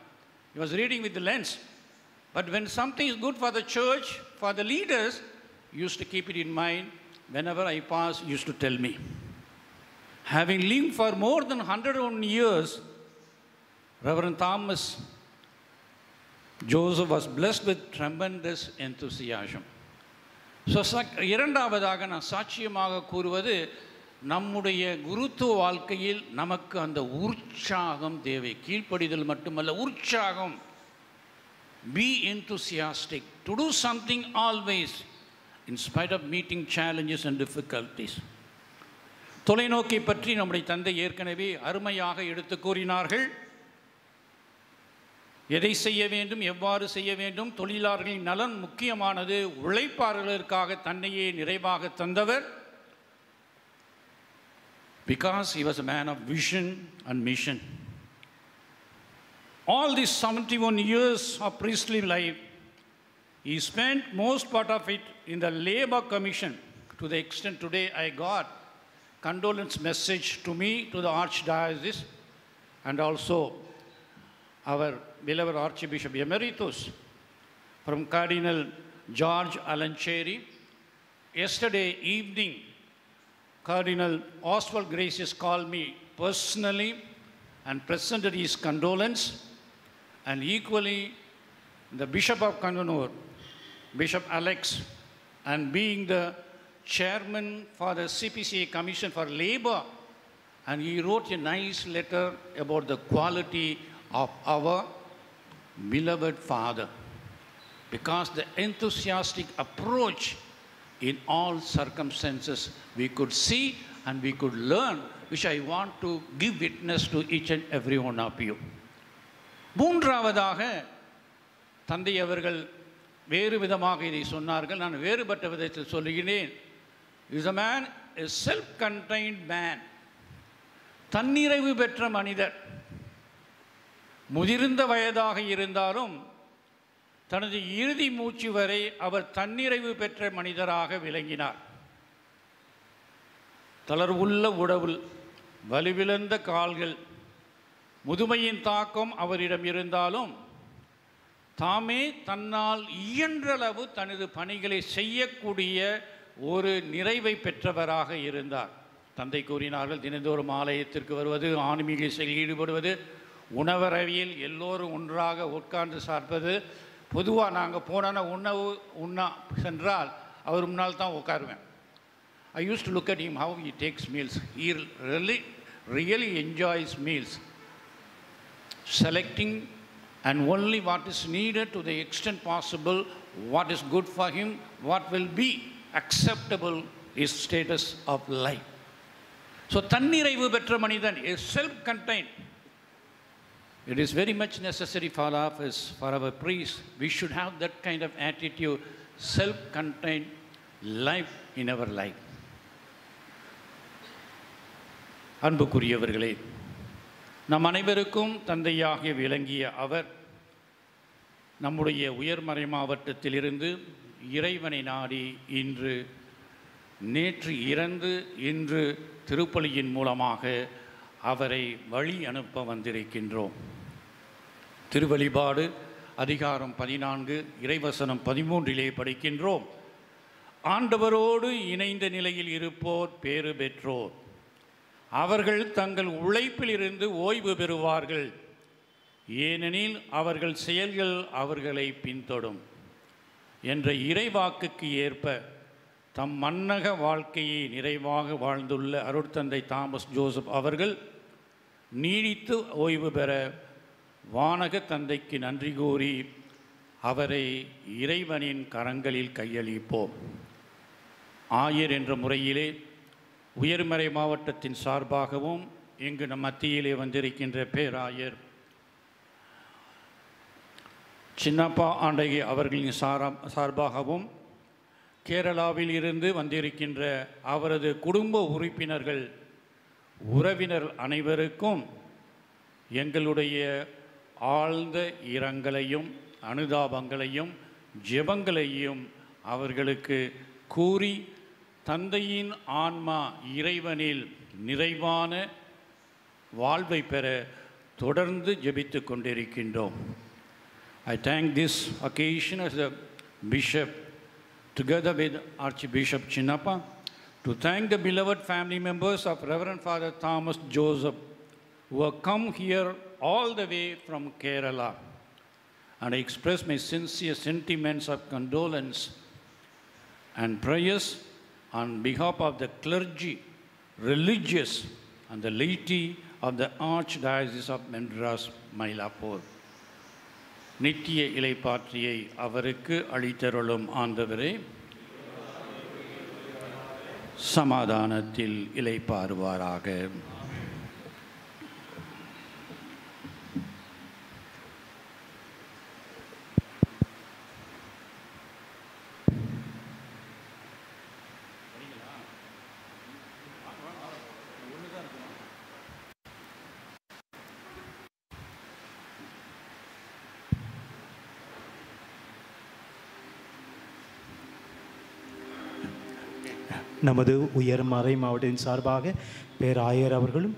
he was reading with lens but when something is good for the church for the leaders used to keep it in mind whenever I pass used to tell me having living for more than hundred one years reverend Thomas Joseph was blessed with tremendous enthusiasm so such இரண்டாவதாக நான் சாட்சியமாக கூறுவது நம்முடைய குருத்துவ வாழ்க்கையில் நமக்கு அந்த உற்சாகம் தேவை. கீழ்ப்படிதல் மட்டுமல்ல உற்சாகம். Be enthusiastic. To do something always in spite of meeting challenges and difficulties தொலைநோக்கி பற்றி நம்முடைய தந்தை ஏற்கனவே அருமையாக எடுத்து கூறினார்கள். எதை செய்ய வேண்டும் எவ்வாறு செய்ய வேண்டும் தொழிலாளர்களின் நலன் முக்கியமானது உழைப்பாளர்களுக்காக தன்னையே நிறைவாக தந்தவர் because he was a man of vision and mission. All these 71 years of priestly life, he spent most part of it in the labor commission to the extent today I got condolence message to me to the archdiocese and also our beloved Archbishop Emeritus from Cardinal George Alancheri. Yesterday evening, Cardinal Oswald Gracious called me personally and presented his condolence, and equally the Bishop of Kanganur, Bishop Alex, and being the chairman for the CPCA Commission for Labor, and he wrote a nice letter about the quality of our beloved Father. Because the enthusiastic approach in all circumstances we could see and we could learn, which I want to give witness to each and every one of you. மூன்றாவதாக தந்தை அவர்கள் வேறு விதமாக இதை சொன்னார்கள் நான் வேறுபட்ட விதத்தில் சொல்லுகிறேன் is a man is self contained man தன்னிறைவு பெற்ற மனிதர் முதிர்ந்த வயதாக இருந்தாலும் தனது இறுதி மூச்சு வரை அவர் தன்னிறைவு பெற்ற மனிதராக விளங்கினார். தளர்வுள்ள உடவுள் வலுவிழந்த கால்கள் முதுமையின் தாக்கம் அவரிடம் இருந்தாலும் தாமே தன்னால் இயன்றளவு தனது பணிகளை செய்யக்கூடிய ஒரு நிறைவை பெற்றவராக இருந்தார். தந்தை கூறினார்கள் தினந்தோறும் ஆலயத்திற்கு வருவது ஆன்மீக இசையில் ஈடுபடுவது உணவறையில் எல்லோரும் ஒன்றாக உட்கார்ந்து சாப்பிடுவது பொதுவாக நாங்கள் போனோன்னா உணவு உண்ணா சென்றால் அவர் முன்னால் தான் உட்காருவேன் I used to look at him how he takes meals he really really enjoys meals selecting and only what is needed to the extent possible, what is good for him, what will be acceptable is status of life. So, தன்னிறைவு பெற்ற மனிதன் is self contain It is very much necessary for us, for our priests. We should have that kind of attitude, self-contained life in our life. அன்புக்குரியவர்களே நம் அனைவருக்கும் தந்தையாக விளங்கிய அவர் நம்முடைய உயர்மறை மாவட்டத்திலிருந்து இறைவனை நாடி இன்று நேற்று இறந்து இன்று திருப்பலியின் மூலமாக அவரை வழி அனுப்ப வந்திருக்கின்றோம் திருவழிபாடு அதிகாரம் பதினான்கு இறைவசனம் பதிமூன்றிலே படிக்கின்றோம். ஆண்டவரோடு இணைந்த நிலையில் இருப்போர் பேறு பெற்றோர். அவர்கள் தங்கள் உழைப்பிலிருந்து ஓய்வு பெறுவார்கள். ஏனெனில் அவர்கள் செயல்கள் அவர்களை பின்தொடும். என்ற இறைவாக்குக்கு ஏற்ப தம் மன்னக வாழ்க்கையை நிறைவாக வாழ்ந்துள்ள அருட்தந்தை தாமஸ் ஜோசப் அவர்கள் நீடித்து ஓய்வு பெற வானக தந்தைக்கு நன்றி கூறி அவரை இறைவனின் கரங்களில் கையளிப்போம். ஆயர் என்ற முறையிலே உயர்மறை மாவட்டத்தின் சார்பாகவும் இங்கு நம் மத்தியிலே வந்திருக்கின்ற பேராயர் சின்னப்பா ஆண்டகி அவர்களின் சாரா சார்பாகவும் கேரளாவில் இருந்து வந்திருக்கின்ற அவரது குடும்ப உறுப்பினர்கள் உறவினர் அனைவருக்கும் எங்களுடைய ஆழ்ந்த இரங்கலையும் அனுதாபங்களையும் ஜெபங்களையும் அவர்களுக்கு கூறி தந்தையின் ஆன்மா இறைவனில் நிறைவான வாழ்வை பெற தொடர்ந்து ஜெபித்து கொண்டிருக்கின்றோம் I thank this occasion as the bishop together with archbishop Chinnappa to thank the bereaved family members of reverend father Thomas Joseph who come here all the way from Kerala. And I express my sincere sentiments of condolence and prayers on behalf of the clergy, religious, and the laity of the Archdiocese of Madras, Mylapore. நித்திய இலைப்பாற்றியை அவருக்கு அளித்தருளும் ஆண்டவரே சமாதானத்தில் இலைப்பாருவாராக
நமது உயர் மறை மாவட்டத்தின் சார்பாக பேராயர் அவர்களும்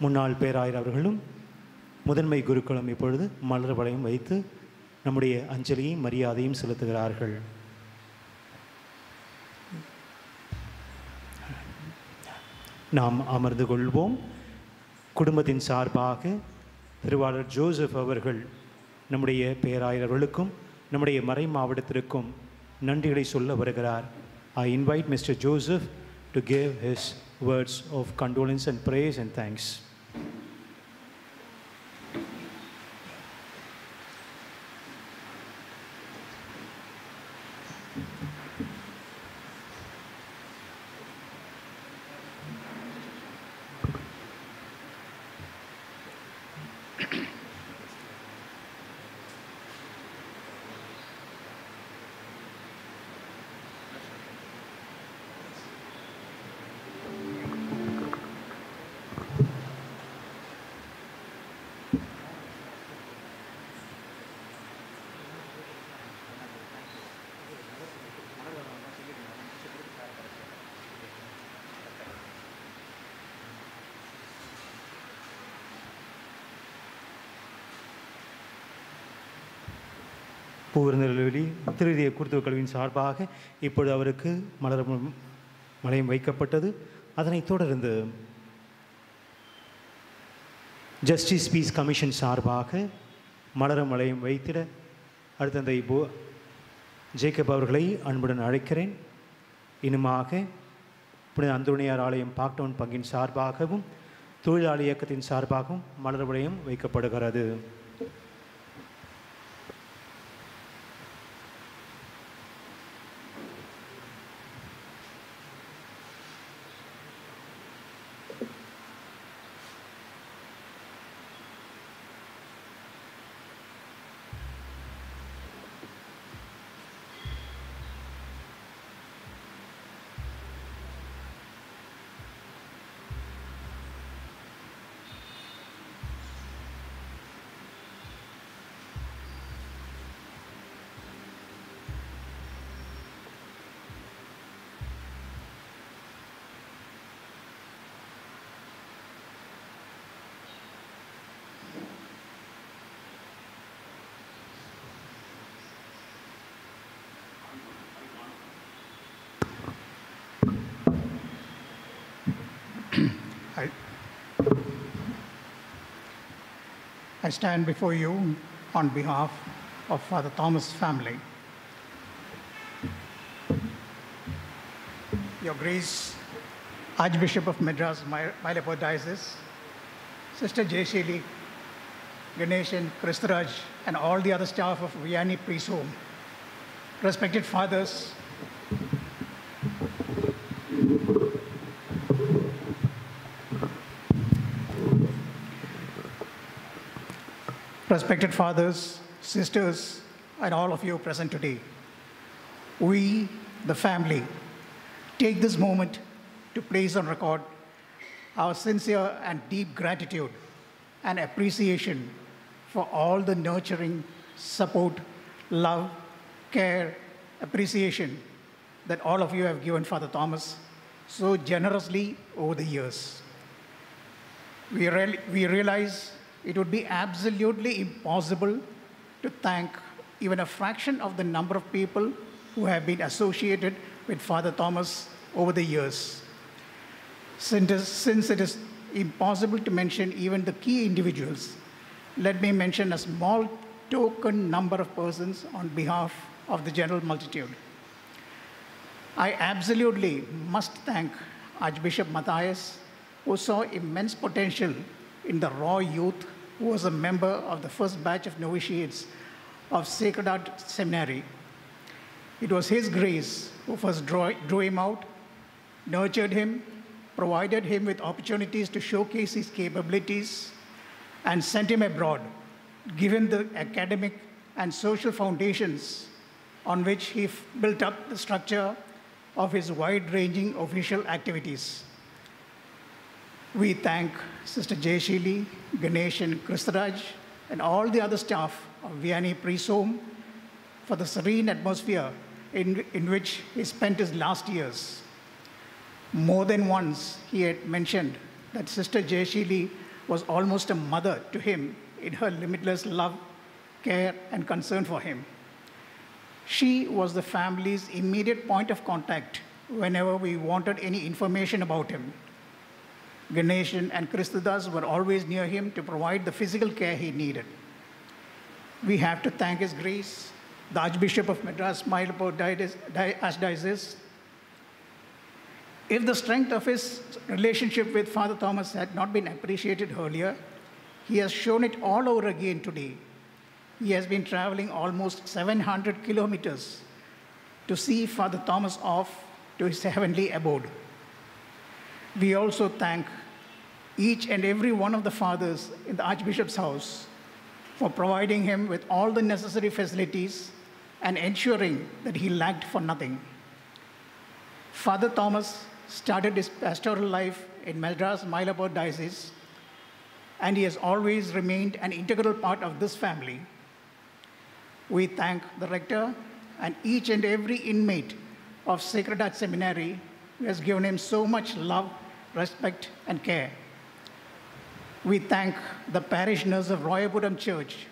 முன்னாள் பேராயர் அவர்களும் முதன்மை குருக்களும் இப்பொழுது மலர் வளையம் வைத்து நம்முடைய அஞ்சலியும் மரியாதையும் செலுத்துகிறார்கள். நாம் அமர்ந்து கொள்வோம். குடும்பத்தின் சார்பாக திருவாளர் ஜோசப் அவர்கள் நம்முடைய பேராயர்களுக்கும் நம்முடைய மறை மாவட்டத்திற்கும் நன்றிகளை சொல்ல வருகிறார். I invite Mr. Joseph to give his words of condolence and praise and thanks. பூவிருந்தி திருதிய குருத்துவ கல்வியின் சார்பாக இப்பொழுது அவருக்கு மலர் மலையம் வைக்கப்பட்டது. அதனைத் தொடர்ந்து ஜஸ்டிஸ் பீஸ் கமிஷன் சார்பாக மலர மலையம் வைத்திட அடுத்த அந்த போ ஜேக்கப் அவர்களை அன்புடன் அழைக்கிறேன். இனிமாக புனித அந்தோணியார் ஆலயம் பாக்டவுன் பங்கின் சார்பாகவும் தொழிலாளி இயக்கத்தின் சார்பாகவும் மலர் வளையம் வைக்கப்படுகிறது.
I stand before you on behalf of Father Thomas' family. Your Grace, Archbishop of Madras, My- Mylapore Diocese, Sister J. Sheli, Ganeshan, Kristaraj, and all the other staff of Vianney Priest Home, respected fathers, respected fathers, sisters, and all of you present today. We, the family, take this moment to place on record our sincere and deep gratitude and appreciation for all the nurturing, support, love, care, appreciation that all of you have given Father Thomas so generously over the years. We, real- we realize it would be absolutely impossible to thank even a fraction of the number of people who have been associated with Father Thomas over the years. Since it is, impossible to mention even the key individuals, let me mention a small token number of persons on behalf of the general multitude. I absolutely must thank Archbishop Matthias, who saw immense potential in the raw youth who was a member of the first batch of novitiates of Sacred Heart Seminary. It was his grace who first drew, drew him out, nurtured him, provided him with opportunities to showcase his capabilities, and sent him abroad, given the academic and social foundations on which he built up the structure of his wide ranging official activities. We thank Sister Jay Shili, Ganesh, and Kristaraj, and all the other staff of Vianney Priest Home for the serene atmosphere in, in which he spent his last years. More than once, he had mentioned that Sister Jay Shili was almost a mother to him in her limitless love, care, and concern for him. She was the family's immediate point of contact whenever we wanted any information about him. Ganeshan and Kristudas were always near him to provide the physical care he needed. We have to thank His Grace, the Archbishop of Madras, Mylapore Diocese- Archdiocese. If the strength of his relationship with Father Thomas had not been appreciated earlier, he has shown it all over again today. He has been traveling almost 700 kilometers to see Father Thomas off to his heavenly abode. We also thank each and every one of the fathers in the Archbishop's house for providing him with all the necessary facilities and ensuring that he lacked for nothing. Father Thomas started his pastoral life in Madras, Mylapore Diocese, and he has always remained an integral part of this family. We thank the rector and each and every inmate of Sacred Heart Seminary who has given him so much love, respect, and care. We thank the parishioners of Royapuram Church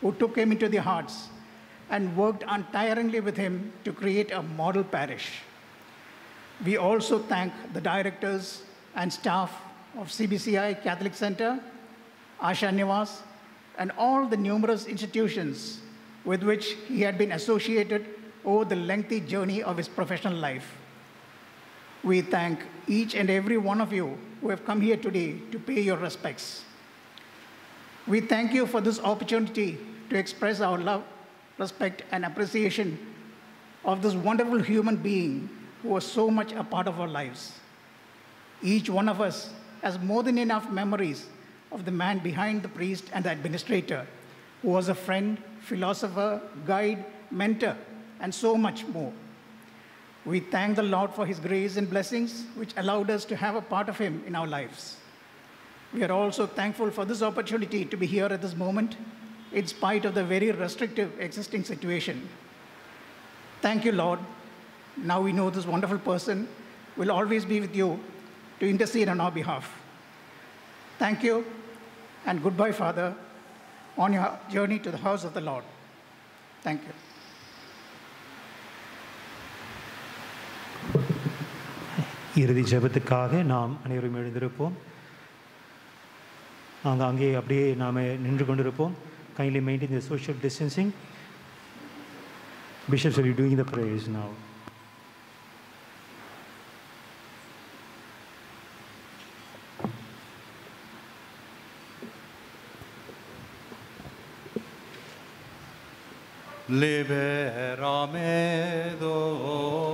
who took him into their hearts and worked untiringly with him to create a model parish. We also thank the directors and staff of CBCI Catholic Center, Asha Nivas, and all the numerous institutions with which he had been associated over the lengthy journey of his professional life. We thank each and every one of you who have come here today to pay your respects. We thank you for this opportunity to express our love, respect, and appreciation of this wonderful human being who was so much a part of our lives. Each one of us has more than enough memories of the man behind the priest and the administrator, who was a friend, philosopher, guide, mentor, and so much more. We thank the Lord for his grace and blessings, which allowed us to have a part of him in our lives. We are also thankful for this opportunity to be here at this moment, in spite of the very restrictive existing situation. Thank you, Lord. Now we know this wonderful person will always be with you to intercede on our behalf. Thank you, and goodbye, Father, on your journey to the house of the Lord. Thank you.
இறுதி ஜெபத்துக்காக நாம் அனைவரும் எழுந்திருப்போம். நாங்கள் அங்கே அப்படியே நாம் நின்று கொண்டிருப்போம். Kindly maintain the social distancing bishops will be doing the prayers now?
Liberame Domine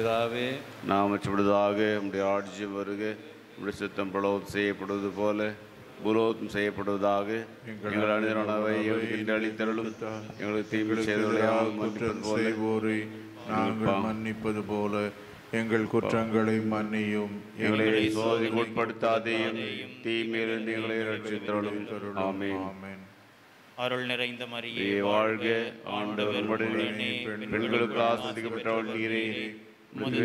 பிதாவே
நாமச்சுடுவதாக உம்முடைய ஆட்சியம் வருக உம்முடைய சித்தம் பலவம் செய்யப்படுவது போல புலோகம் செய்யப்படுவதாக எங்கள் அணிதனவை எங்களுக்கு அளித்தருளும் போல.
செய்வோரை நாங்கள் மன்னிப்பது போல.
எங்கள் குற்றங்களை மன்னியும்
எங்களை சோதனைக்கு உட்படுத்தாதேயும் தீமையிலிருந்து எங்களை ரட்சித்தருளும். ஆமென்.
அருள் நிறைந்த மரியே
வாழ்க. ஆண்டவர் பெண்களுக்கு ஆசிரியப்பட்டவள் நீரே.
முது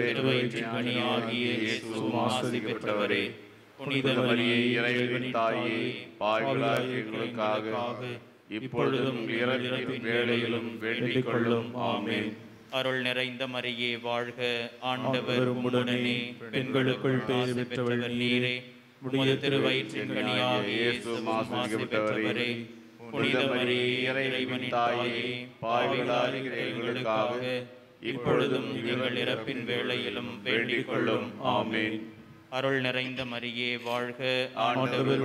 புனித மரியே
தாயே பாவிகளாக எங்களுக்காக இப்பொழுதும் இறப்பின் வேண்டிக் கொள்ளும்
அருள் நிறைந்த மரியே வாழ்க ஆண்டவர் உம்முடனே. பெண்களுக்குள் பேறு பெற்றவள் நீரே உமது திருவயிற்றின் கனியாகிய புனித மரியே இறைவனின் தாயே பாவிகளாக எங்களுக்காக இப்பொழுதும் எங்கள் இறப்பின் வேளையிலும் வேண்டிக் கொள்ளும் ஆமென். அருள் நிறைந்த மரியே வாழ்க. ஆண்டவர்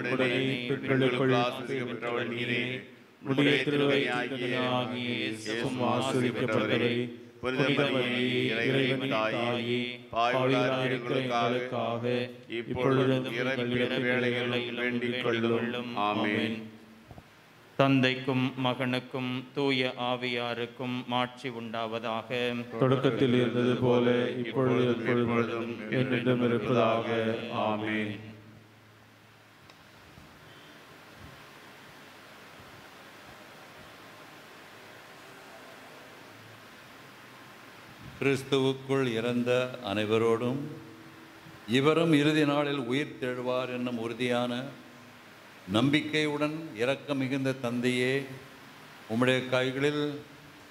இப்பொழுதும் வேண்டிக் கொள்ளும் ஆமென். தந்தைக்கும் மகனுக்கும் தூய ஆவியாருக்கும் மாட்சி உண்டாவதாக.
தொடக்கத்தில் இருந்தது போல இப்பொழுது என்னிடம் இருப்பதாக. ஆமென்.
கிறிஸ்துவுக்குள் இறந்த அனைவரோடும் இவரும் இறுதி நாளில் உயிர் தெழுவார் என்னும் உறுதியான நம்பிக்கையுடன் இரக்கம் மிகுந்த தந்தையே உம்முடைய கைகளில்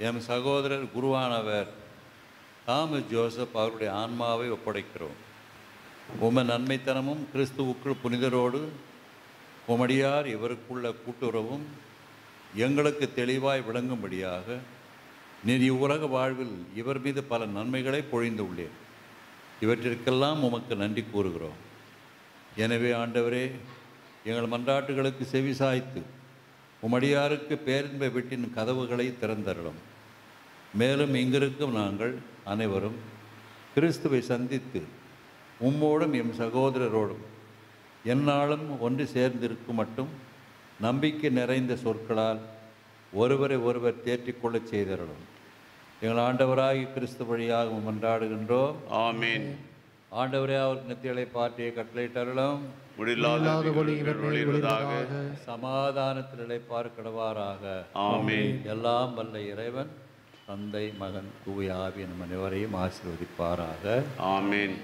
எம் சகோதரர் குருவானவர் தாமஸ் ஜோசப் அவருடைய ஆன்மாவை ஒப்படைக்கிறோம். உம நன்மைத்தனமும் கிறிஸ்துவுக்குள் புனிதரோடு உமடியார் இவருக்குள்ள கூட்டுறவும் எங்களுக்கு தெளிவாய் விளங்கும்படியாக நீர் இவ்வுலக வாழ்வில் இவர் மீது பல நன்மைகளை பொழிந்துள்ளேன் இவற்றிற்கெல்லாம் உமக்கு நன்றி கூறுகிறோம். எனவே ஆண்டவரே எங்கள் மன்றாட்டுகளுக்கு செவி சாய்த்து உமடியாருக்கு பேரின்ப வீட்டின் கதவுகளை திறந்தருளும். மேலும் இங்கிருக்கும் நாங்கள் அனைவரும் கிறிஸ்துவை சந்தித்து உம்மோடும் எம் சகோதரரோடும் எந்நாளும் ஒன்று சேர்ந்திருக்கும் மட்டும் நம்பிக்கை நிறைந்த சொற்களால் ஒருவரை ஒருவர் தேற்றிக்கொள்ளச் செய்தருளும். எங்கள் ஆண்டவராகி கிறிஸ்து வழியாக மன்றாடுகின்றோம்.
ஆமீன்.
ஆண்டவரே அவருக்கு நித்தியலை பாட்டியை கட்டளையிட்டருளும். சமாதானத்தில் இழைப்பார் கிடவாராக
ஆமென்.
எல்லாம் வல்ல இறைவன் தந்தை மகன் ஆவி நம் அனைவரையும் ஆசீர்வதிப்பாராக
ஆமீன்